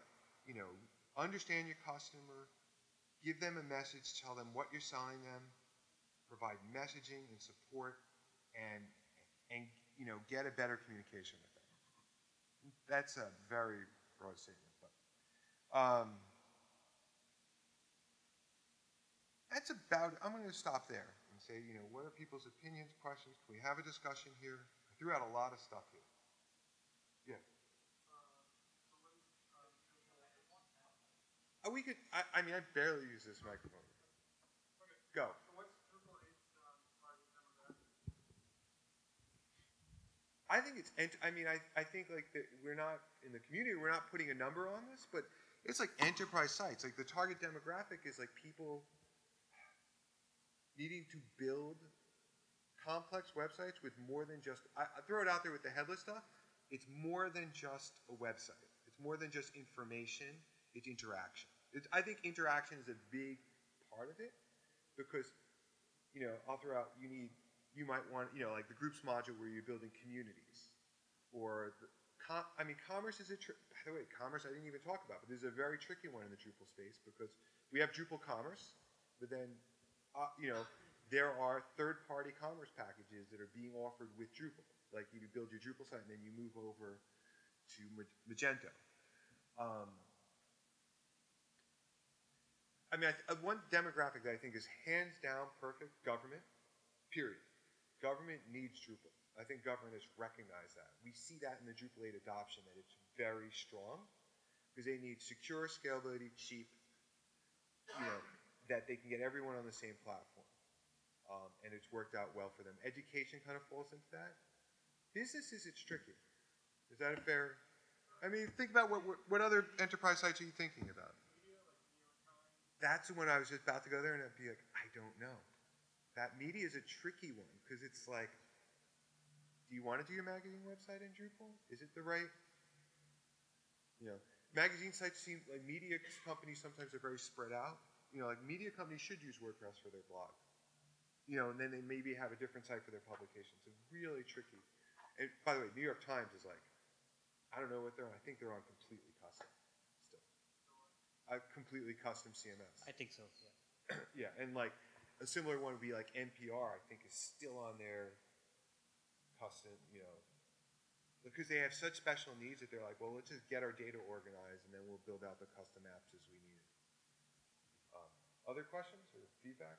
you know, understand your customer, give them a message, tell them what you're selling them, provide messaging and support, and and you know get a better communication with them. That's a very broad statement, but um, that's about. I'm going to stop there and say, you know, what are people's opinions, questions? Can we have a discussion here? I threw out a lot of stuff here. Yeah. Oh, we could. I, I mean, I barely use this microphone. Go. I think it's. I mean, I, I think like that we're not in the community. We're not putting a number on this, but it's like enterprise sites. Like the target demographic is like people needing to build complex websites with more than just. I, I throw it out there with the headless stuff. It's more than just a website. It's more than just information. It's interaction. It's, I think interaction is a big part of it because, you know, I'll throw out you need you might want, you know, like the groups module where you're building communities. Or, the, com I mean, commerce is a, by the way, commerce I didn't even talk about, but this is a very tricky one in the Drupal space because we have Drupal commerce, but then, uh, you know, there are third-party commerce packages that are being offered with Drupal. Like you build your Drupal site and then you move over to Magento. Um, I mean, I uh, one demographic that I think is hands down perfect government, period. Government needs Drupal. I think government has recognized that. We see that in the Drupal 8 adoption, that it's very strong because they need secure scalability, cheap, you know, that they can get everyone on the same platform. Um, and it's worked out well for them. Education kind of falls into that. Businesses, it's tricky. Is that a fair? I mean, think about what, what, what other enterprise sites are you thinking about? That's when I was just about to go there and I'd be like, I don't know. That media is a tricky one because it's like, do you want to do your magazine website in Drupal? Is it the right? You know, magazine sites seem like media companies sometimes are very spread out. You know, like media companies should use WordPress for their blog. You know, and then they maybe have a different site for their publications. It's really tricky. And by the way, New York Times is like, I don't know what they're on. I think they're on completely custom still. A completely custom CMS. I think so. Yeah. yeah, and like a similar one would be like NPR. I think is still on their custom, you know, because they have such special needs that they're like, well, let's just get our data organized and then we'll build out the custom apps as we need other questions or feedback?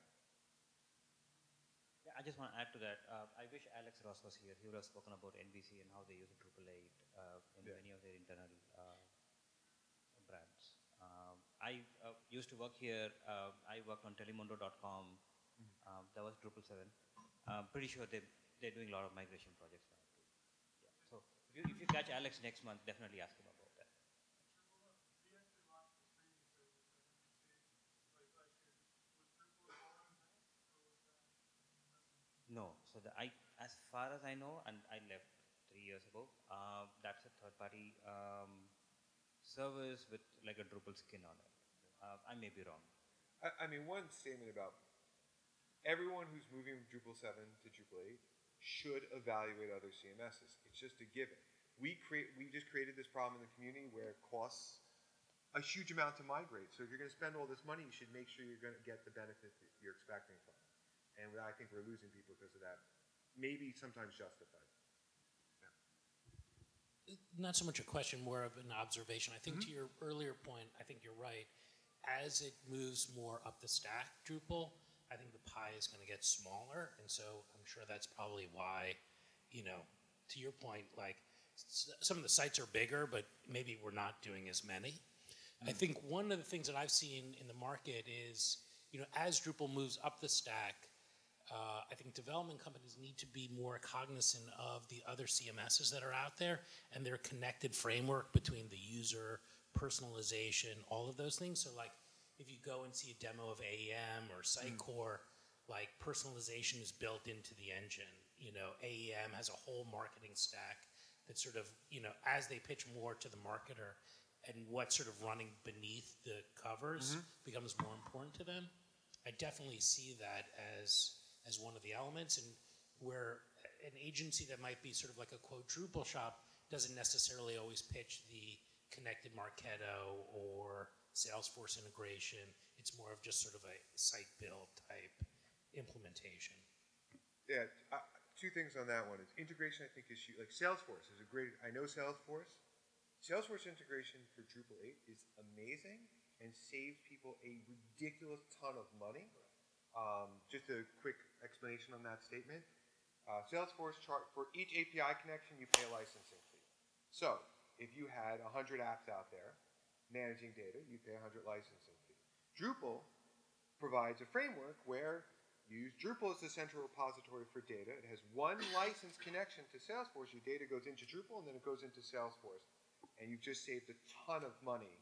Yeah, I just want to add to that. Uh, I wish Alex Ross was here. He would have spoken about NBC and how they use Drupal 8 uh, in Yeah. many of their internal uh, brands. Um, I uh, used to work here. Uh, I worked on Telemundo.com. Um, that was Drupal 7. I'm pretty sure they, they're doing a lot of migration projects now too. Yeah. So if you, if you catch Alex next month, definitely ask him about that. No. So the, I, as far as I know, and I left three years ago, uh, that's a third-party um, service with like a Drupal skin on it. Uh, I may be wrong. I, I mean, one statement about everyone who's moving from Drupal 7 to Drupal 8 should evaluate other CMSs. It's just a given. We create, we just created this problem in the community where it costs a huge amount to migrate. So if you're going to spend all this money, you should make sure you're going to get the benefit that you're expecting from. And I think we're losing people because of that. Maybe sometimes justified. not so much a question, more of an observation. I think Mm-hmm. to your earlier point, I think you're right. As it moves more up the stack, Drupal, I think the pie is going to get smaller, and so I'm sure that's probably why, you know, to your point, like some of the sites are bigger, but maybe we're not doing as many. I think one of the things that I've seen in the market is, you know, as Drupal moves up the stack, uh, I think development companies need to be more cognizant of the other CMSs that are out there and their connected framework between the user, personalization, all of those things. So, like, if you go and see a demo of AEM or Sitecore, like personalization is built into the engine. You know, AEM has a whole marketing stack that sort of, you know, as they pitch more to the marketer and what's sort of running beneath the covers Mhm. becomes more important to them. I definitely see that as as one of the elements, and where an agency that might be sort of like a quadruple shop doesn't necessarily always pitch the connected Marketo or Salesforce integration. It's more of just sort of a site build type implementation. Yeah, uh, two things on that one is integration. I think is. Like Salesforce is a great. I know Salesforce. Salesforce integration for Drupal 8 is amazing and saves people a ridiculous ton of money. Um, just a quick explanation on that statement. Uh, Salesforce chart for each API connection, you pay a licensing fee. So if you had 100 apps out there managing data, you pay 100 licensing fee. Drupal provides a framework where you use Drupal as the central repository for data. It has one license connection to Salesforce. Your data goes into Drupal and then it goes into Salesforce. And you've just saved a ton of money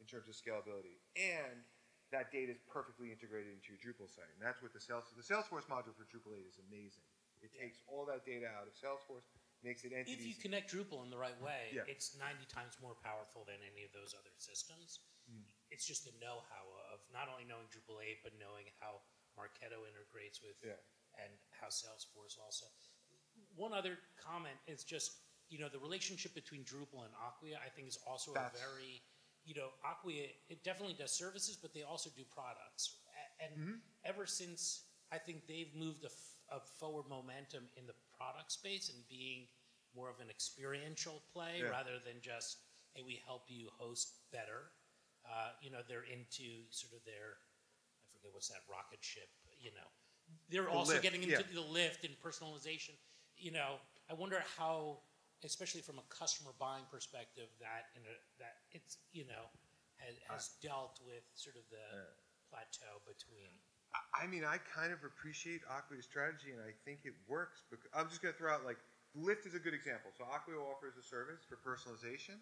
in terms of scalability. And that data is perfectly integrated into your Drupal site. And that's what the Salesforce, the Salesforce module for Drupal 8 is amazing. It takes all that data out of Salesforce, makes it If you connect Drupal in the right way, Yeah. it's 90 times more powerful than any of those other systems. Mm. It's just the know-how of not only knowing Drupal 8, but knowing how Marketo integrates with Yeah. and how Salesforce also. One other comment is just, you know, the relationship between Drupal and Acquia, I think, is also That's- a very, you know, Acquia, it definitely does services, but they also do products. And Mm-hmm. ever since I think they've moved a, f- a forward momentum in the product space and being more of an experiential play Yeah. rather than just, hey, we help you host better. Uh, you know, they're into sort of their, I forget what's that rocket ship, you know, they're The also lift, getting into yeah. the lift and personalization. You know, I wonder how, especially from a customer buying perspective, that in a, that it's you know has, has dealt with sort of the plateau between. I- I mean, I kind of appreciate Acquia's strategy, and I think it works. Because I'm just going to throw out like Lift is a good example. So Acquia offers a service for personalization,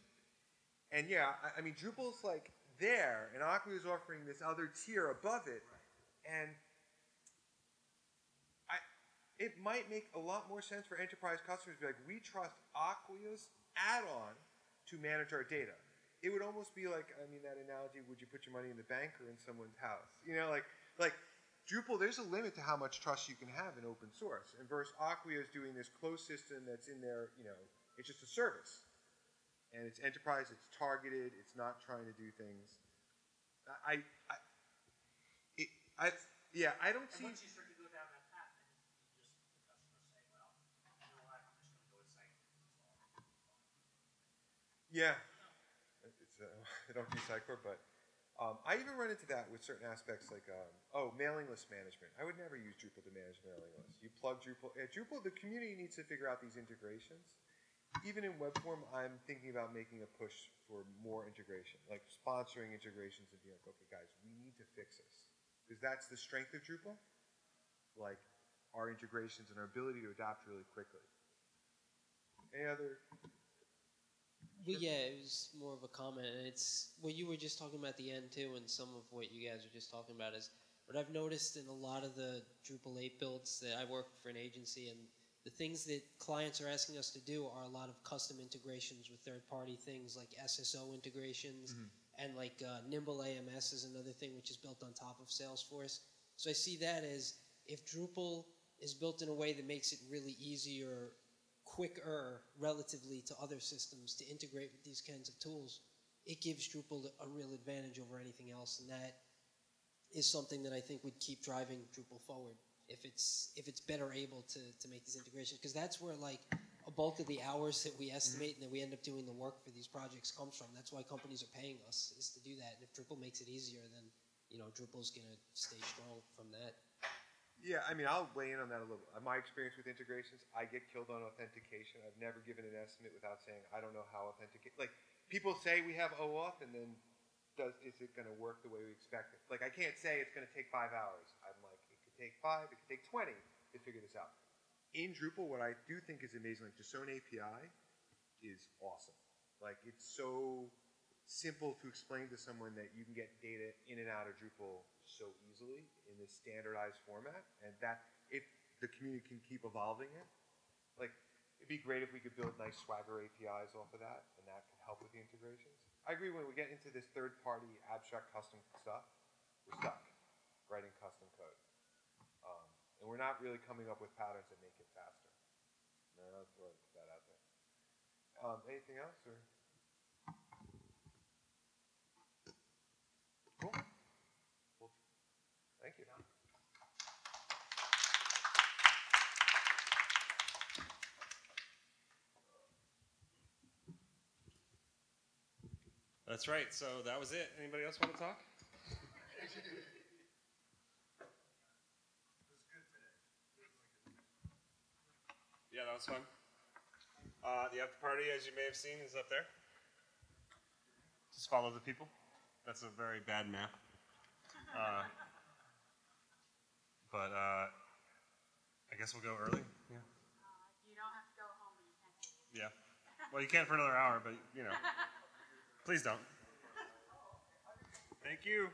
and yeah, I, I mean Drupal's like there, and Acquia is offering this other tier above it, and I it might make a lot more sense for enterprise customers to be like, we trust Acquia's add-on to manage our data. It would almost be like, I mean, that analogy: would you put your money in the bank or in someone's house? You know, like like Drupal, there's a limit to how much trust you can have in open source. And versus Acquia is doing this closed system that's in there, you know, it's just a service. And it's enterprise, it's targeted, it's not trying to do things. I, I, it, I yeah, I don't see. you start to go down that path, then you just the customers say, well, you know what, I'm just going to go with Site. Yeah, it's uh, I don't do Sitecore, but um, I even run into that with certain aspects like um, oh mailing list management. I would never use Drupal to manage mailing lists. You plug Drupal. At Drupal, the community needs to figure out these integrations. Even in web form, I'm thinking about making a push for more integration, like sponsoring integrations and being like, okay, guys, we need to fix this because that's the strength of Drupal. Like our integrations and our ability to adapt really quickly. Any other Well, yeah, it was more of a comment, and it's what you were just talking about at the end too, and some of what you guys were just talking about is what I've noticed in a lot of the Drupal 8 builds that I work for an agency, and the things that clients are asking us to do are a lot of custom integrations with third-party things like SSO integrations, and like uh, Nimble AMS is another thing which is built on top of Salesforce. So I see that as if Drupal is built in a way that makes it really easier quicker relatively to other systems to integrate with these kinds of tools, it gives Drupal a real advantage over anything else, and that is something that I think would keep driving Drupal forward if it's if it's better able to, to make these integrations because that's where like a bulk of the hours that we estimate and that we end up doing the work for these projects comes from. That's why companies are paying us is to do that. And if Drupal makes it easier, then you know Drupal's gonna stay strong from that. Yeah, I mean, I'll weigh in on that a little. My experience with integrations, I get killed on authentication. I've never given an estimate without saying I don't know how authenticate. Like people say we have OAuth, and then does is it going to work the way we expect it? Like I can't say it's going to take five hours. I'm like it could take five, it could take twenty to figure this out. In Drupal, what I do think is amazing, like Dassault API, is awesome. Like it's so simple to explain to someone that you can get data in and out of Drupal so easily in this standardized format, and that if the community can keep evolving it, like it'd be great if we could build nice Swagger APIs off of that, and that could help with the integrations. I agree. When we get into this third-party abstract custom stuff, we're stuck writing custom code, um, and we're not really coming up with patterns that make it faster. No, I'll throw that out there. Um, anything else, or? Cool. Well, thank you. That's right. So that was it. Anybody else want to talk? Yeah, that was fun. Uh, the after party, as you may have seen, is up there. Just follow the people. That's a very bad map. Uh, but uh, I guess we'll go early. Yeah. You don't have to go home, but you can. Yeah. Well, you can for another hour, but you know, please don't. Thank you.